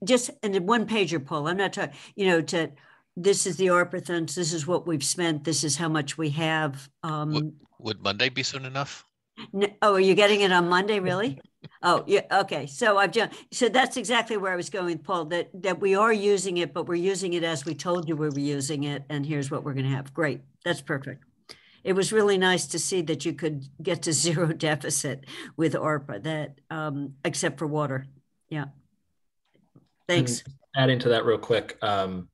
just, in one pager poll. I'm not talking, you know, to this is the ARPA this is what we've spent, this is how much we have. Um, would, would Monday be soon enough? oh, are you getting it on Monday, really? Oh, yeah, okay. So I've done, so that's exactly where I was going, Paul, that, that we are using it, but we're using it as we told you we were using it, and here's what we're gonna have. Great, that's perfect. It was really nice to see that you could get to (laughs) zero deficit with ARPA, that, um, except for water. Yeah. Thanks. And adding to that real quick, um,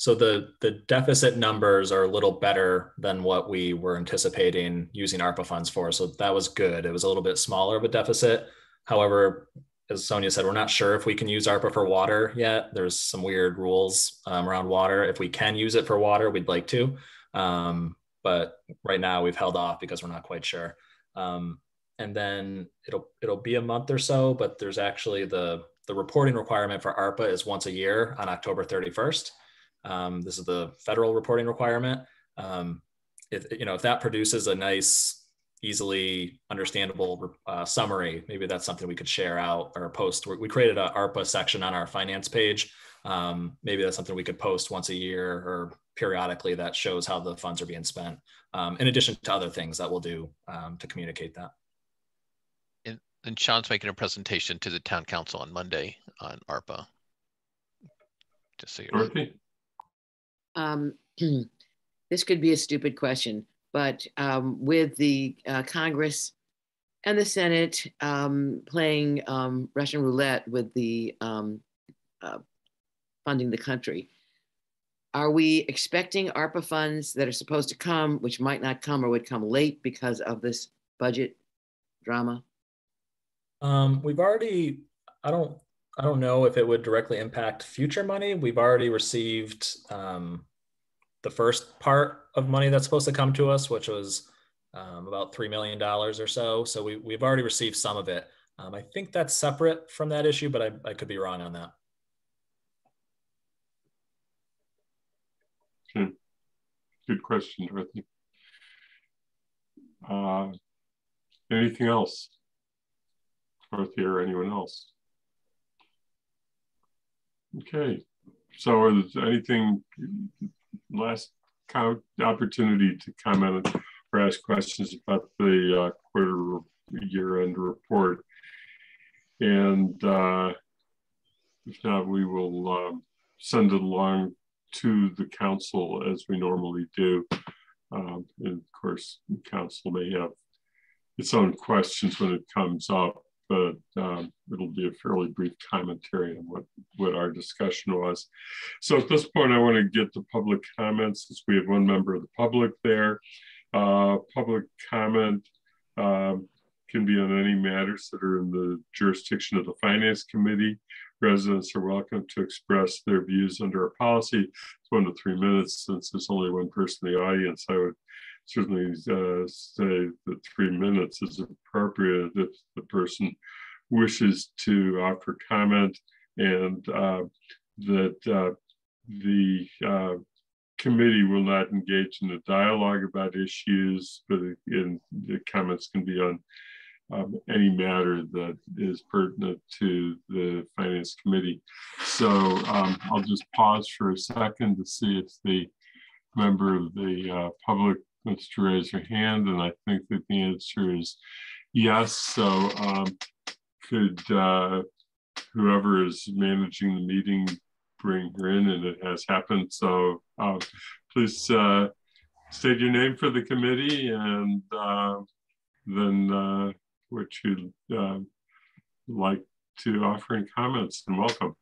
so the the deficit numbers are a little better than what we were anticipating using ARPA funds for. So that was good. It was a little bit smaller of a deficit. However, as Sonia said, we're not sure if we can use ARPA for water yet. There's some weird rules um, around water. If we can use it for water, we'd like to. Um, but right now we've held off because we're not quite sure. Um, and then it'll it'll be a month or so, but there's actually the the reporting requirement for ARPA is once a year on October 31st. Um, this is the federal reporting requirement. Um, if you know if that produces a nice, easily understandable uh, summary, maybe that's something we could share out or post. We created a ARPA section on our finance page. Um, maybe that's something we could post once a year or periodically that shows how the funds are being spent. Um, in addition to other things that we'll do um, to communicate that. And, and Sean's making a presentation to the town council on Monday on ARPA. Just so you know. Um, (clears throat) this could be a stupid question, but um, with the uh, Congress and the Senate um, playing um, Russian roulette with the um, uh, funding the country, are we expecting ARPA funds that are supposed to come, which might not come or would come late because of this budget drama? Um, we've already, I don't, I don't know if it would directly impact future money. We've already received um, the first part of money that's supposed to come to us, which was um, about $3 million or so. So we, we've already received some of it. Um, I think that's separate from that issue, but I, I could be wrong on that. Hmm. Good question, Dorothy. Uh, anything else? Dorothy or anyone else? Okay, so is anything last opportunity to comment or ask questions about the uh, quarter year-end report. And uh, if not, we will um, send it along to the council as we normally do. Um, and of course, the council may have its own questions when it comes up but um, it'll be a fairly brief commentary on what, what our discussion was. So at this point, I want to get to public comments since we have one member of the public there. Uh, public comment um, can be on any matters that are in the jurisdiction of the Finance Committee. Residents are welcome to express their views under a policy. It's one to three minutes since there's only one person in the audience. I would certainly uh, say that three minutes is appropriate if the person wishes to offer comment and uh, that uh, the uh, committee will not engage in a dialogue about issues, but in, the comments can be on um, any matter that is pertinent to the finance committee. So um, I'll just pause for a second to see if the member of the uh, public wants to raise your hand, and I think that the answer is yes. So um, could uh, whoever is managing the meeting bring her in, and it has happened. So uh, please uh, state your name for the committee and uh, then uh, what you'd uh, like to offer in comments, and welcome.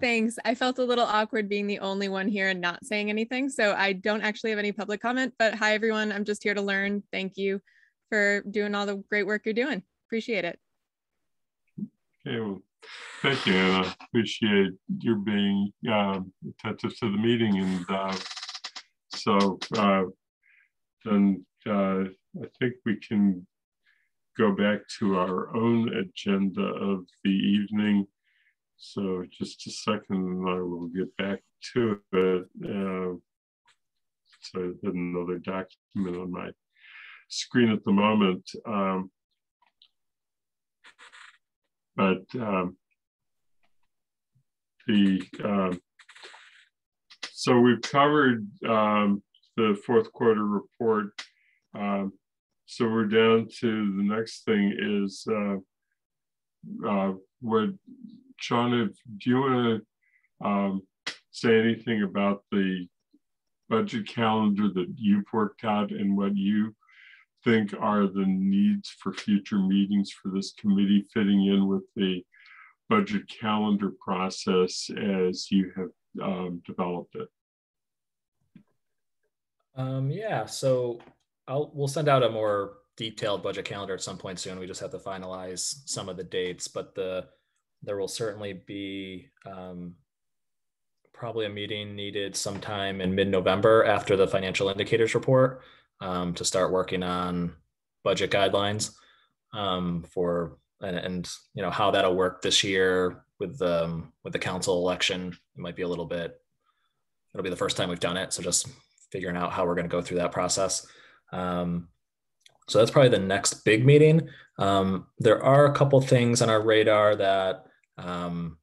Thanks. I felt a little awkward being the only one here and not saying anything. So I don't actually have any public comment, but hi, everyone. I'm just here to learn. Thank you for doing all the great work you're doing. Appreciate it. Okay, well, thank you. I appreciate your being uh, attentive to the meeting. And uh, so uh, then uh, I think we can go back to our own agenda of the evening. So just a second I will get back to it. Uh, so I have another document on my screen at the moment. Um, but um, the um, so we've covered um, the fourth quarter report. Um, so we're down to the next thing is uh, uh, what If, do you want to um, say anything about the budget calendar that you've worked out and what you think are the needs for future meetings for this committee fitting in with the budget calendar process as you have um, developed it? Um, yeah, so I'll, we'll send out a more detailed budget calendar at some point soon. We just have to finalize some of the dates, but the there will certainly be um, probably a meeting needed sometime in mid-November after the financial indicators report um, to start working on budget guidelines um, for and, and, you know how that'll work this year with the um, with the council election. It might be a little bit. It'll be the first time we've done it, so just figuring out how we're going to go through that process. Um, so that's probably the next big meeting. Um, there are a couple things on our radar that um,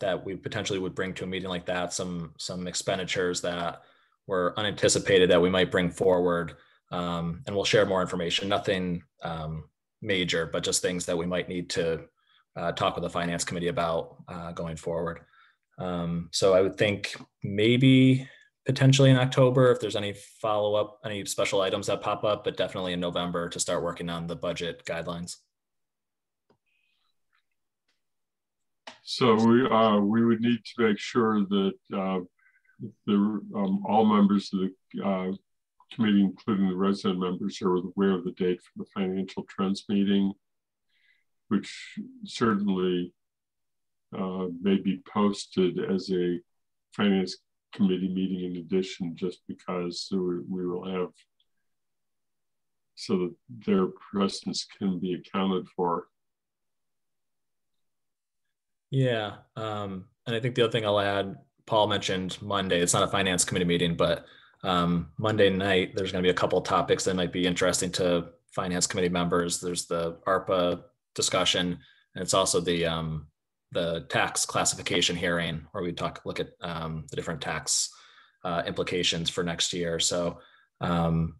that we potentially would bring to a meeting like that. Some some expenditures that were unanticipated that we might bring forward, um, and we'll share more information. Nothing um, major, but just things that we might need to uh, talk with the finance committee about uh, going forward. Um, so I would think maybe potentially in October if there's any follow up, any special items that pop up, but definitely in November to start working on the budget guidelines. So we uh, we would need to make sure that uh, the um, all members of the uh, committee, including the resident members, are aware of the date for the financial trends meeting, which certainly uh, may be posted as a finance committee meeting in addition, just because we, we will have so that their presence can be accounted for. Yeah. Um, and I think the other thing I'll add, Paul mentioned Monday, it's not a finance committee meeting, but um, Monday night, there's going to be a couple topics that might be interesting to finance committee members. There's the ARPA discussion, and it's also the um, the tax classification hearing where we talk look at um, the different tax uh, implications for next year. So, um,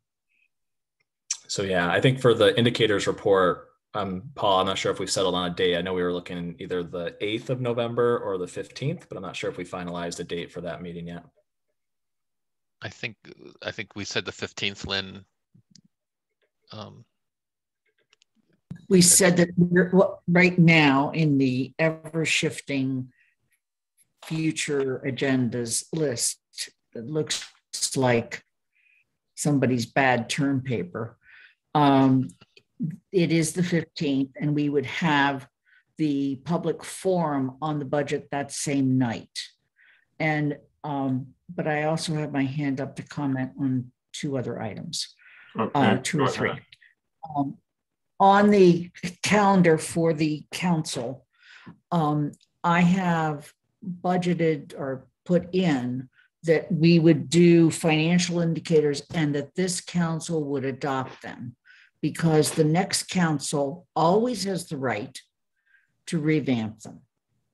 so yeah, I think for the indicators report, um, Paul, I'm not sure if we've settled on a date. I know we were looking either the 8th of November or the 15th, but I'm not sure if we finalized a date for that meeting yet. I think I think we said the 15th, Lynn. Um, we said that right now in the ever shifting future agendas list, it looks like somebody's bad term paper. Um, it is the 15th, and we would have the public forum on the budget that same night. And um, but I also have my hand up to comment on two other items, okay, uh, two or three. Um, on the calendar for the council, um, I have budgeted or put in that we would do financial indicators and that this council would adopt them because the next council always has the right to revamp them.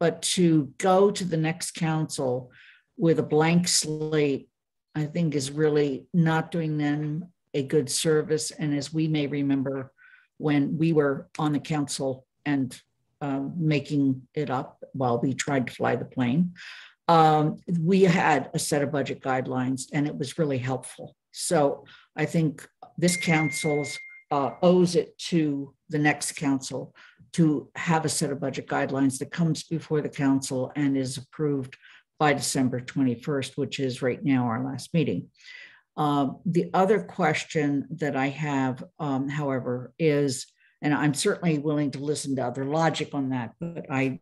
But to go to the next council with a blank slate, I think is really not doing them a good service. And as we may remember, when we were on the council and uh, making it up while we tried to fly the plane. Um, we had a set of budget guidelines and it was really helpful. So I think this council uh, owes it to the next council to have a set of budget guidelines that comes before the council and is approved by December 21st, which is right now our last meeting. Uh, the other question that I have, um, however, is, and I'm certainly willing to listen to other logic on that, but I,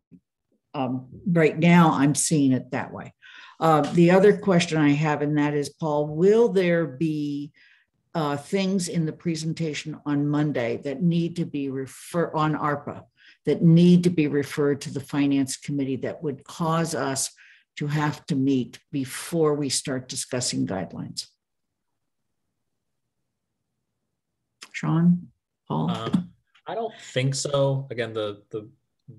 um, right now, I'm seeing it that way. Uh, the other question I have, and that is, Paul, will there be uh, things in the presentation on Monday that need to be refer on ARPA that need to be referred to the finance committee that would cause us to have to meet before we start discussing guidelines? Sean, Paul? Um, I don't think so. Again, the the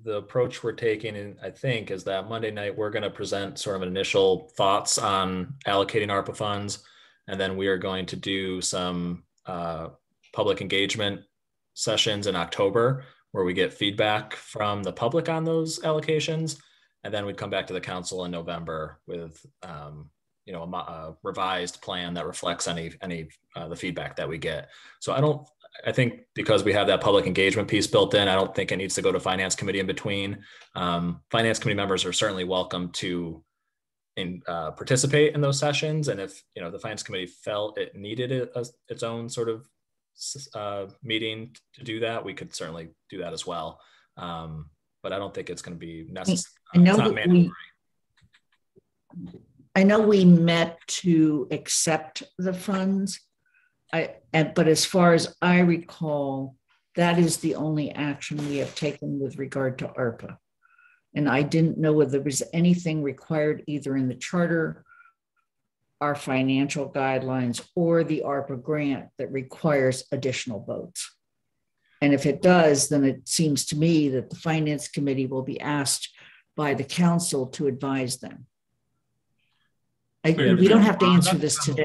the approach we're taking, I think, is that Monday night we're going to present sort of initial thoughts on allocating ARPA funds, and then we are going to do some uh, public engagement sessions in October where we get feedback from the public on those allocations, and then we'd come back to the council in November with um, you know a, a, revised plan that reflects any any uh, the feedback that we get. So i don't i think because we have that public engagement piece built in i don't think it needs to go to finance committee in between. Um, finance committee members are certainly welcome to in, uh, participate in those sessions and if you know the finance committee felt it needed a, a, its own sort of uh, meeting to do that we could certainly do that as well um, but i don't think it's going to be necessary I know we, I know we met to accept the funds. I, and, but as far as I recall, that is the only action we have taken with regard to ARPA. And I didn't know whether there was anything required either in the charter our financial guidelines or the ARPA grant that requires additional votes. And if it does, then it seems to me that the finance committee will be asked by the council to advise them. I, we don't have to answer this today.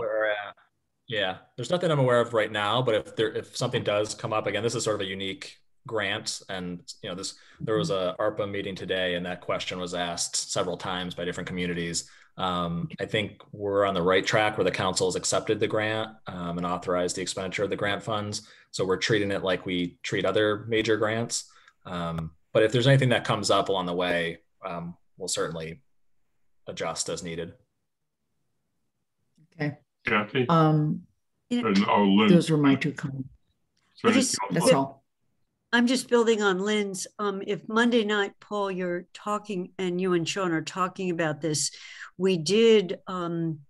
Yeah, there's nothing I'm aware of right now, but if there if something does come up again, this is sort of a unique grant, and you know this there was a ARPA meeting today, and that question was asked several times by different communities. Um, I think we're on the right track where the council has accepted the grant um, and authorized the expenditure of the grant funds. So we're treating it like we treat other major grants. Um, but if there's anything that comes up along the way, um, we'll certainly adjust as needed. Okay. Kathy? Um, And, oh, Lynn. those were my two comments. Sorry, just- Councilor. That's all. I'm just building on Lynn's. Um, if Monday night, Paul, you're talking and you and Sean are talking about this, we did um,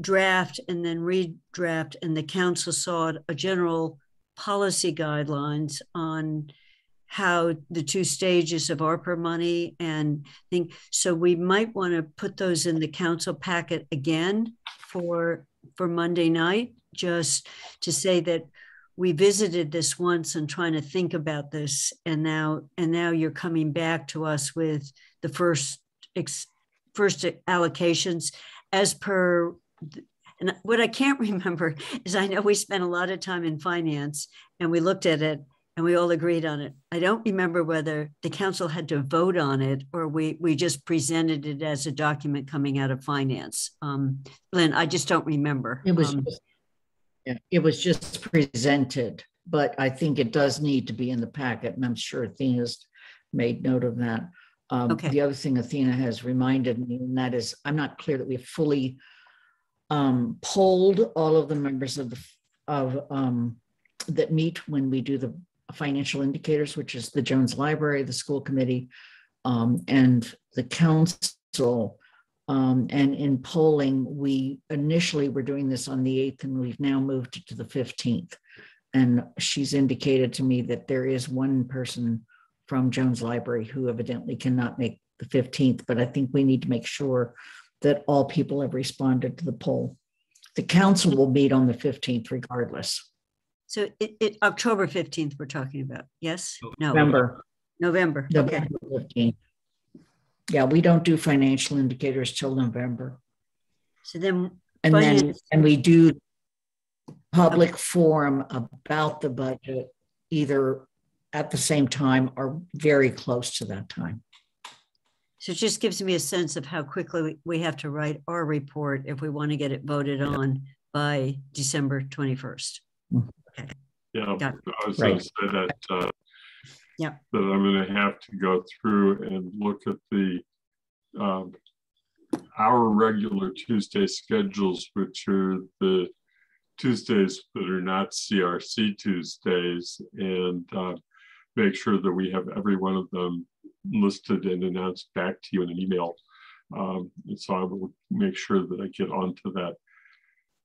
draft and then redraft, and the council sought a general policy guidelines on how the two stages of ARPA money and think. So we might want to put those in the council packet again for for Monday night, just to say that we visited this once and trying to think about this and now and now you're coming back to us with the first ex, first allocations as per and what i can't (laughs) remember is i know we spent a lot of time in finance and we looked at it and we all agreed on it. I don't remember whether the council had to vote on it or we we just presented it as a document coming out of finance. Um lynn i just don't remember. It was, um, it was just presented, but I think it does need to be in the packet, and I'm sure Athena's made note of that. Um, Okay. The other thing Athena has reminded me, and that is, I'm not clear that we've fully um, polled all of the members of the, of, um, that meet when we do the financial indicators, which is the Jones Library, the school committee, um, and the council. Um, and in polling, we initially were doing this on the 8th and we've now moved it to the 15th. And she's indicated to me that there is one person from Jones Library who evidently cannot make the 15th, but I think we need to make sure that all people have responded to the poll. The council will meet on the 15th regardless. So it, it, October 15th, we're talking about, yes? No, November, November, okay. 15th. Yeah, we don't do financial indicators till November. So then, And then, Finance. and we do public forum about the budget either at the same time or very close to that time. so it just gives me a sense of how quickly we- we have to write our report if we want to get it voted on by December 21st. Okay. Yeah, I was gonna Right. say that, uh, Yeah. that I'm gonna have to go through and look at the, um, our regular Tuesday schedules, which are the Tuesdays that are not CRC Tuesdays, and, uh, make sure that we have every one of them listed and announced back to you in an email. Um, and so I will make sure that I get onto that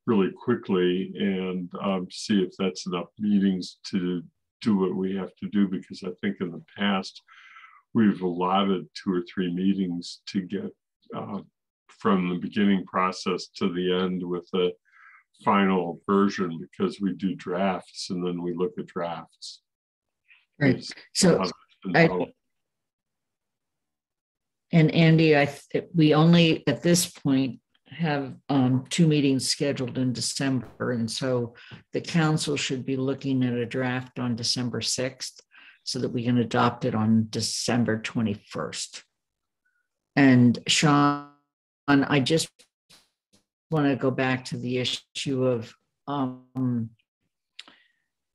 really quickly and um, see if that's enough meetings to do what we have to do because I think in the past we've allotted two or three meetings to get uh, from the beginning process to the end with a final version because we do drafts and then we look at drafts. Right. So how it's been I- And Andy, I, we only at this point have um, two meetings scheduled in December. And so the council should be looking at a draft on December 6th so that we can adopt it on December 21st. And Sean, I just want to go back to the issue of, um,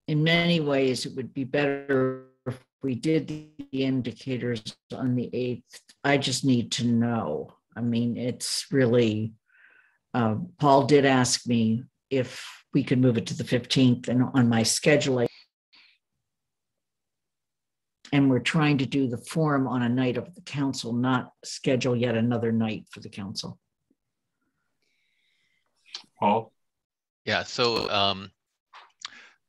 in many ways, it would be better if we did the indicators on the 8th. I just need to know. I mean, it's really, uh, Paul did ask me if we could move it to the 15th and on my schedule. And we're trying to do the forum on a night of the council, not schedule yet another night for the council. Paul? Yeah, so um,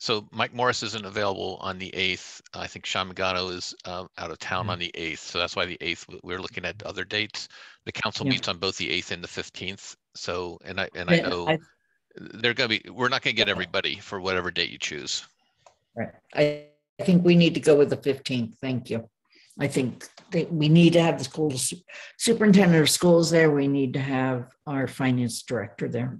so Mike Morris isn't available on the 8th. I think Sean Mangano is uh, out of town Mhm. on the 8th. So that's why the 8th, we're looking at other dates. The council Yeah. meets on both the 8th and the 15th. So, and I, and I know I- they're gonna be, we're not gonna get everybody for whatever date you choose. Right. I, I think we need to go with the fifteenth. Thank you. I think that we need to have the school superintendent of schools there. We need to have our finance director there.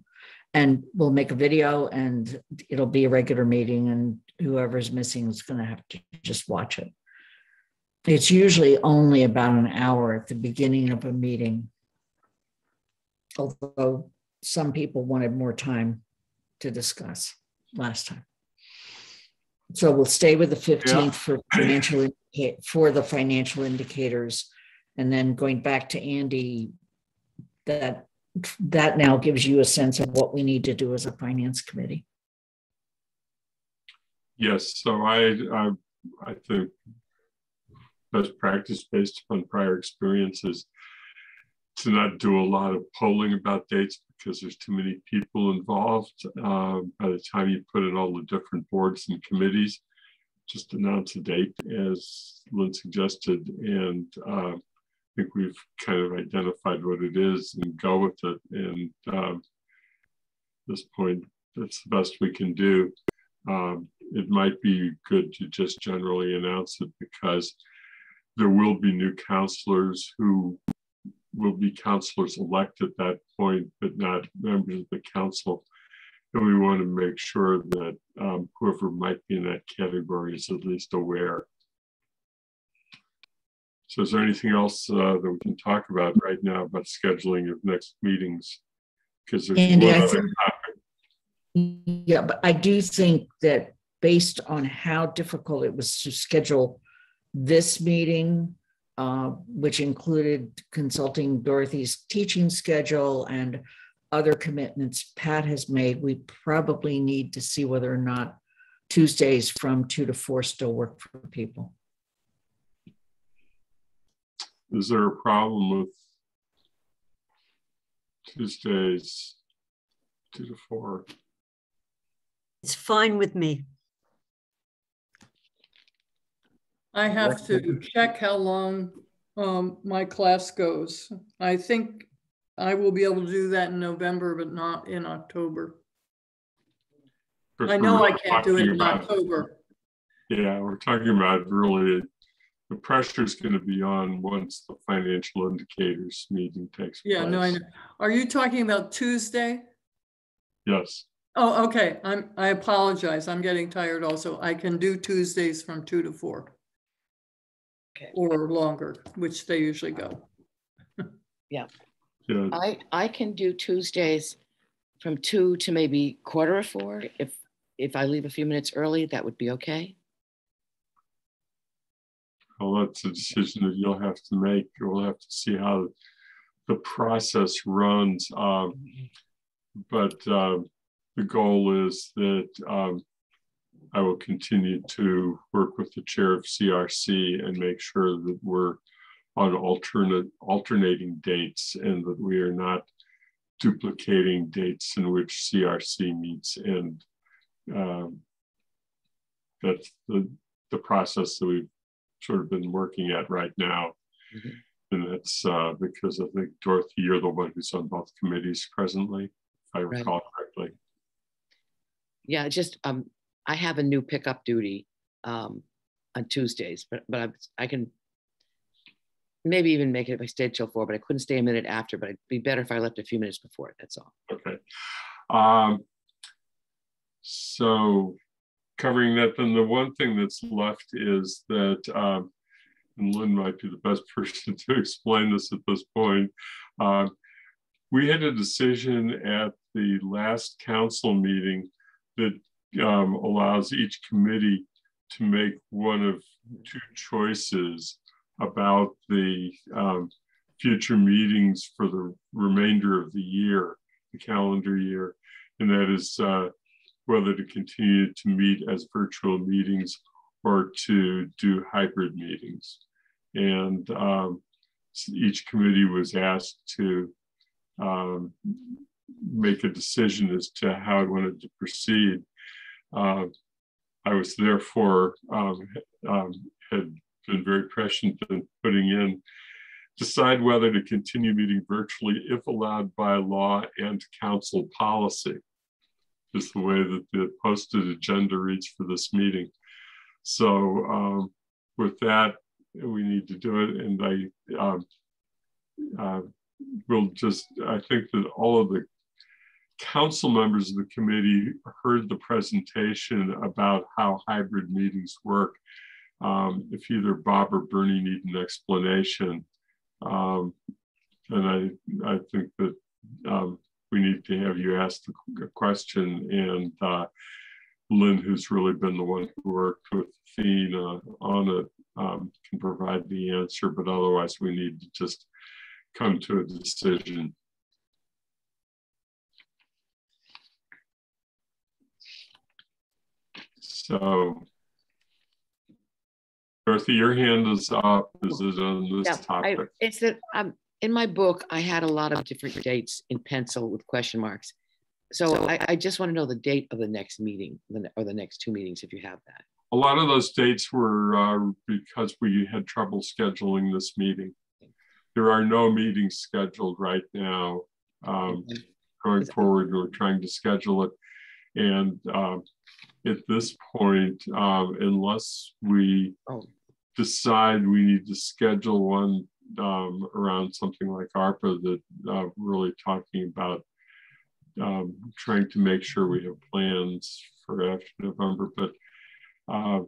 And we'll make a video and it'll be a regular meeting and whoever's missing is gonna have to just watch it. It's usually only about an hour at the beginning of a meeting. Although some people wanted more time to discuss last time. So we'll stay with the fifteenth for financial, for the financial indicators. And then going back to Andy, that, that now gives you a sense of what we need to do as a finance committee. Yes, so I, I, I think best practice based upon prior experiences to not do a lot of polling about dates because there's too many people involved. Uh, by the time you put in all the different boards and committees, just announce a date as Lynn suggested. And uh, think we've kind of identified what it is and go with it. And um, at this point, that's the best we can do. Um, it might be good to just generally announce it because there will be new councilors who will be councilors elect at that point, but not members of the council. And we want to make sure that um, whoever might be in that category is at least aware. So is there anything else uh, that we can talk about right now about scheduling of next meetings? Because there's Andy, one other topic. Yeah, but I do think that based on how difficult it was to schedule this meeting, uh, which included consulting Dorothy's teaching schedule and other commitments Pat has made, we probably need to see whether or not Tuesdays from two to four still work for people. Is there a problem with Tuesdays, two to four? It's fine with me. I have to check how long um, my class goes. I think I will be able to do that in November, but not in October. I know I can't do it in about- October. Yeah, we're talking about really, the pressure is going to be on once the financial indicators meeting takes place. Yeah, no, I know. Are you talking about Tuesday? Yes, Oh, okay. I'm, I apologize. I'm getting tired also. I can do Tuesdays from two to four. Okay. Or longer, which they usually go. yeah, I, I can do Tuesdays from two to maybe quarter of four. If, if I leave a few minutes early, that would be okay. Well, that's a decision that you'll have to make. We'll have to see how the process runs. Um, But uh, the goal is that um, I will continue to work with the chair of CRC and make sure that we're on alternate alternating dates and that we are not duplicating dates in which CRC meets and um, that's the the process that we've sort of been working at right now. Mhm. And that's uh, because I think Dorothy, you're the one who's on both committees presently, if I Right. recall correctly. Yeah, just, um, I have a new pickup duty, um, on Tuesdays, but, but I, I can maybe even make it if I stayed till four, but I couldn't stay a minute after, but it'd be better if I left a few minutes before it, that's all. Okay. Um, so covering that, then the one thing that's left is that, um, and Lynn might be the best (laughs) person to explain this at this point. Um, we had a decision at the last council meeting that um, allows each committee to make one of two choices about the um, future meetings for the remainder of the year, the calendar year. And that is uh, whether to continue to meet as virtual meetings or to do hybrid meetings. And um, each committee was asked to um, make a decision as to how it wanted to proceed. Uh, I was therefore um, um, had been very prescient in putting in decide whether to continue meeting virtually if allowed by law and council policy is the way that the posted agenda reads for this meeting. So um, with that, we need to do it. And I um, uh, will just, I think that all of the council members of the committee heard the presentation about how hybrid meetings work. Um, if either Bob or Bernie need an explanation, um, and I, I think that um, we need to have you ask the question and uh, Lynn, who's really been the one who worked with Fina on it, um, can provide the answer, but otherwise we need to just come to a decision. So, Dorothy, your hand is up. Is it on this yeah, topic? I, it's that um, in my book, I had a lot of different dates in pencil with question marks. So I, I just want to know the date of the next meeting or the next two meetings if you have that. A lot of those dates were uh, because we had trouble scheduling this meeting. There are no meetings scheduled right now. Um, going forward, we're trying to schedule it. And uh, at this point, um, unless we oh. decide we need to schedule one um, around something like ARPA that uh, really talking about um, trying to make sure we have plans for after November. But uh,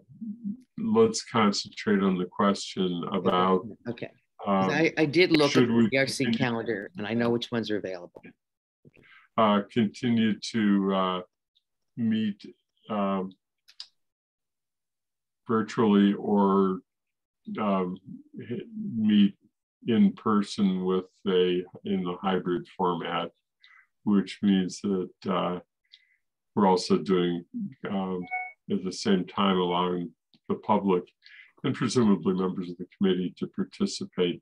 let's concentrate on the question about. Okay. Um, I, I, did look at the CRC calendar and I know which ones are available. Uh, continue to uh, meet um, virtually or um, meet in person with a in the hybrid format, which means that uh, we're also doing um, at the same time allowing the public and presumably members of the committee to participate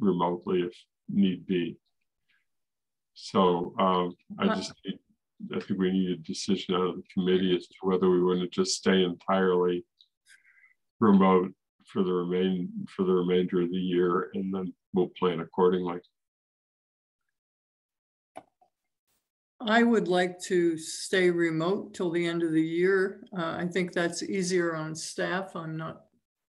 remotely if need be. So um, I just need, I think we need a decision out of the committee as to whether we want to just stay entirely remote for the remain for the remainder of the year, and then we'll plan accordingly. I would like to stay remote till the end of the year. Uh, I think that's easier on staff. I'm not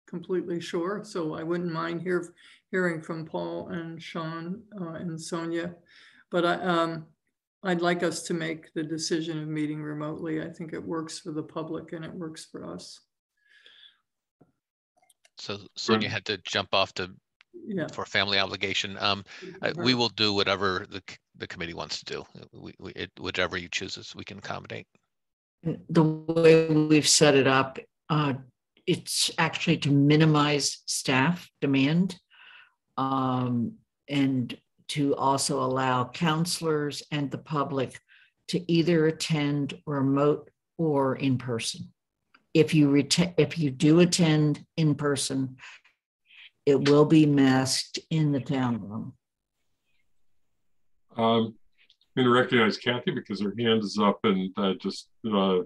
completely sure, so I wouldn't mind hear, hearing from Paul and Sean uh, and Sonia. But I, um, I'd like us to make the decision of meeting remotely. I think it works for the public and it works for us. So Sonia had to jump off to yeah. for family obligation. Um, uh, we will do whatever the the committee wants to do. We, we it, whatever you choose, we can accommodate. The way we've set it up, uh, it's actually to minimize staff demand, um, and to also allow councilors and the public to either attend remote or in person if you ret- if you do attend in person, it will be masked in the town room. Um, I'm going to recognize Kathy because her hand is up, and uh, just uh,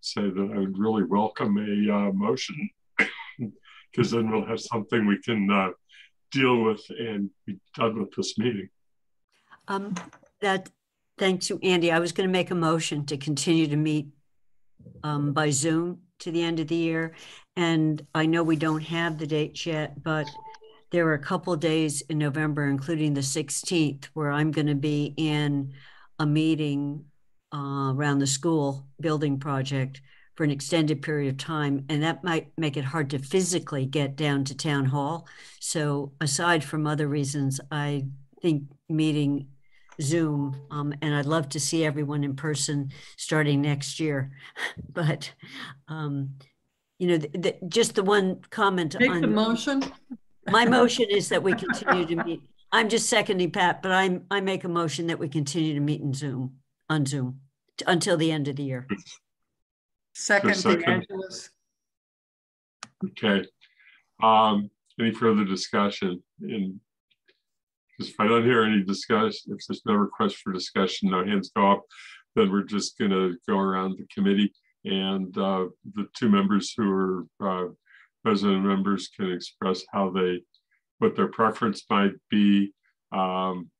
say that I would really welcome a uh, motion (coughs) because then we'll have something we can uh, deal with and be done with this meeting. Um, that thanks to Andy. I was going to make a motion to continue to meet um, by Zoom to the end of the year. And I know we don't have the dates yet, but there are a couple days in November, including the 16th, where I'm going to be in a meeting uh, around the school building project for an extended period of time. And that might make it hard to physically get down to town hall. So, aside from other reasons, I think meeting Zoom, um, and I'd love to see everyone in person starting next year. (laughs) But um, you know, the, the, just the one comment Make on the motion. My (laughs) motion is that we continue to meet. I'm just seconding Pat, but I'm I make a motion that we continue to meet in Zoom on Zoom t- until the end of the year. Second, second. Okay. Um, any further discussion in because if I don't hear any discussion, if there's no request for discussion, no hands go up, then we're just going to go around the committee. and uh, the two members who are uh, resident members can express how they, what their preference might be. Um,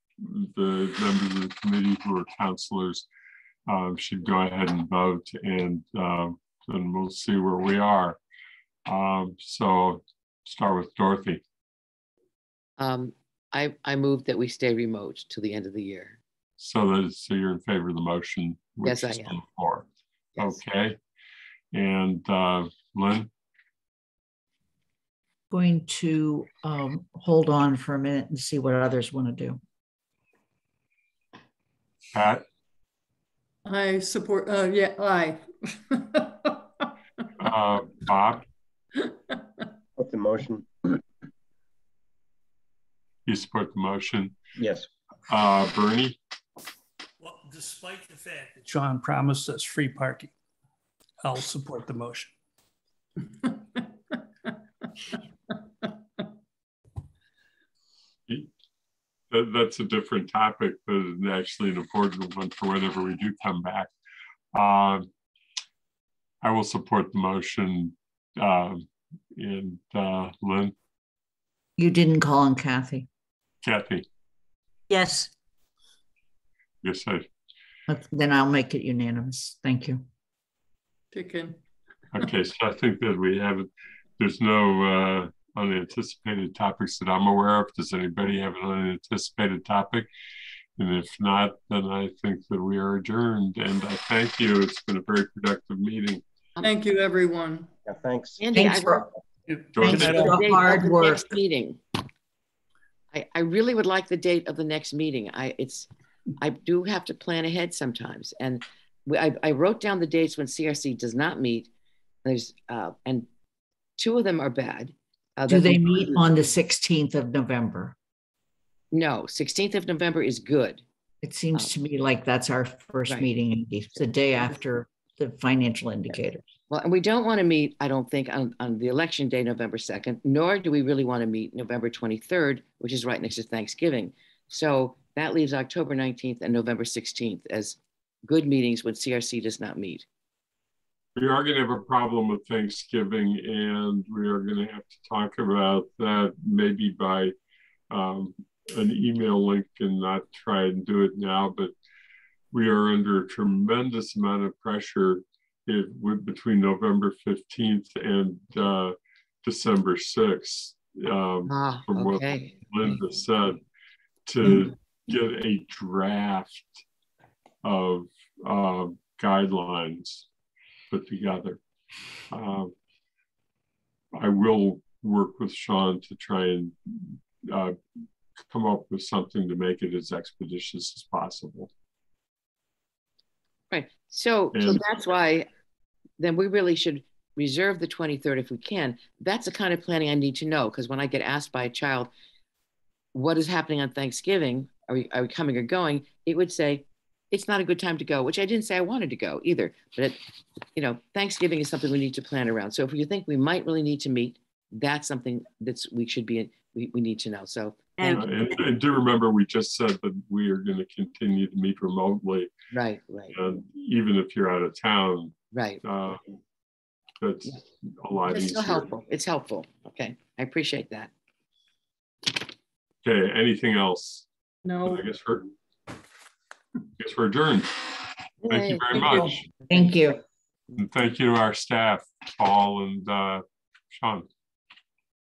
the members of the committee who are councilors um, should go ahead and vote and uh, then we'll see where we are. Um, so start with Dorothy. Um, I, I move that we stay remote till the end of the year. So that, so you're in favor of the motion? which Yes, I is am. on the floor. Yes. Okay. And uh, Lynn, Going to um, hold on for a minute and see what others want to do. Pat, I support, uh, yeah, aye. uh, Bob, What's the motion. You support the motion. Yes. Uh, Bernie, Well, despite the fact that John promised us free parking, I'll support the motion. that, that's a different topic, but it's actually an important one for whenever we do come back. Um, I will support the motion. Um, and uh, Lynn, You didn't call on Kathy. Kathy, Yes. yes, I, Then I'll make it unanimous. Thank you. Chicken. okay, so I think that we have, there's no uh, unanticipated topics that I'm aware of. Does anybody have an unanticipated topic? And if not, then I think that we are adjourned. And I thank you. It's been a very productive meeting. Thank you, everyone. Yeah, thanks. Andy, Thanks for- wrote Good Thanks for the the hard work. next Meeting. I, I really would like the date of the next meeting. I, it's, I do have to plan ahead sometimes. And we- I, I wrote down the dates when CRC does not meet. There's, uh, and two of them are bad. Uh, Do they meet on the 16th of November? No, 16th of November is good. It seems to me like that's our first Right. meeting, the day after the financial indicators. Well, and we don't want to meet, I don't think, on, on the election day, November 2nd, nor do we really want to meet November 23rd, which is right next to Thanksgiving. So that leaves October 19th and November 16th as good meetings when CRC does not meet. We are going to have a problem with Thanksgiving, and we are going to have to talk about that maybe by um, an email link and not try and do it now. But we are under a tremendous amount of pressure with, between November 15th and uh, December 6th, um, Ah, from what. Linda said, to get a draft of uh, guidelines put together. Um, I will work with Sean to try and uh, come up with something to make it as expeditious as possible. Right. So, so that's why then we really should reserve the 23rd if we can. That's the kind of planning I need to know because when I get asked by a child, what is happening on Thanksgiving? Are we, are we coming or going? It would say, it's not a good time to go, which I didn't say I wanted to go either. But, it, you know, Thanksgiving is something we need to plan around. So if you think we might really need to meet, that's something that's we should be, we, we need to know. So, thank Uh, and, and do remember, we just said that we are going to continue to meet remotely. Right, right, And even if you're out of town, right. uh, that's a lot It's easier. so helpful. It's helpful. Okay. I appreciate that. Okay, anything else? No. I guess we're, I guess we're adjourned. Thank you very Thank you. much. Thank you. And thank you to our staff, Paul and uh, Sean.